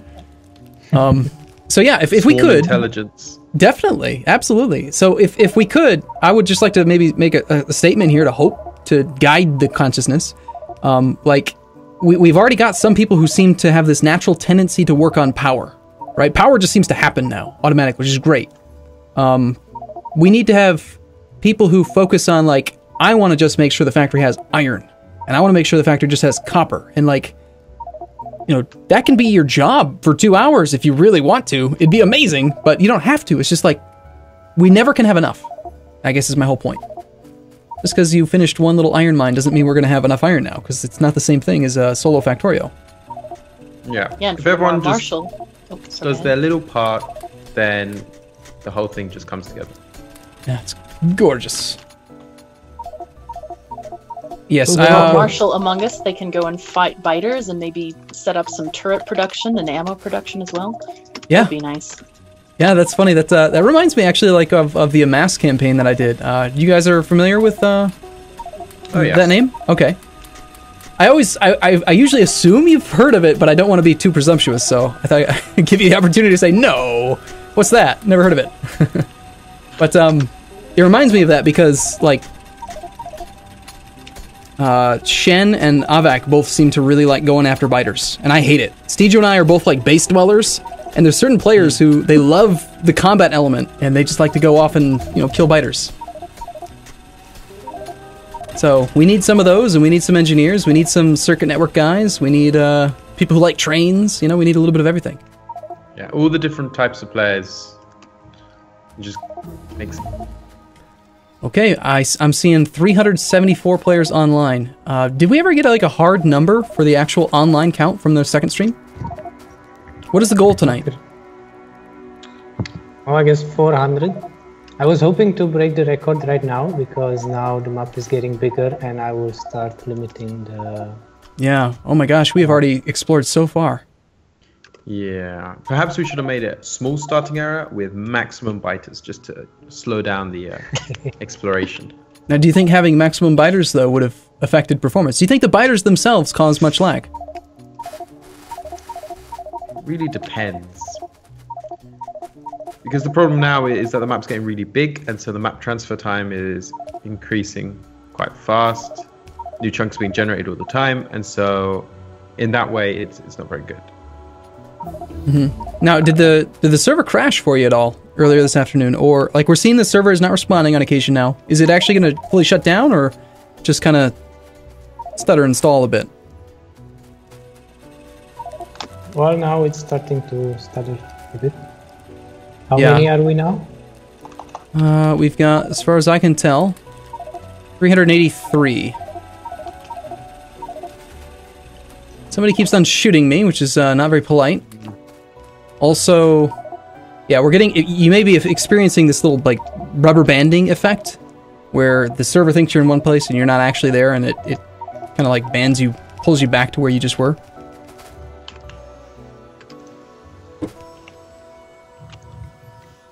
Um, so yeah, if, if we could, intelligence. Definitely, absolutely. So if if we could, I would just like to maybe make a, a statement here to hope to guide the consciousness. Um, like we, we've already got some people who seem to have this natural tendency to work on power, right? Power just seems to happen now automatically, which is great. Um, we need to have people who focus on like I want to just make sure the factory has iron, and I want to make sure the factory just has copper, and like you know, that can be your job for two hours if you really want to. It'd be amazing, but you don't have to. It's just like, we never can have enough. I guess is my whole point. Just because you finished one little iron mine doesn't mean we're going to have enough iron now, because it's not the same thing as a solo Factorio. Yeah. Yeah, if everyone our just Marshall sorry, does their little part, then the whole thing just comes together. Yeah, it's gorgeous. Yes, Well, Or uh, martial among us, they can go and fight biters and maybe set up some turret production and ammo production as well. yeah, That'd be nice. Yeah. That's funny. That uh, that reminds me actually like of, of the Amass campaign that I did. Uh, you guys are familiar with uh, Oh yeah. that name? Okay. I always, I, I, I usually assume you've heard of it, but I don't want to be too presumptuous, so I thought I'd give you the opportunity to say, no, what's that? Never heard of it. but, um, it reminds me of that because, like, uh, Shen and Avak both seem to really like going after biters, and I hate it. Steejo and I are both, like, base dwellers, and there's certain players who, they love the combat element, and they just like to go off and, you know, kill biters. So we need some of those, and we need some engineers. We need some circuit network guys. We need uh, people who like trains. You know, we need a little bit of everything. Yeah. All the different types of players. It just makes Okay, I I, am seeing 374 players online. Uh, did we ever get like a hard number for the actual online count from the second stream? What is the goal tonight? Oh, I guess 400. I was hoping to break the record right now because now the map is getting bigger and I will start limiting the. Yeah. Oh my gosh, we have already explored so far. Yeah. Perhaps we should have made a small starting area with maximum biters just to slow down the uh, exploration. Now, do you think having maximum biters though would have affected performance? Do you think the biters themselves cause much lag? Really depends. Because the problem now is that the map's getting really big, and so the map transfer time is increasing quite fast. New chunks being generated all the time, and so in that way, it's it's not very good. Mm-hmm. Now, did the did the server crash for you at all earlier this afternoon, or like we're seeing the server is not responding on occasion now? Is it actually going to fully shut down, or just kind of stutter and stall a bit? Well, now it's starting to stutter a bit. How Yeah. many are we now? Uh, we've got, as far as I can tell, 383. Somebody keeps on shooting me, which is uh, not very polite. Also, yeah, we're getting. You may be experiencing this little like rubber banding effect, where the server thinks you're in one place and you're not actually there, and it, it kind of like bands you, pulls you back to where you just were.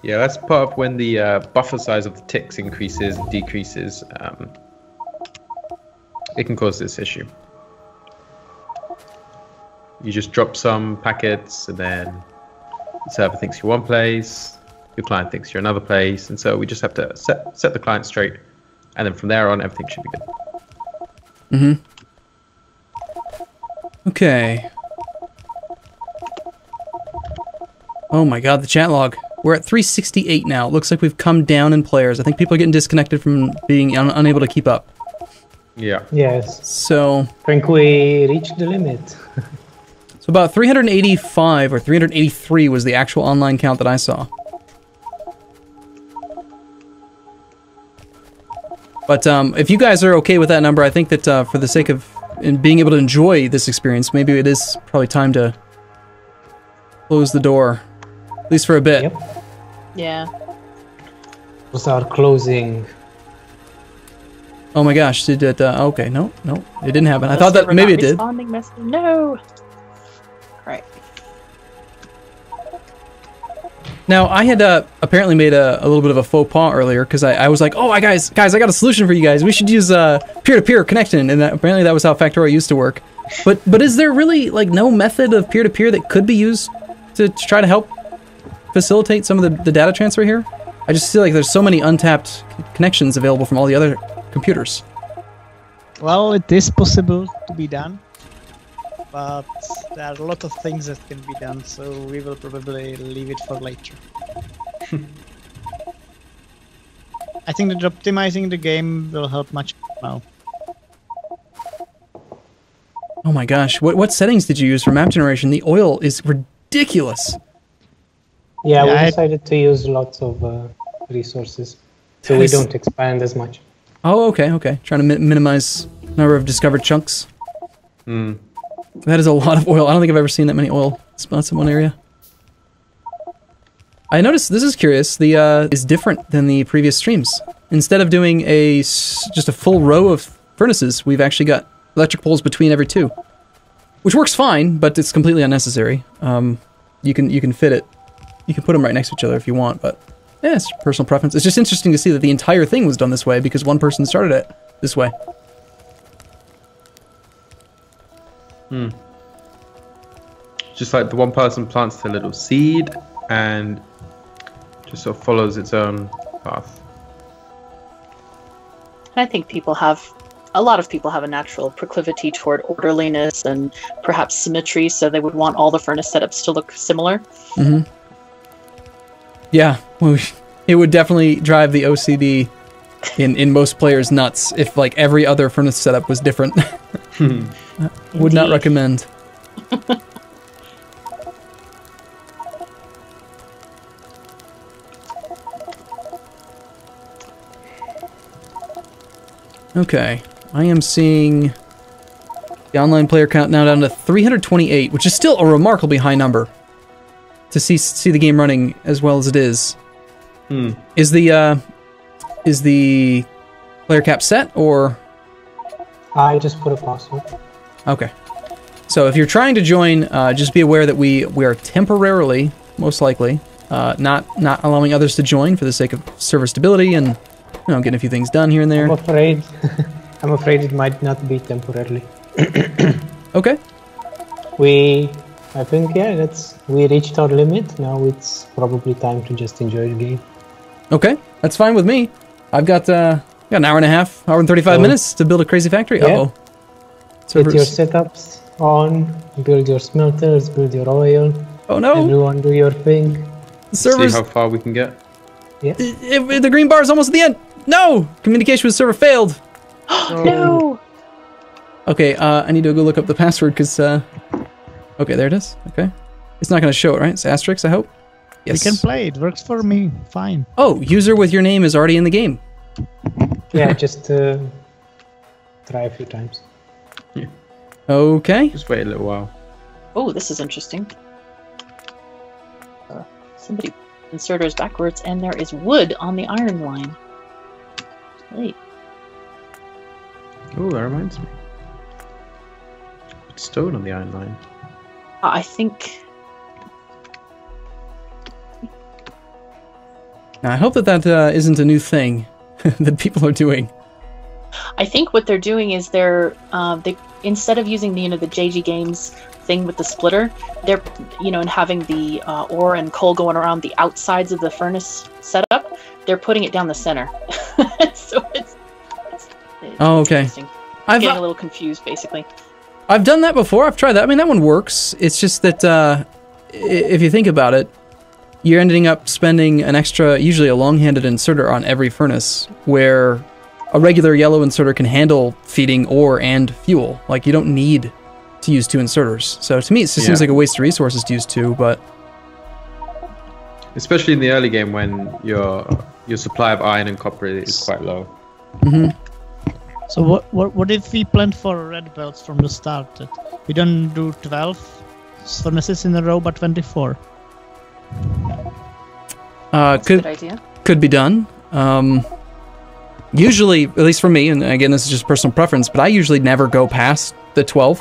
Yeah, that's part of when the uh, buffer size of the ticks increases and decreases. Um, it can cause this issue. You just drop some packets, and then the server thinks you're one place, your client thinks you're another place, and so we just have to set set the client straight, and then from there on, everything should be good. Mhm. Okay. Oh my god, the chat log. We're at 368 now. It looks like we've come down in players. I think people are getting disconnected from being un- unable to keep up. Yeah. Yes. So, I think we reached the limit. so about 385 or 383 was the actual online count that I saw. But um, if you guys are okay with that number, I think that uh, for the sake of in being able to enjoy this experience, maybe it is probably time to close the door, at least for a bit. Yep. Yeah. Those are closing. Oh my gosh, did it? Uh, okay, no, no, it didn't happen. I thought that maybe it did. Message. No. Right. Now I had uh, apparently made a, a little bit of a faux pas earlier because I, I was like, oh, I guys, guys, I got a solution for you guys. We should use uh, peer-to-peer connection, and that, apparently that was how Factorio used to work. But but is there really like no method of peer-to-peer that could be used to, to try to help facilitate some of the, the data transfer here? I just feel like there's so many untapped connections available from all the other computers. Well, it is possible to be done, but there are a lot of things that can be done, so we will probably leave it for later. I think that optimizing the game will help much now. Oh my gosh, what what settings did you use for map generation? The oil is ridiculous. Yeah, Yeah, I- we decided to use lots of uh, resources, so we Nice. don't expand as much. Oh, okay, okay. Trying to mi- minimize number of discovered chunks. Hmm. That is a lot of oil. I don't think I've ever seen that many oil spots in one area. I noticed this is curious. The uh, is different than the previous streams. Instead of doing a just a full row of furnaces, we've actually got electric poles between every two, which works fine, but it's completely unnecessary. Um, you can you can fit it. You can put them right next to each other if you want, but yeah, it's personal preference. It's just interesting to see that the entire thing was done this way because one person started it this way. Hmm. Just like the one person plants the little seed and just sort of follows its own path. I think people have a lot of people have a natural proclivity toward orderliness and perhaps symmetry, so they would want all the furnace setups to look similar. Yeah, it would definitely drive the OCD in, in most players nuts if like every other furnace setup was different. Hmm. would not recommend. Okay, I am seeing the online player count now down to 328, which is still a remarkably high number to see see the game running as well as it is. Hmm. Is the uh, is the player cap set or I just put a password. okay? So if you're trying to join, uh, just be aware that we we are temporarily, most likely, uh, not not allowing others to join for the sake of server stability and you know getting a few things done here and there. I'm afraid. I'm afraid it might not be temporarily. Okay, We, I think, yeah, that's we reached our limit. Now it's probably time to just enjoy the game. okay, that's fine with me. I've got uh, got an hour and a half, hour and thirty five So- minutes to build a crazy factory. Yeah. Uh oh. Get your setups on, build your smelters, build your oil. Oh no! Everyone do your thing. The See how far we can get. Yeah. I- I- the green bar is almost at the end. No, communication with server failed. Oh no. Okay, uh, I need to go look up the password because. Uh, okay, there it is. Okay, it's not going to show it, right? It's asterisk. I hope. Yes. We can play. It works for me. Fine. Oh, user with your name is already in the game. Yeah, just uh, try a few times. Yeah. Okay. Just wait a little while. Oh, this is interesting. Uh, somebody inserters backwards, and there is wood on the iron line. Wait. Oh, that reminds me. Put stone on the iron line. Uh, I think Now, I hope that that uh, isn't a new thing that people are doing. I think what they're doing is they're um, they instead of using the you know the JG Games thing with the splitter, they're you know and having the uh, ore and coal going around the outsides of the furnace setup, they're putting it down the center. so it's, it's, it's Oh, okay. I'm Getting a little confused, basically. I've done that before. I've tried that. I mean, that one works. It's just that uh, if you think about it, you're ending up spending an extra, usually a long-handed inserter on every furnace, where a regular yellow inserter can handle feeding ore and fuel. Like you don't need to use two inserters. So to me, it just seems like a waste of resources to use two. But Especially in the early game when your your supply of iron and copper is quite low. So what what what if we planned for red belts from the start? That we don't do 12 furnaces in a row, but 24. uh, That's a could good idea. could be done. Um, usually, at least for me, and again, this is just personal preference, but I usually never go past the 12.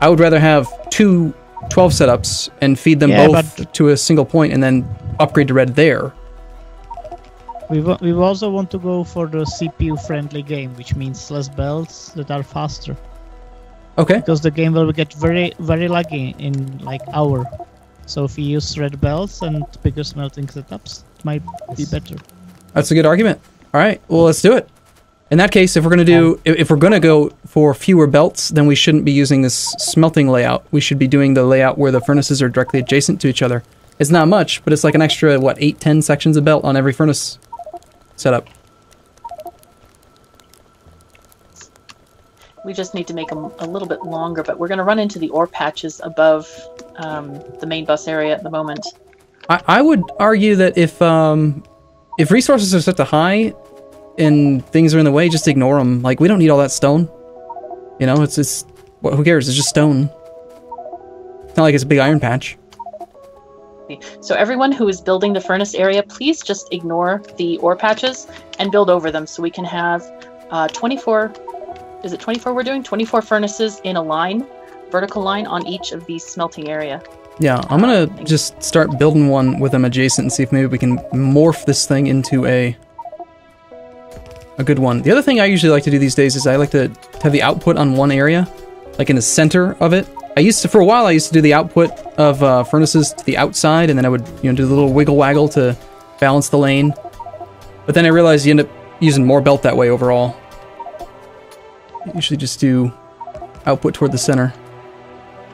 I would rather have two 12 setups and feed them Yeah, both but- to a single point and then upgrade to red there. We we also want to go for the CPU friendly game, which means less belts that are faster. Okay. Because the game will get very very laggy in like hour. So if we use red belts and bigger smelting setups, it might be better. That's a good argument. All right. Well, let's do it. In that case, if we're going to do, if if we're going to go for fewer belts, then we shouldn't be using this smelting layout. We should be doing the layout where the furnaces are directly adjacent to each other. It's not much, but it's like an extra, what, eight, ten sections of belt on every furnace setup. We just need to make them a little bit longer, but we're going to run into the ore patches above um, the main bus area at the moment. I, I would argue that if um, if resources are set to high and things are in the way, just ignore them. Like we don't need all that stone. You know, it's it's what, who cares? It's just stone. It's not like it's a big iron patch. So everyone who is building the furnace area, please just ignore the ore patches and build over them so we can have uh, 24, is it 24 we're doing? 24 furnaces in a line, vertical line on each of these smelting area. Yeah, I'm gonna just start building one with them adjacent and see if maybe we can morph this thing into a a good one. The other thing I usually like to do these days is I like to have the output on one area, like in the center of it. I used to, for a while, I used to do the output of uh, furnaces to the outside, and then I would, you know, do the little wiggle waggle to balance the lane. But then I realized you end up using more belt that way overall. Usually just do output toward the center.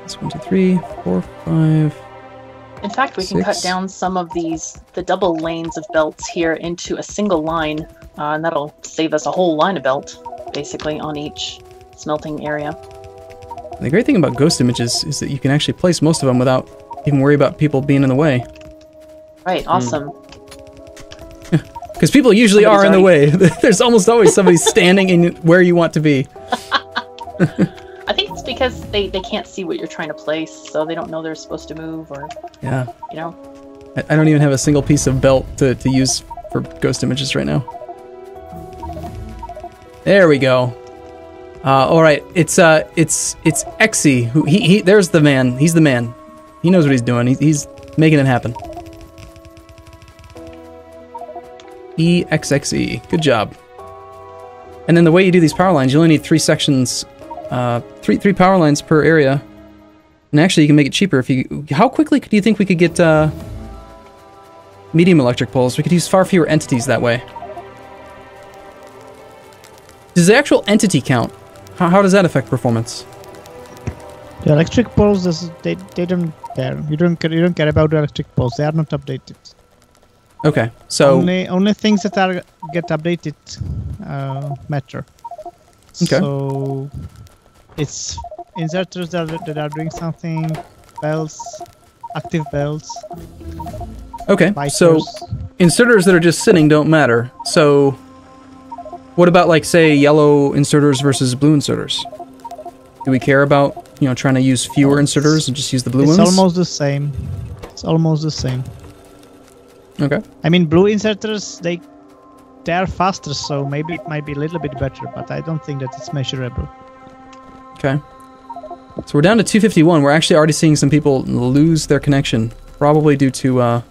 That's one, two, three, four, five. In fact, we can cut down some of these, the double lanes of belts here into a single line, uh, and that'll save us a whole line of belt, basically, on each smelting area. The great thing about ghost images is that you can actually place most of them without even worry about people being in the way. Right, hmm. awesome. Because people usually Somebody's are in the way. There's almost always somebody standing in where you want to be. I think it's because they, they can't see what you're trying to place, so they don't know they're supposed to move, or, Yeah. you know. I, I don't even have a single piece of belt to, to use for ghost images right now. There we go. Uh, all right, it's uh, it's it's Exy who he, he there's the man. He's the man. He knows what he's doing. He, he's making it happen. E EXXE. Good job. And then the way you do these power lines, you only need three sections, uh, three three power lines per area. And actually, you can make it cheaper if you. How quickly do you think we could get uh, medium electric poles? We could use far fewer entities that way. Does the actual entity count? How, how does that affect performance? The electric poles, this, they they don't care. You don't care. You don't care about the electric poles. They are not updated. Okay, so only only things that are get updated uh, matter. Okay. So it's inserters that are, that are doing something, belts, active belts, okay, so inserters that are just sitting don't matter. So, what about like say yellow inserters versus blue inserters? Do we care about you know trying to use fewer inserters and just use the blue it's ones? It's almost the same. It's almost the same. okay. I mean, blue inserters they they are faster, so maybe it might be a little bit better, but I don't think that it's measurable. Okay. So we're down to 251. We're actually already seeing some people lose their connection, probably due to uh,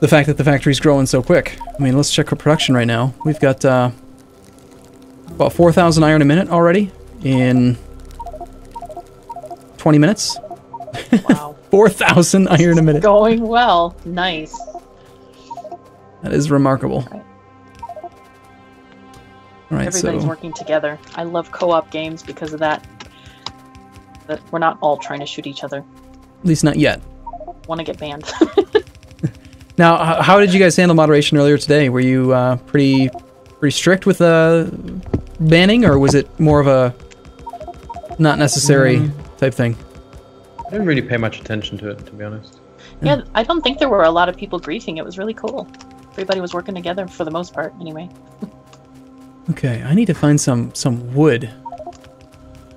the fact that the factory's growing so quick. I mean, let's check our production right now. We've got uh, about 4,000 iron a minute already in 20 minutes. Wow. 4,000 iron a minute. Going well. Nice. That is remarkable. Right. All right, Everybody's so working together. I love co-op games because of that. That we're not all trying to shoot each other. at least not yet. Want to get banned? Now, how did you guys handle moderation earlier today? Were you uh, pretty pretty strict with uh, banning, or was it more of a not necessary type thing? I didn't really pay much attention to it, to be honest. yeah, I don't think there were a lot of people griefing. It was really cool. Everybody was working together for the most part, anyway. Okay, I need to find some some wood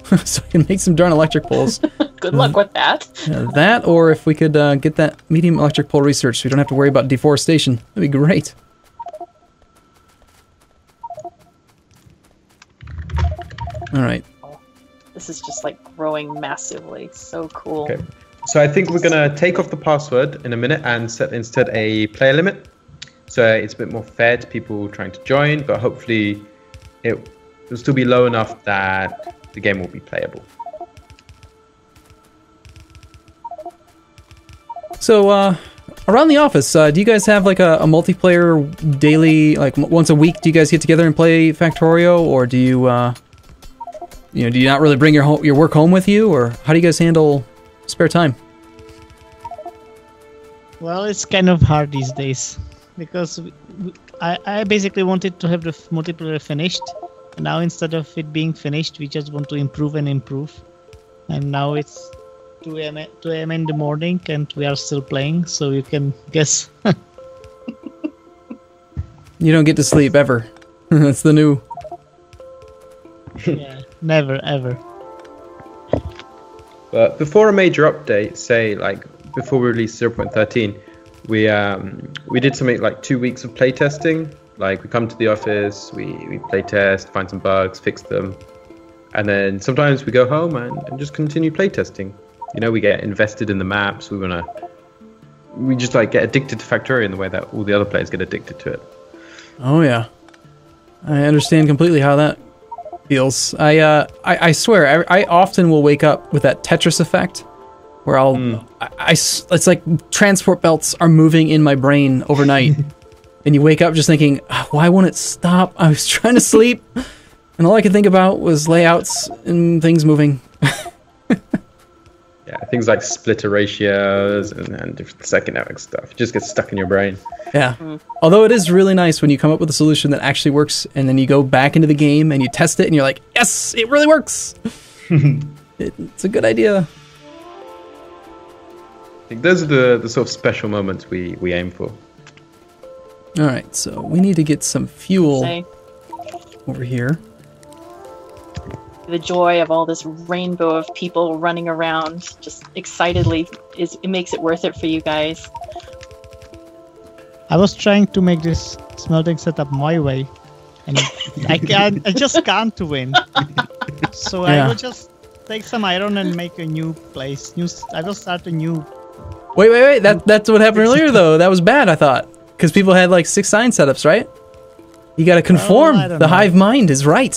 so I can make some darn electric poles. Good luck with that. Uh, that, or if we could uh, get that medium electric pole research, so we don't have to worry about deforestation. That'd be great. All right. This is just like growing massively. So cool. Okay. So I think we're gonna take off the password in a minute and set instead a player limit. So it's a bit more fair to people trying to join, but hopefully it will still be low enough that the game will be playable. So, uh, around the office, uh, do you guys have like a, a multiplayer daily, like once a week? Do you guys get together and play Factorio, or do you, uh, you know, do you not really bring your your work home with you, or how do you guys handle spare time? Well, it's kind of hard these days because we, we, I, I basically wanted to have the multiplayer finished. Now instead of it being finished, we just want to improve and improve. And now it's 2 a.m. 2 a.m. in the morning, and we are still playing. So you can guess. You don't get to sleep ever. That's the new. yeah, never ever. But before a major update, say like before we release 0.13, we um we did something like two weeks of playtesting. Like we come to the office, we we play test, find some bugs, fix them, and then sometimes we go home and, and just continue playtesting. You know, we get invested in the maps. We wanna we just like get addicted to Factorio in the way that all the other players get addicted to it. Oh yeah, I understand completely how that feels. I uh, I, I swear, I, I often will wake up with that Tetris effect, where I'll, I, I s- it's like transport belts are moving in my brain overnight, and you wake up just thinking, "Ah, why won't it stop? I was trying to sleep, and all I could think about was layouts and things moving. Yeah, things like splitter ratios and, and different secondary stuff. It just gets stuck in your brain. Yeah. Mm-hmm. Although it is really nice when you come up with a solution that actually works, and then you go back into the game and you test it, and you're like, yes, it really works. it, it's a good idea. I think those are the, the sort of special moments we, we aim for. All right, so we need to get some fuel Say over here. The joy of all this rainbow of people running around just excitedly is it makes it worth it for you guys. I was trying to make this smelting setup my way, and I can't. I just can't win. So I Yeah. will just take some iron and make a new place. New. s- I will start a new. Wait, wait, wait. That that's what happened earlier, though. That was bad. I thought because people had like six sign setups, right? You got to conform. I don't the know. hive mind is right.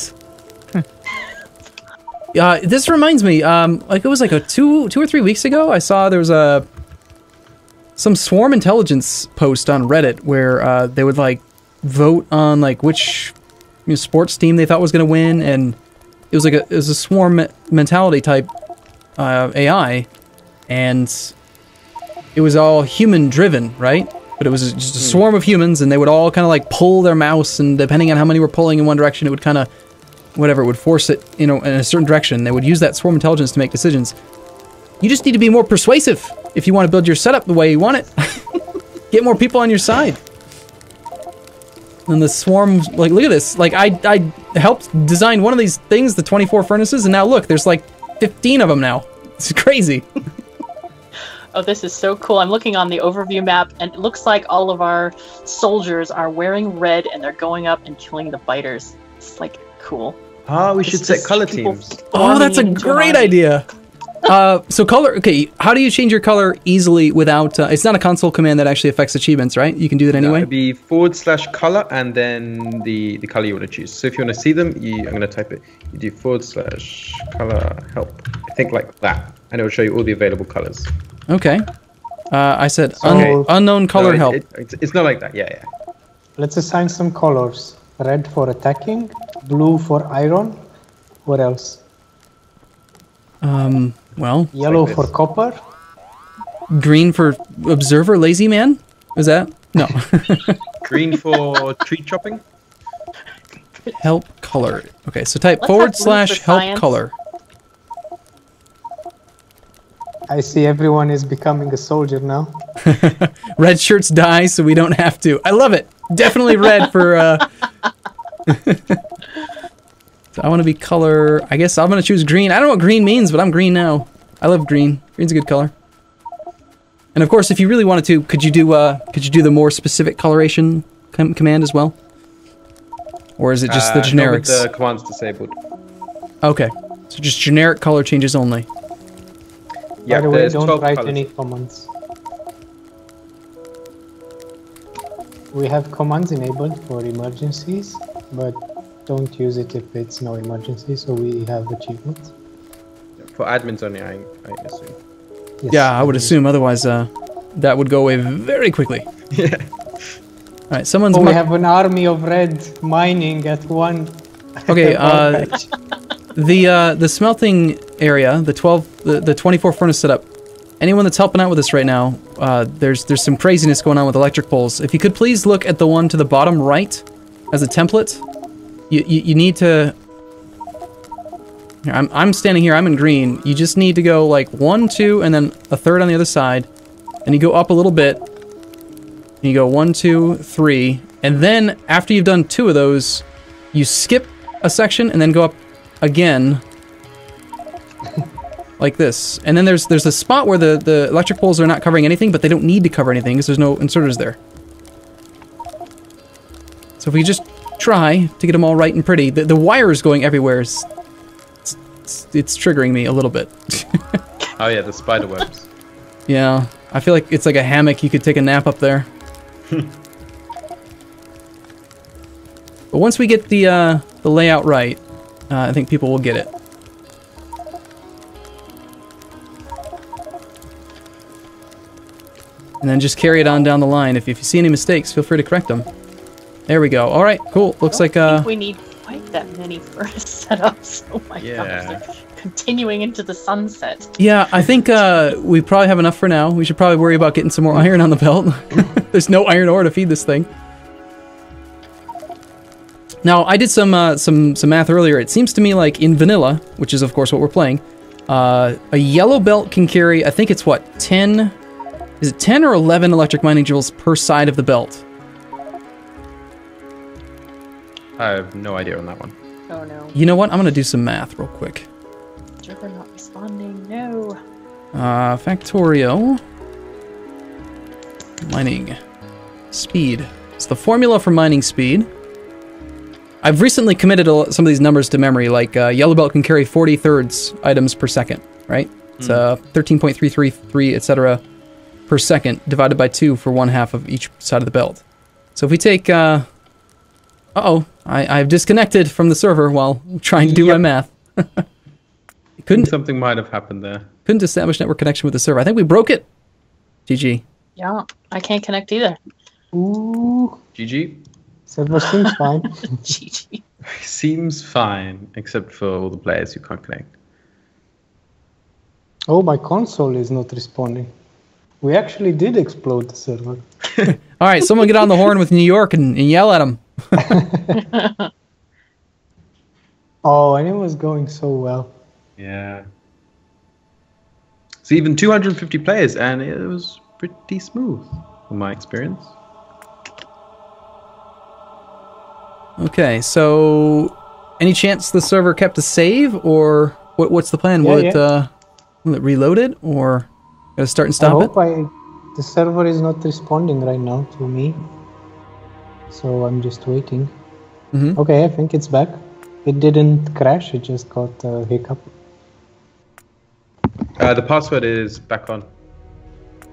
Uh, this reminds me. Um, like it was like a two, two or three weeks ago. I saw there was a some swarm intelligence post on Reddit where uh, they would like vote on like which you know, sports team they thought was going to win, and it was like a it was a swarm me- mentality type uh, AI, and it was all human driven, right? But it was just a swarm of humans, and they would all kind of like pull their mouse, and depending on how many were pulling in one direction, it would kind of whatever would force it, you know, in a certain direction. They would use that swarm intelligence to make decisions. You just need to be more persuasive if you want to build your setup the way you want it. Get more people on your side. And the swarm, like, look at this. Like, I, I helped design one of these things, the 24 furnaces, and now look, there's like 15 of them now. It's crazy. Oh, this is so cool. I'm looking on the overview map, and it looks like all of our soldiers are wearing red and they're going up and killing the biters. It's like cool. Ah, we It's should set color teams. Oh, that's a forming into an great army. idea. Uh, so color. Okay, how do you change your color easily without? Uh, it's not a console command that actually affects achievements, right? You can do that anyway. it'd be forward slash color and then the the color you want to choose. So if you want to see them, you, I'm going to type it. You do forward slash color help. I think like that, and it will show you all the available colors. Okay. Uh, I said un- So- unknown color No, it- help. it- it's, it's not like that. Yeah, yeah. Let's assign some colors. Red for attacking, blue for iron. What else? um. Well, Yellow like for copper. green for observer, lazy man. Is that no? Green for tree chopping. help color. Okay, so type Let's forward slash help science. color. I see everyone is becoming a soldier now. Red shirts die, so we don't have to. I love it. Definitely red for. Uh... so I want to be color. I guess I'm gonna choose green. I don't know what green means, but I'm green now. I love green. Green's a good color. And of course, if you really wanted to, could you do uh, could you do the more specific coloration com- command as well? Or is it just the Uh, not with generics? the commands disabled. Okay, so just generic color changes only. Yeah, By the way, don't write colors. any commands. We have commands enabled for emergencies, but don't use it if it's no emergency, so we have achievements. For admins only, I, I assume. Yes, Yeah, I would assume. Otherwise, uh, that would go away very quickly. Yeah. All right, someone's. Oh, we have an army of red mining at one. Okay, uh. The uh, the smelting area, the twelve, the, the twenty four furnace setup. Anyone that's helping out with this right now, uh, there's there's some craziness going on with electric poles. If you could please look at the one to the bottom right as a template, you you, you need to. Here, I'm I'm standing here. I'm in green. You just need to go like one, two, and then a third on the other side, and you go up a little bit. And you go one, two, three, and then after you've done two of those, you skip a section and then go up again like this and then there's there's a spot where the the electric poles are not covering anything but they don't need to cover anything because there's no inserters there so if we just try to get them all right and pretty the, the wire is going everywhere it's, it's, it's triggering me a little bit Oh yeah, the spider webs. yeah i feel like it's like a hammock you could take a nap up there but once we get the uh the layout right uh, i think people will get it and then just carry it on down the line. If, if you see any mistakes, feel free to correct them. There we go. All right, cool. Looks like uh, think we need quite that many furnace setups. Oh my Yeah. gosh, continuing into the sunset. yeah, I think uh, we probably have enough for now. We should probably worry about getting some more iron on the belt. There's no iron ore to feed this thing. Now, I did some uh, some some math earlier. It seems to me like in vanilla, which is of course what we're playing, uh, a yellow belt can carry. I think it's what ten. Is it ten or eleven electric mining joules per side of the belt? I have no idea on that one. Oh no, You know what? I'm gonna do some math real quick. Joker not responding. No. Uh, Factorio. Mining. Speed. It's the formula for mining speed. I've recently committed a, some of these numbers to memory, like uh, Yellow Belt can carry 40 thirds items per second, right? It's uh, 13.333, etc. per second, divided by 2 for one half of each side of the belt. So if we take. Uh oh, I, I've disconnected from the server while trying to do my math. Couldn't something might have happened there. couldn't establish network connection with the server. I think we broke it. GG. Yeah, I can't connect either. Ooh, GG server seems fine. GG. seems fine, except for all the players who can't connect. Oh, my console is not responding. We actually did explode the server. All right, someone get on the horn with New York and, and yell at them. Oh, and it was going so well. Yeah. So even 250 players, and it was pretty smooth, from my experience. Okay, so any chance the server kept a save, or what, what's the plan? will Yeah, it uh, will it reload it, or gotta start and I stop it? hope I. The server is not responding right now to me. So I'm just waiting. Mhm. Okay, I think it's back. It didn't crash, it just got a hiccup. Uh, the password is back on.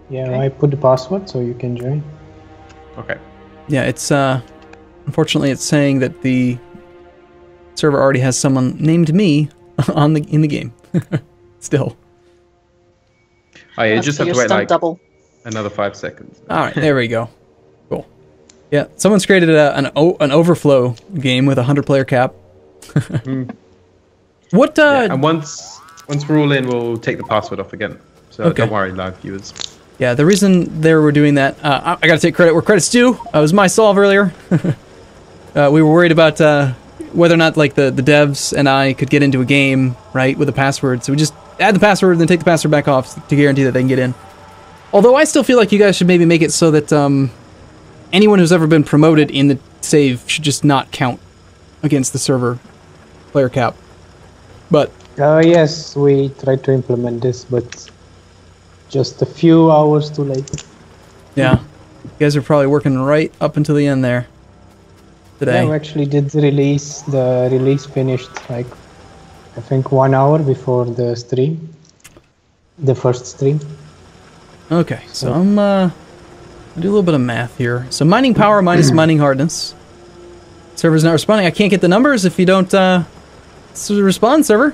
Yeah, I put the password so you can join. Okay. Yeah, it's uh, unfortunately it's saying that the server already has someone named me on the in the game. Still. Oh, yeah, you just have to wait like double. another five seconds. All right, there we go. Cool. Yeah, someone's created a, an o- an overflow game with a hundred player cap. What uh? Yeah, and once once we're all in, we'll take the password off again. So Okay. don't worry, live viewers. Yeah, the reason they were doing that, uh, I, I got to take credit where credit's due. Uh, it was my solve earlier. uh, we were worried about uh, whether or not like the, the devs and I could get into a game right with a password, so we just add the password and then take the password back off to guarantee that they can get in. Although I still feel like you guys should maybe make it so that um, anyone who's ever been promoted in the save should just not count against the server player cap. But Uh, yes, we tried to implement this, but just a few hours too late. yeah, you guys are probably working right up until the end there today. Yeah, we actually did the release. The release finished like I think one hour before the stream, the first stream. Okay, so I'm uh I'll do a little bit of math here. So mining power minus mining hardness. Server's not responding. I can't get the numbers if you don't uh respond, server.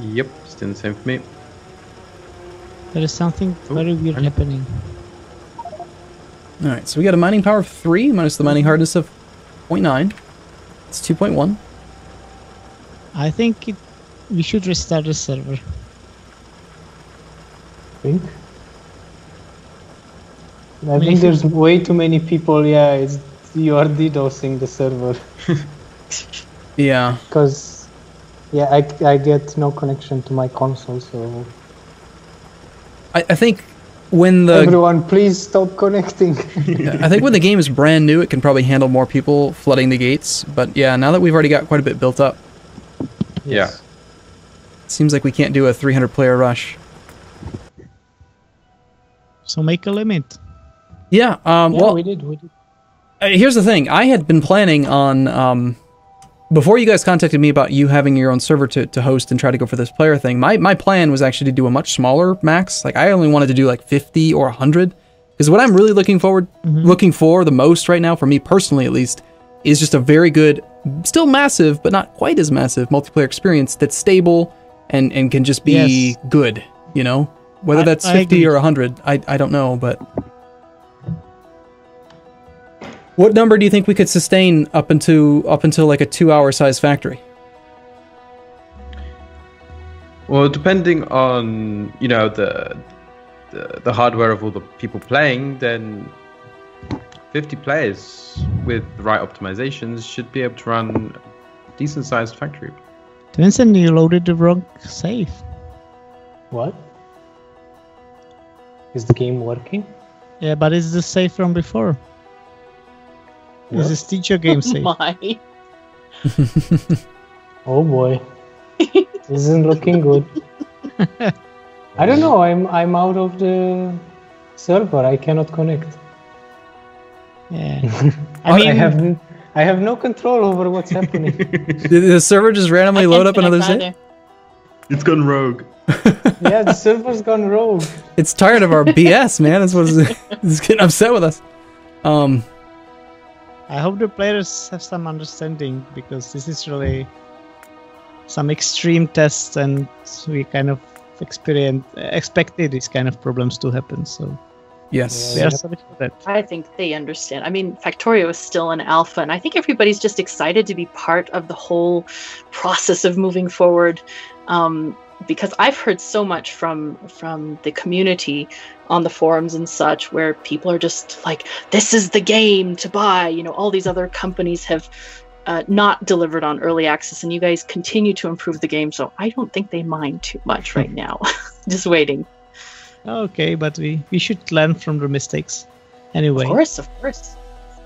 Yep, still the same for me. There is something very weird happening. All right, so we got a mining power of 3 minus the mining hardness of 0.9. It's 2.1. I think it, we should restart the server. think. I Maybe. think there's way too many people. Yeah, it's you are DDoSing the server Yeah. because yeah, I, I get no connection to my console. So I, I think when the everyone, please stop connecting. I think when the game is brand new, it can probably handle more people flooding the gates. But yeah, now that we've already got quite a bit built up, Yeah. it seems like we can't do a 300 player rush. So make a limit. Yeah. Um, yeah, well, we did. We did. Uh, here's the thing i had been planning on um, before you guys contacted me about you having your own server to, to host and try to go for this player thing my, my plan was actually to do a much smaller max like i only wanted to do like 50 or 100 because what i'm really looking forward looking for the most right now for me personally at least is just a very good still massive but not quite as massive multiplayer experience that's stable and and can just be Yes. good you know whether I- that's I 50 agree. or 100 I, I don't know but what number do you think we could sustain up into up until like a two hour size factory? Well, depending on you know the, the the hardware of all the people playing, then 50 players with the right optimizations should be able to run a decent sized factory. Vincent, you loaded the wrong save. What? Is the game working? Yeah, but it's the save from before. This What? is teach your game save. My. Oh boy, this isn't looking good. I don't know. I'm I'm out of the server. I cannot connect. Yeah. I, I have n- I have no control over what's happening. Did the server just randomly load up another connect save? It's gone rogue. yeah, the server's gone rogue. It's tired of our BS, man. That's what it's, it's getting upset with us. Um, I hope the players have some understanding because this is really some extreme tests, and we kind of experience expected these kind of problems to happen. So yes. we are sorry for that. I think they understand. I mean, Factorio is still an alpha, and I think everybody's just excited to be part of the whole process of moving forward. Um, because I've heard so much from from the community on the forums and such where people are just like this is the game to buy you know all these other companies have uh, not delivered on early access and you guys continue to improve the game. So i don't think they mind too much right now. Just waiting. Okay, but we, we should learn from the mistakes. Anyway. of course of course.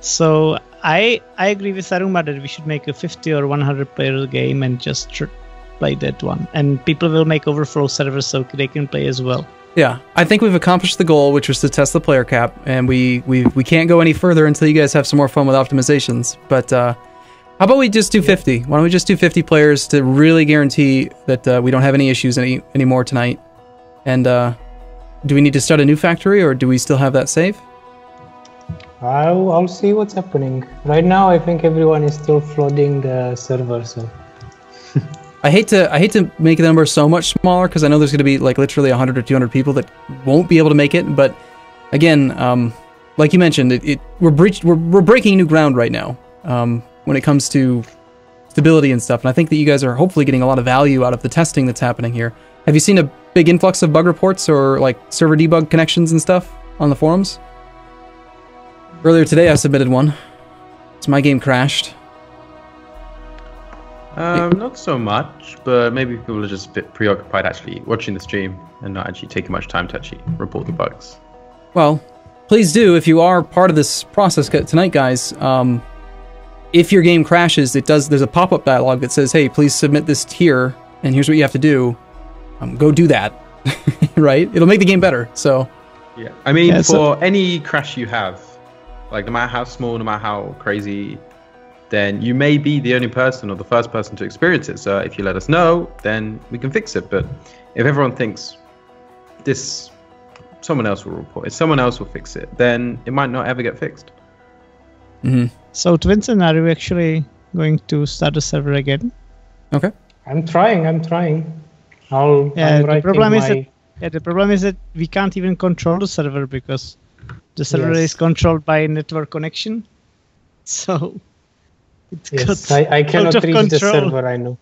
So I I agree with Arumba that we should make a 50 or 100 player game and just tr- play that one. And people will make overflow servers so they can play as well. Yeah, I think we've accomplished the goal, which was to test the player cap, and we we we can't go any further until you guys have some more fun with optimizations. But uh, how about we just do 50? Why don't we just do 50 players to really guarantee that uh, we don't have any issues any anymore tonight? And uh, do we need to start a new factory, or do we still have that save? I'll, I'll see what's happening. Right now, I think everyone is still flooding the server, so I hate to I hate to make the number so much smaller because I know there's going to be like literally 100 or 200 people that won't be able to make it. But again, um, like you mentioned, it, it we're breached we're, we're breaking new ground right now um, when it comes to stability and stuff. And I think that you guys are hopefully getting a lot of value out of the testing that's happening here. Have you seen a big influx of bug reports or like server debug connections and stuff on the forums? Earlier today, I submitted one. It's my game crashed. Um, not so much, but maybe people are just a bit preoccupied actually watching the stream and not actually taking much time to actually report the bugs. Well, please do if you are part of this process tonight, guys. Um, if your game crashes, it does. There's a pop-up dialog that says, "Hey, please submit this here, and here's what you have to do. Um, go do that." right? It'll make the game better. So, Yeah, I mean, Yeah, for so- any crash you have, like no matter how small, no matter how crazy, then you may be the only person or the first person to experience it. So if you let us know, then we can fix it. But if everyone thinks this, someone else will report it, someone else will fix it, then it might not ever get fixed. Mm-hmm. So Twinsen, are you actually going to start the server again? okay. I'm trying. I'm trying. I'll. Yeah, I'm the writing problem is that yeah, the problem is that we can't even control the server because the server Yes. is controlled by network connection. So it's Yes, I, I cannot of reach the server. I know.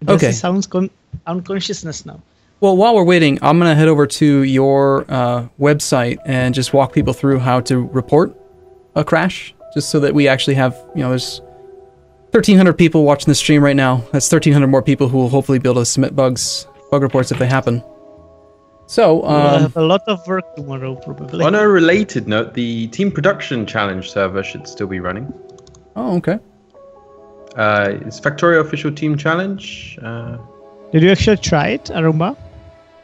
This Okay. sounds con- unconsciousness now. Well, while we're waiting, I'm gonna head over to your uh, website and just walk people through how to report a crash, just so that we actually have, you know, there's 1,300 people watching the stream right now. That's 1,300 more people who will hopefully be able to submit bugs, bug reports if they happen. So, we'll um, have a lot of work tomorrow, probably. On a related note, the Team Production Challenge server should still be running. oh, okay. Uh, it's Factorio Official Team Challenge. Uh, Did you actually try it, Arumba?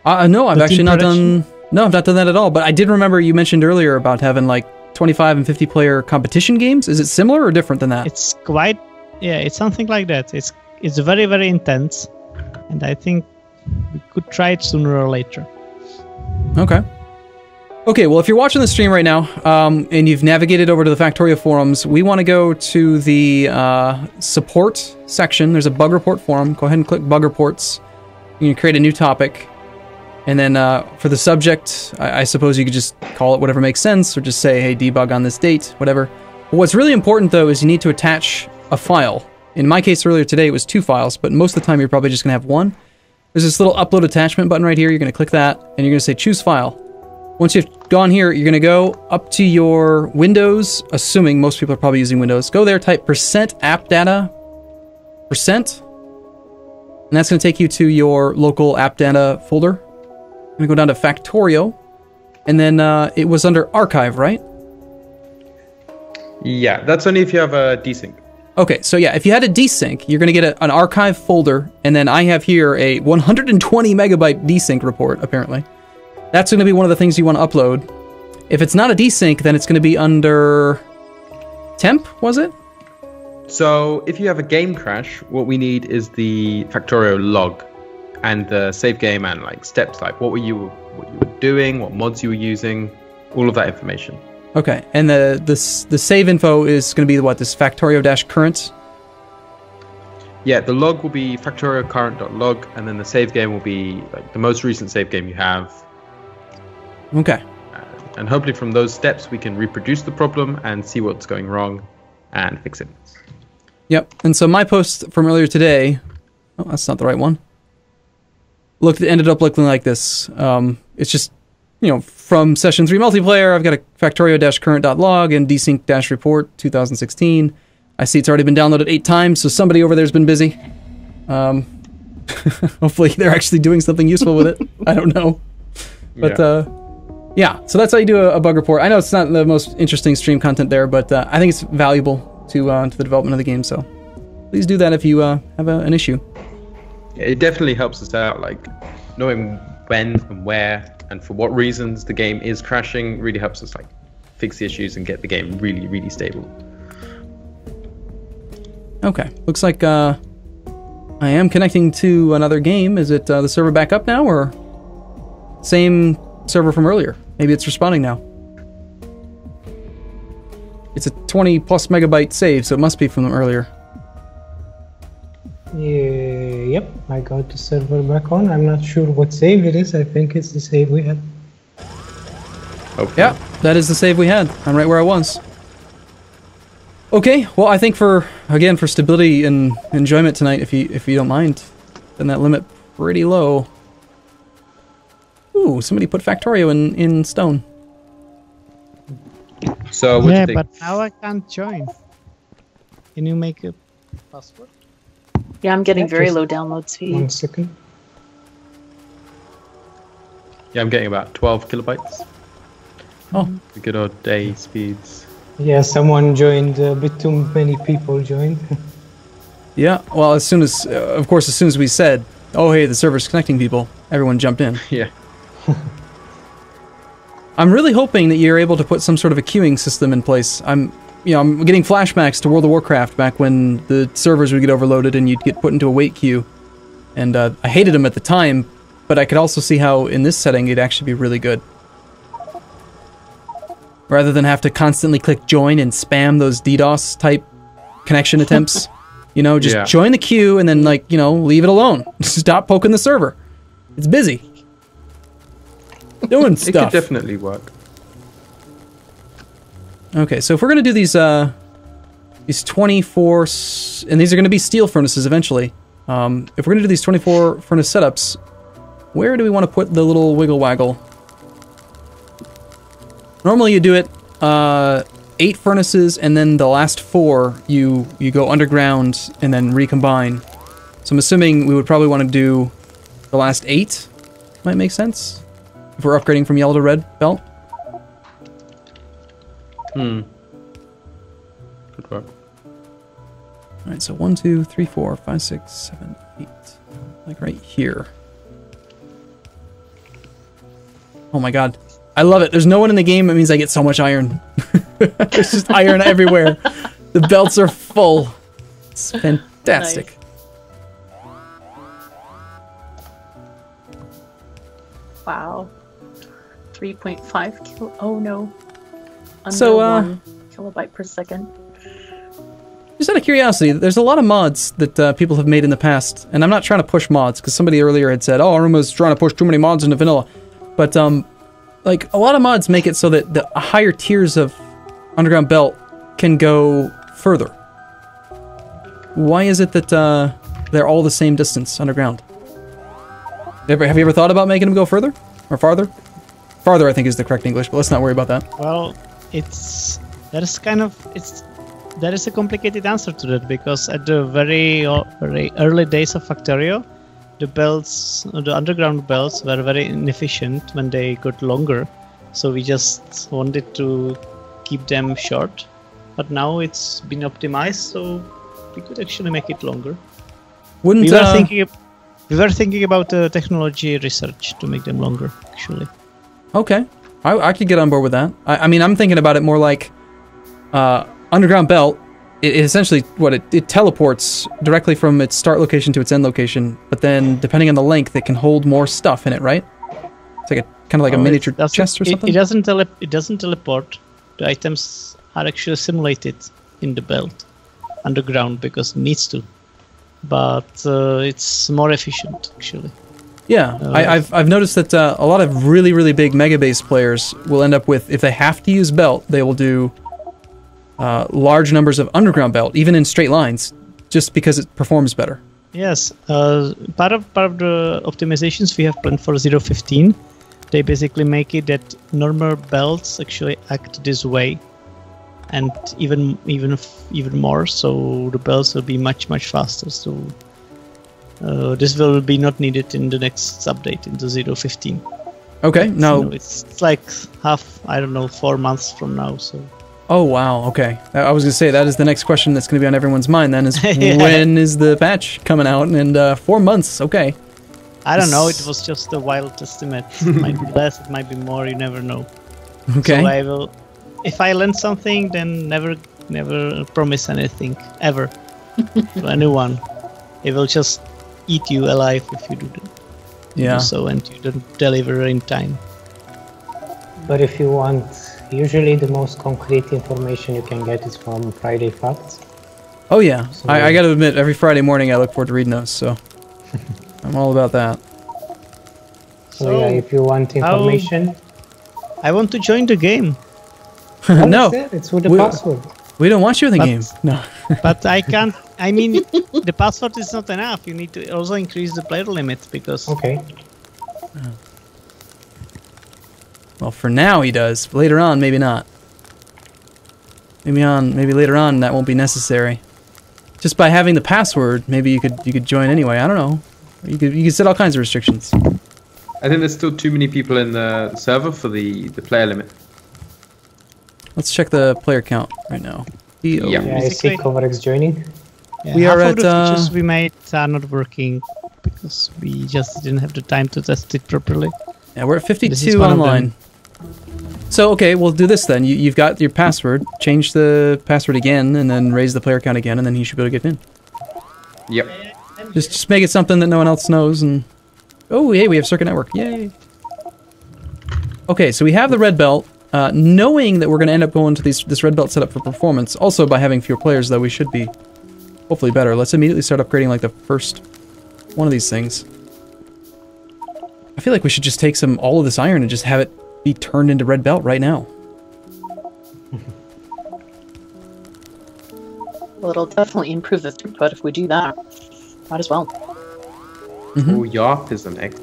Uh, no, I've The actually not production? done. No, I've not done that at all. But I did remember you mentioned earlier about having like 25 and 50 player competition games. Is it similar or different than that? It's quite yeah, it's something like that. It's it's very very intense, and I think we could try it sooner or later. Okay. Okay, well, if you're watching the stream right now um, and you've navigated over to the Factorio forums, we want to go to the uh, support section. There's a bug report forum. Go ahead and click bug reports. You can create a new topic. And then uh, for the subject, I, I suppose you could just call it whatever makes sense or just say, hey, debug on this date, whatever. But what's really important, though, is you need to attach a file. In my case earlier today, it was two files, but most of the time you're probably just going to have one. There's this little upload attachment button right here. You're going to click that, and you're going to say choose file. Once you've gone here, you're going to go up to your Windows, assuming most people are probably using Windows. Go there, type percent app data, percent, and that's going to take you to your local app data folder. I'm going to go down to Factorio, and then uh, it was under archive, right? yeah, that's only if you have a desync. Okay, so yeah, if you had a desync, you're going to get a, an archive folder, and then I have here a 120 megabyte desync report, apparently. That's going to be one of the things you want to upload. If it's not a desync, then it's going to be under temp, was it? So if you have a game crash, what we need is the Factorio log and the save game and like steps like what were you what you were doing, what mods you were using, all of that information. Okay, and the this the save info is going to be what this Factorio dash current. Yeah, the log will be Factorio current.log and then the save game will be like the most recent save game you have. Okay, And hopefully from those steps we can reproduce the problem and see what's going wrong and fix it. yep. And so my post from earlier today. Oh, that's not the right one. looked it ended up looking like this. Um, it's just you know from session three multiplayer. I've got a factorio-current.log and desync-report 2016. I see it's already been downloaded eight times, so somebody over there's been busy. Um, hopefully they're actually doing something useful with it. I don't know, but Yeah. uh, yeah. So that's how you do a, a bug report. I know it's not the most interesting stream content there, but uh, I think it's valuable to uh, to the development of the game. So please do that if you uh, have a, an issue. It definitely helps us out, like knowing when and where and for what reasons the game is crashing really helps us like fix the issues and get the game really, really stable. Okay, looks like uh, I am connecting to another game. Is it uh, the server back up now, or same server from earlier? Maybe it's responding now. It's a 20 plus megabyte save, so it must be from earlier. Yeah, yep, I got the server back on. I'm not sure what save it is. I think it's the save we had. Hopefully. Yeah, that is the save we had. I'm right where I was. Okay, well, I think for again for stability and enjoyment tonight, if you if you don't mind, then that limit pretty low. Ooh, somebody put Factorio in in stone. So what yeah, but now I can't join. Can you make a password? Yeah, I'm getting Yeah, very low download speed. One second. Yeah, I'm getting about 12 kilobytes. Oh. The good old day speeds. Yeah, someone joined. A bit too many people joined. Yeah, well, as soon as, uh, of course, as soon as we said, "Oh, hey, the server's connecting people," everyone jumped in. Yeah. I'm really hoping that you're able to put some sort of a queuing system in place. I'm, you know, I'm getting flashbacks to World of Warcraft back when the servers would get overloaded and you'd get put into a wait queue, and uh, I hated them at the time, but I could also see how in this setting it'd actually be really good. Rather than have to constantly click join and spam those DDoS type connection attempts, you know, just Yeah. join the queue and then like you know leave it alone. Stop poking the server. It's busy. Doing stuff. It could definitely work. Okay, so if we're gonna do these, uh, these 24, s- and these are gonna be steel furnaces eventually. Um, if we're gonna do these 24 furnace setups, where do we want to put the little wiggle waggle? Normally you do it, uh, eight furnaces, and then the last four you you go underground and then recombine. So I'm assuming we would probably want to do the last eight. Might make sense if we're upgrading from yellow to red belt. Hmm. Could work. All right, so one, two, three, four, five, six, seven, eight. Like right here. Oh my god. I love it. There's no one in the game. It means I get so much iron. There's just iron everywhere. The belts are full. It's fantastic. Wow. 3.5 kilo. Oh no. Under So, uh, one kilobyte per second. Just out of curiosity, there's a lot of mods that uh, people have made in the past, and I'm not trying to push mods because somebody earlier had said, "Oh, Arumba's trying to push too many mods into vanilla," but um, like a lot of mods make it so that the higher tiers of Underground Belt can go further. Why is it that uh, they're all the same distance underground? Ever, have you ever thought about making them go further or farther? Farther, I think, is the correct English, but let's not worry about that. Well, it's that is kind of it's there is a complicated answer to that because at the very uh, very early days of Factorio, the belts, the underground belts were very inefficient when they got longer. So we just wanted to keep them short, but now it's been optimized, so we could actually make it longer. Wouldn't We were uh, thinking. We were thinking about uh, technology research to make them longer, actually. Okay, I, I could get on board with that. I, I mean, I'm thinking about it more like uh, underground belt. It, it essentially what it, it teleports directly from its start location to its end location, but then depending on the length, it can hold more stuff in it, right? It's like a kind of like a Oh, it miniature chest or it- something. It, doesn't tele- it doesn't teleport. The items are actually simulated in the belt underground because it needs to. But uh, it's more efficient actually. Yeah, I, I've I've noticed that uh, a lot of really really big mega base players will end up with if they have to use belt, they will do uh, large numbers of underground belt, even in straight lines, just because it performs better. Yes, uh, part of part of the optimizations we have planned for 015, they basically make it that normal belts actually act this way, and even even even more. So the belts will be much much faster. So uh, this will be not needed in the next update into 015. Okay. No. it's, it's like half I don't know four months from now. So Oh wow. Okay. I I was gonna say that is the next question that's gonna be on everyone's mind. Then is Yeah. when is the patch coming out? And uh, four months. Okay. I don't know. It was just a wild estimate. It might be less. It might be more. You never know. Okay. So I will, if I learn something, then never, never promise anything ever to anyone. It will just eat you alive if you do, that, yeah. so and you don't deliver in time. But if you want, usually the most concrete information you can get is from Friday Facts. Oh yeah. So- I, I got to admit, every Friday morning I look forward to reading those. So I'm all about that. So, So, yeah, if you want information, I want to join the game, no, it's, there, it's with the We- password. We don't want you in the But- game. No. but I can't. I mean, the password is not enough. You need to also increase the player limit because Okay. Oh. Well, for now he does. Later on, maybe not. Maybe on, maybe later on that won't be necessary. Just by having the password, maybe you could you could join anyway. I don't know. You could you could set all kinds of restrictions. I think there's still too many people in the server for the, the player limit. Let's check the player count right now. Yeah. Yeah, I see Basically- Kovarex joining. yeah, We half are of the at, features uh, we made are not working because we just didn't have the time to test it properly. Yeah, we're at 52 one of them. online. So okay, we'll do this then. You, you've got your password. Change the password again, and then raise the player count again, and then he should be able to get in. Yep. Just just make it something that no one else knows, and oh hey, we have Circuit Network. Yay! Okay, so we have the red belt. Uh, knowing that we're going to end up going to these, this red belt setup for performance, also by having fewer players, though we should be hopefully better. Let's immediately start upgrading like the first one of these things. I feel like we should just take some all of this iron and just have it be turned into red belt right now. Well, it'll definitely improve the throughput if we do that. Might as well. Mhm. Oh, Yarp is an egg.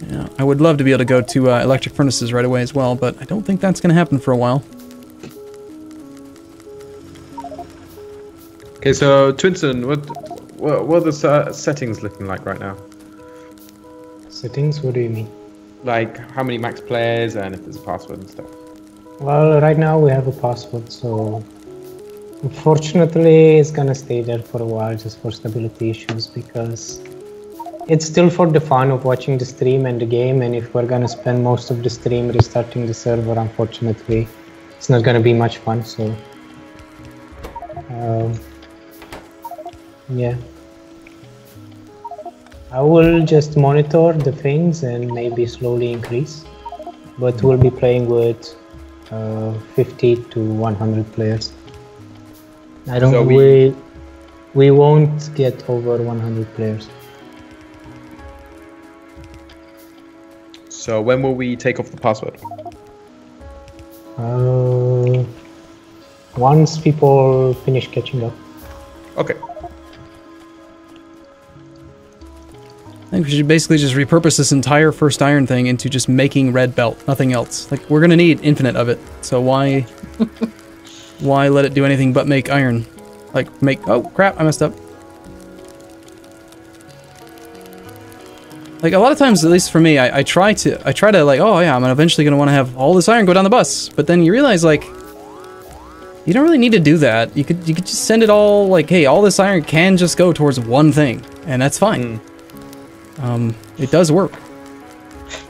Yeah, I would love to be able to go to uh, electric furnaces right away as well, but I don't think that's going to happen for a while. Okay, so Twinsen, what what, what are the se- settings looking like right now? Settings, what do you mean? Like how many max players and if there's a password and stuff. Well, right now we have a password, so unfortunately it's gonna stay there for a while just for stability issues because it's still for the fun of watching the stream and the game and if we're gonna spend most of the stream restarting the server unfortunately it's not gonna be much fun so um, yeah I will just monitor the things and maybe slowly increase but we'll be playing with uh, 50 to 100 players. I don't. So we, we- we won't get over 100 players. So when will we take off the password? Uh, once people finish catching up. Okay. I think we should basically just repurpose this entire first iron thing into just making red belt, nothing else. Like we're gonna need infinite of it, so why, why let it do anything but make iron? Like make oh crap, I messed up. Like a lot of times, at least for me, I, I try to I try to like oh yeah, I'm eventually gonna want to have all this iron go down the bus, but then you realize like you don't really need to do that. You could you could just send it all like hey, all this iron can just go towards one thing, and that's fine. Um, it does work.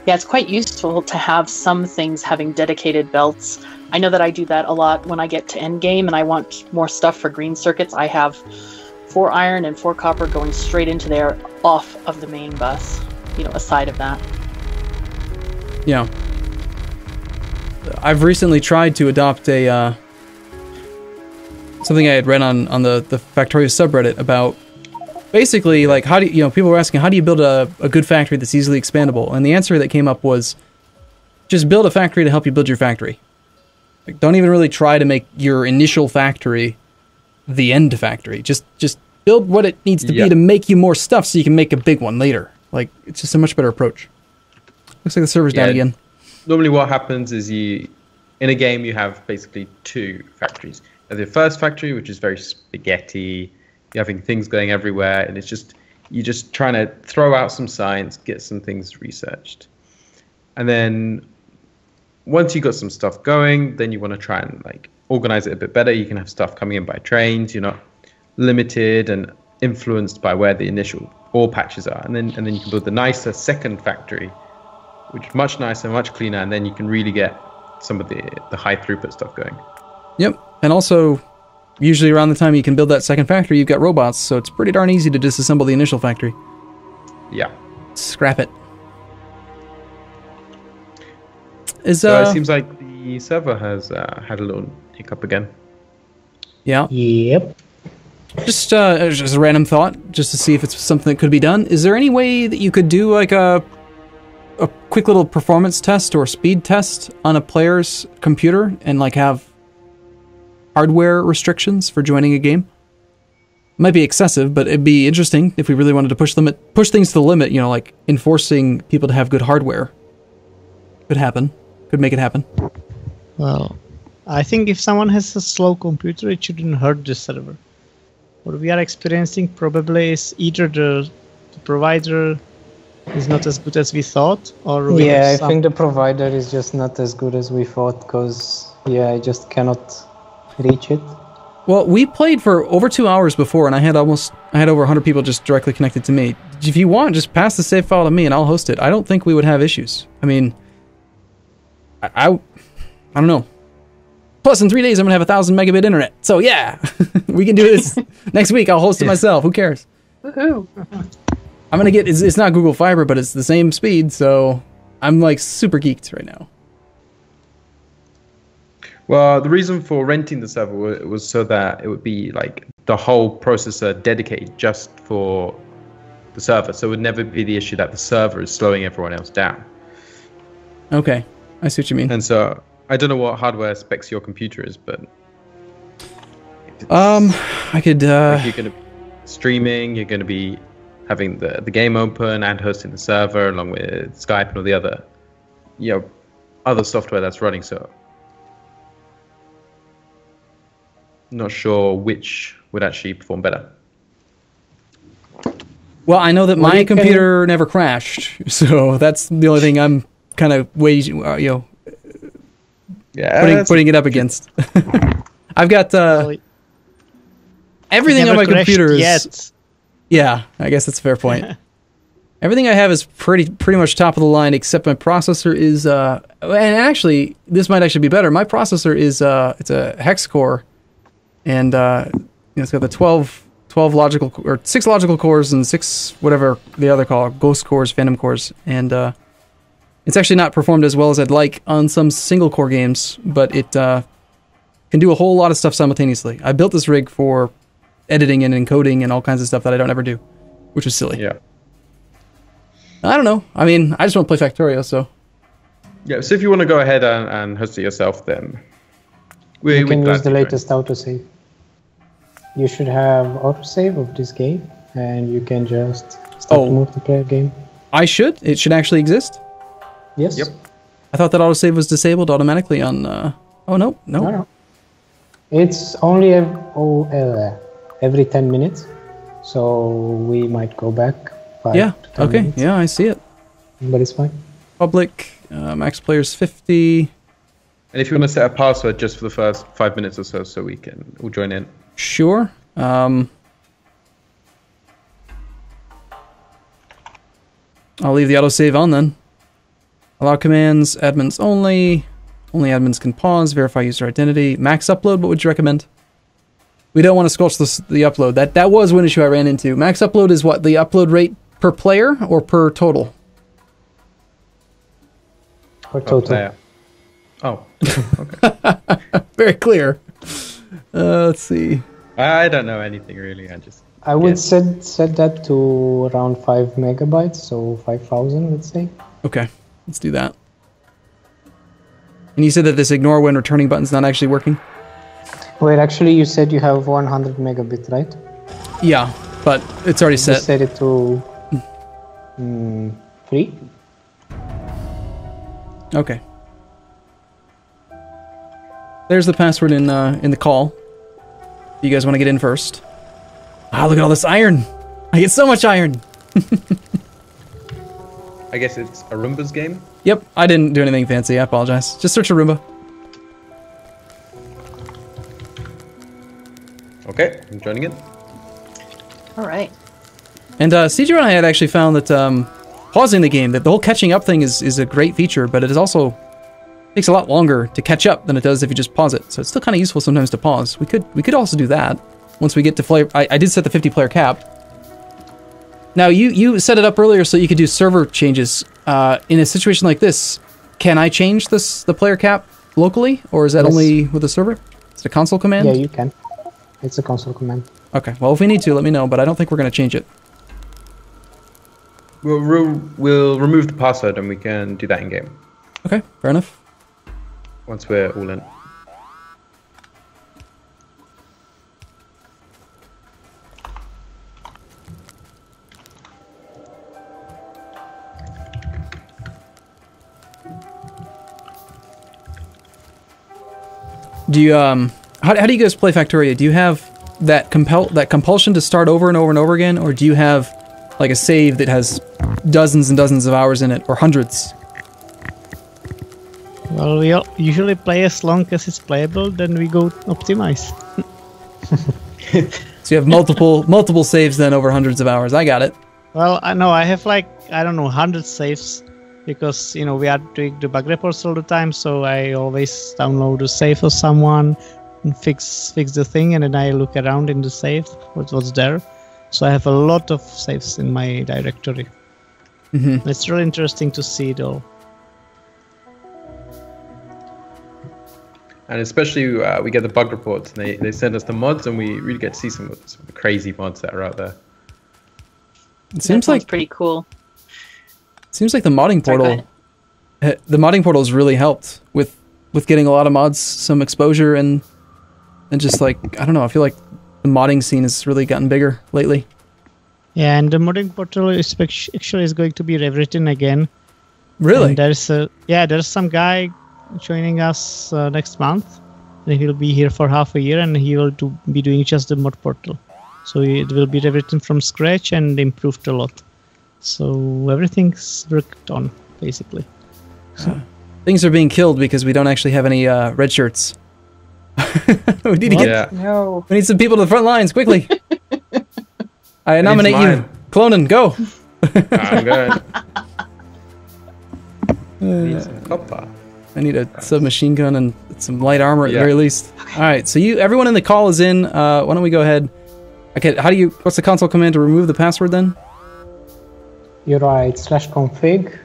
Yeah, it's quite useful to have some things having dedicated belts. I know that I do that a lot when I get to end game and I want more stuff for green circuits. I have four iron and four copper going straight into there off of the main bus, you know, aside of that. Yeah. I've recently tried to adopt a uh, something I had read on on the the Factorio subreddit about basically like how do you, you know people were asking how do you build a, a good factory that's easily expandable and the answer that came up was just build a factory to help you build your factory like don't even really try to make your initial factory the end factory. Just just build what it needs to Yeah. be to make you more stuff, so you can make a big one later. Like it's just a much better approach. Looks like the server's down again. Normally, what happens is you, in a game, you have basically two factories. The first factory, which is very spaghetti. You're having things going everywhere, and it's just you're just trying to throw out some science, get some things researched, and then once you've got some stuff going, then you want to try and like organize it a bit better. You can have stuff coming in by trains. You're not limited and influenced by where the initial ore patches are, and then and then you can build the nicer second factory, which is much nicer, much cleaner, and then you can really get some of the the high throughput stuff going. Yep. And also, usually around the time you can build that second factory, you've got robots, so it's pretty darn easy to disassemble the initial factory. Yeah. Scrap it. Is So uh it seems like the server has uh, had a little hiccup again. yeah. Yep. Just uh, just a random thought, just to see if it's something that could be done. Is there any way that you could do like a a quick little performance test or speed test on a player's computer and like have hardware restrictions for joining a game? Might be excessive, but it'd be interesting if we really wanted to push limit push things to the limit. You know, like enforcing people to have good hardware. Could happen. Could make it happen. Well, I think if someone has a slow computer, it shouldn't hurt the server. What we are experiencing probably is either the, the provider is not as good as we thought, or we Yeah, I think the provider is just not as good as we thought because, yeah, I just cannot reach it. Well, we played for over two hours before, and I had almost I had over 100 people just directly connected to me. If you want, just pass the save file to me, and I'll host it. I don't think we would have issues. I mean, I I, I don't know. Plus, in three days, I'm gonna have a thousand megabit internet. So yeah, we can do this next week. I'll host it myself. Who cares? Woohoo! I'm gonna get. It's, it's not Google Fiber, but it's the same speed. So I'm like super geeked right now. Well, the reason for renting the server was so that it would be like the whole processor dedicated just for the server. So it would never be the issue that the server is slowing everyone else down. Okay, I see what you mean. And so I don't know what hardware specs your computer is, but Um, I could. uh like you're going to be streaming, you're going to be having the, the game open and hosting the server along with Skype and all the other, you know, other software that's running. So, not sure which would actually perform better. Well, I know that Well, my you can- computer never crashed, so that's the only thing I'm kind of waging, uh, you know, Yeah, putting putting it up against. I've got uh, everything on my computer is yet. yeah. I guess that's a fair point. everything I have is pretty pretty much top of the line, except my processor is uh, and actually this might actually be better. My processor is uh, it's a hex core, and uh, you know, it's got the 12, 12 logical or six logical cores and six whatever the other call ghost cores, phantom cores, and uh, it's actually not performed as well as I'd like on some single core games, but it uh, can do a whole lot of stuff simultaneously. I built this rig for editing and encoding and all kinds of stuff that I don't ever do, which is silly. Yeah. I don't know. I mean, I just want to play Factorio, so Yeah, so if you want to go ahead and, and host it yourself, then we, you can use the to join. latest autosave. You should have autosave of this game, and you can just start Oh. the multiplayer game. I should. It should actually exist. Yes. Yep. I thought that autosave was disabled automatically on. Uh, oh no, no. No, no. It's only ev- oh, uh, every 10 minutes, so we might go back. Five Yeah. to 10 Okay. minutes, Yeah, I see it. But it's fine. Public uh, max players fifty. And if you want to set a password just for the first five minutes or so, so we can all join in. Sure. Um, I'll leave the autosave on then. Allow commands, admins only. Only admins can pause, verify user identity. Max upload, what would you recommend? We don't want to squelch this, the upload. That that was one issue I ran into. Max upload is what? The upload rate per player or per total? Per total. player. Oh, Very clear. Uh, let's see. I don't know anything really. I just I would Yes. set set that to around 5 megabytes, so 5000, let's say. Okay, let's do that. And you said that this ignore when returning button's not actually working? Wait, actually, you said you have 100 megabit, right? Yeah, but it's already You set. set it to mm, three. Okay. There's the password in uh, in the call. You guys want to get in first? Ah, look at all this iron! I get so much iron. I guess it's Arumba's game. Yep, I didn't do anything fancy. I apologize. Just search a Roomba. Okay, I'm joining in. All right. And uh, CJ and I had actually found that um, pausing the game, that the whole catching up thing is, is a great feature, but it is also takes a lot longer to catch up than it does if you just pause it. So it's still kind of useful sometimes to pause. We could we could also do that once we get to player. I, I did set the 50 player cap. Now you you set it up earlier so you could do server changes. Uh, in a situation like this, can I change this the player cap locally, or is that Yes. only with the server? It's a console command. Yeah, you can. It's a console command. Okay. Well, if we need to, let me know. But I don't think we're going to change it. We'll, re- we'll remove the password and we can do that in game Okay. Fair enough. once we're all in. Do you um how, how do you guys play Factorio? Do you have that compel that compulsion to start over and over and over again, or do you have like a save that has dozens and dozens of hours in it, or hundreds? Well, we all usually play as long as it's playable, then we go optimize. So you have multiple multiple saves then over hundreds of hours. I got it. Well, I know I have like I don't know hundred saves because you know we are doing the bug reports all the time. So I always download a save for someone and fix fix the thing, and then I look around in the save what was there. So I have a lot of saves in my directory. Mhm. It's really interesting to see it all. And especially uh, we get the bug reports and they, they send us the mods and we really get to see some, some crazy mods that are out there. It seems like pretty cool. Seems like the modding portal eh, the modding portal has really helped with with getting a lot of mods some exposure and and just like I don't know. I feel like the modding scene has really gotten bigger lately. Yeah, and the modding portal is actually is going to be rewritten again. Really? And there's a yeah, there's some guy joining us uh, next month, and he'll be here for half a year, and he will do, be doing just the mod portal. So it will be rewritten from scratch and improved a lot. So everything's worked on basically. Things are being killed because we don't actually have any uh, red shirts. we need to get Yeah. No. We need some people to the front lines quickly. I nominate you, mine. Klonan. Go. I'm good. Need some. I need a submachine gun and some light armor at the very least. All right, so you, everyone in the call is in. Uh, why don't we go ahead? Okay, how do you? What's the console command to remove the password then? You write slash config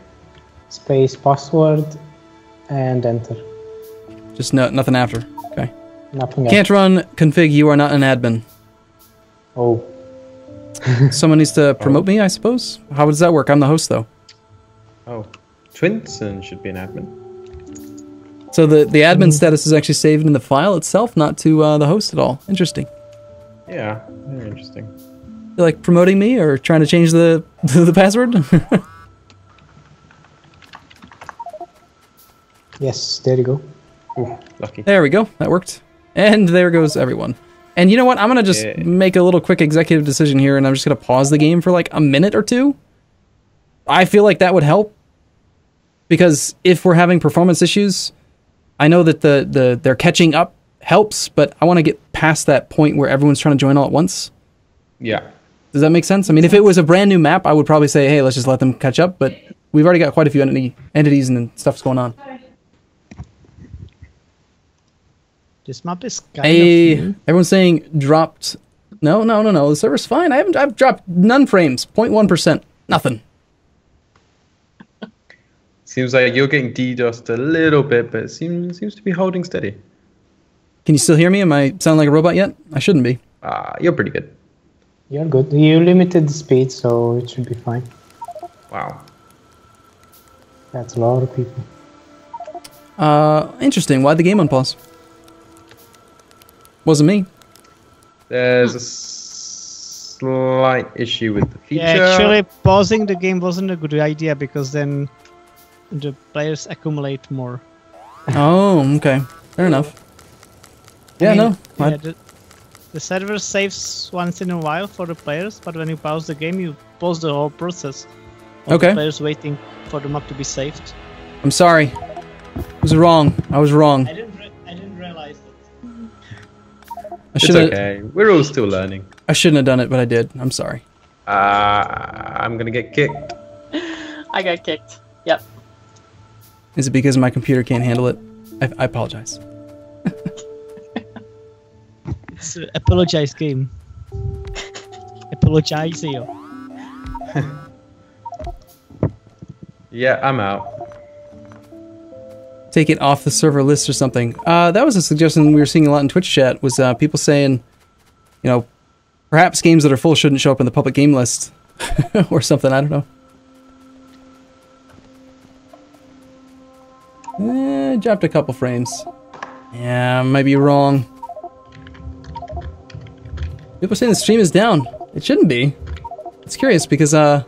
space password and enter. Just no, nothing after. Okay. Nothing Can't else. run config. You are not an admin. Oh, Someone needs to promote me, I suppose. How does that work? I'm the host though. Oh, Twinsen should be an admin. So the the admin status is actually saved in the file itself, not to uh, the host at all. Interesting. Yeah, very interesting. You like promoting me or trying to change the the password? yes, there you go. Ooh, lucky. There we go. That worked. And there goes everyone. And you know what? I'm going to just Yeah. make a little quick executive decision here and I'm just going to pause the game for like a minute or two. I feel like that would help because if we're having performance issues, I know that the the they're catching up helps, but I want to get past that point where everyone's trying to join all at once. Yeah. Does that make sense? I mean, if it was a brand new map, I would probably say, "Hey, let's just let them catch up," but we've already got quite a few entity, entities and stuff's going on. This map is kind Hey, of new. everyone's saying dropped. No, no, no, no. The server's fine. I haven't. I've dropped none frames. 0.1 percent. Nothing. Seems like you're getting DDoSed a little bit, but it seems seems to be holding steady. Can you still hear me? Am I sound like a robot yet? I shouldn't be. Ah, you're pretty good. You're good. You limited the speed, so it should be fine. Wow. That's a lot of people. Uh, interesting. Why'd the game unpause? Wasn't me. There's a slight issue with the feature. Yeah, actually, pausing the game wasn't a good idea because then the players accumulate more. Oh, okay. Fair enough. I Yeah, mean, no. Yeah, the, the server saves once in a while for the players, but when you pause the game, you pause the whole process. Okay. The players waiting for the map to be saved. I'm sorry. I was wrong. I was wrong. I didn't. Re- I didn't realize that. I It's should have. okay. We're all still learning. I shouldn't have done it, but I did. I'm sorry. Uh, I'm gonna get kicked. I got kicked. Yep. Is it because my computer can't handle it? I, I apologize. It's an apologize game. apologize you. Yeah, I'm out. Take it off the server list or something. Uh, that was a suggestion we were seeing a lot in Twitch chat. Was uh, people saying, you know, perhaps games that are full shouldn't show up in the public game list or something. I don't know. Eh, dropped a couple frames. Yeah, I might be wrong. People saying the stream is down. It shouldn't be. It's curious because uh,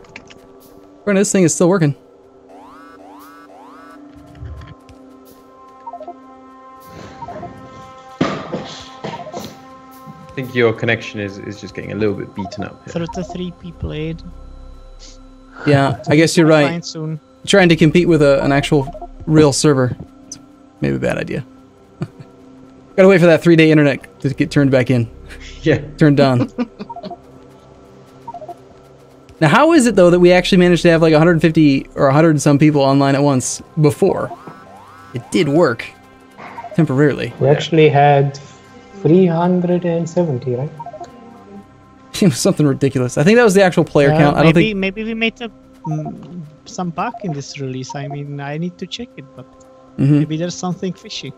apparently this thing is still working. I think your connection is, is just getting a little bit beaten up. Here. 33 people played. Yeah, I guess you're right. Soon. Trying to compete with a, an actual real server. It's maybe a bad idea. Gotta wait for that three day internet to get turned back in. Yeah. Turned on. now, how is it though that we actually managed to have like 150 or 100 and some people online at once before? It did work temporarily. We actually had 370, right? It was something ridiculous. I think that was the actual player Uh, count. I don't think. maybe we made a, mm, some bug in this release. I mean, I need to check it, but Mhm. maybe there's something fishy.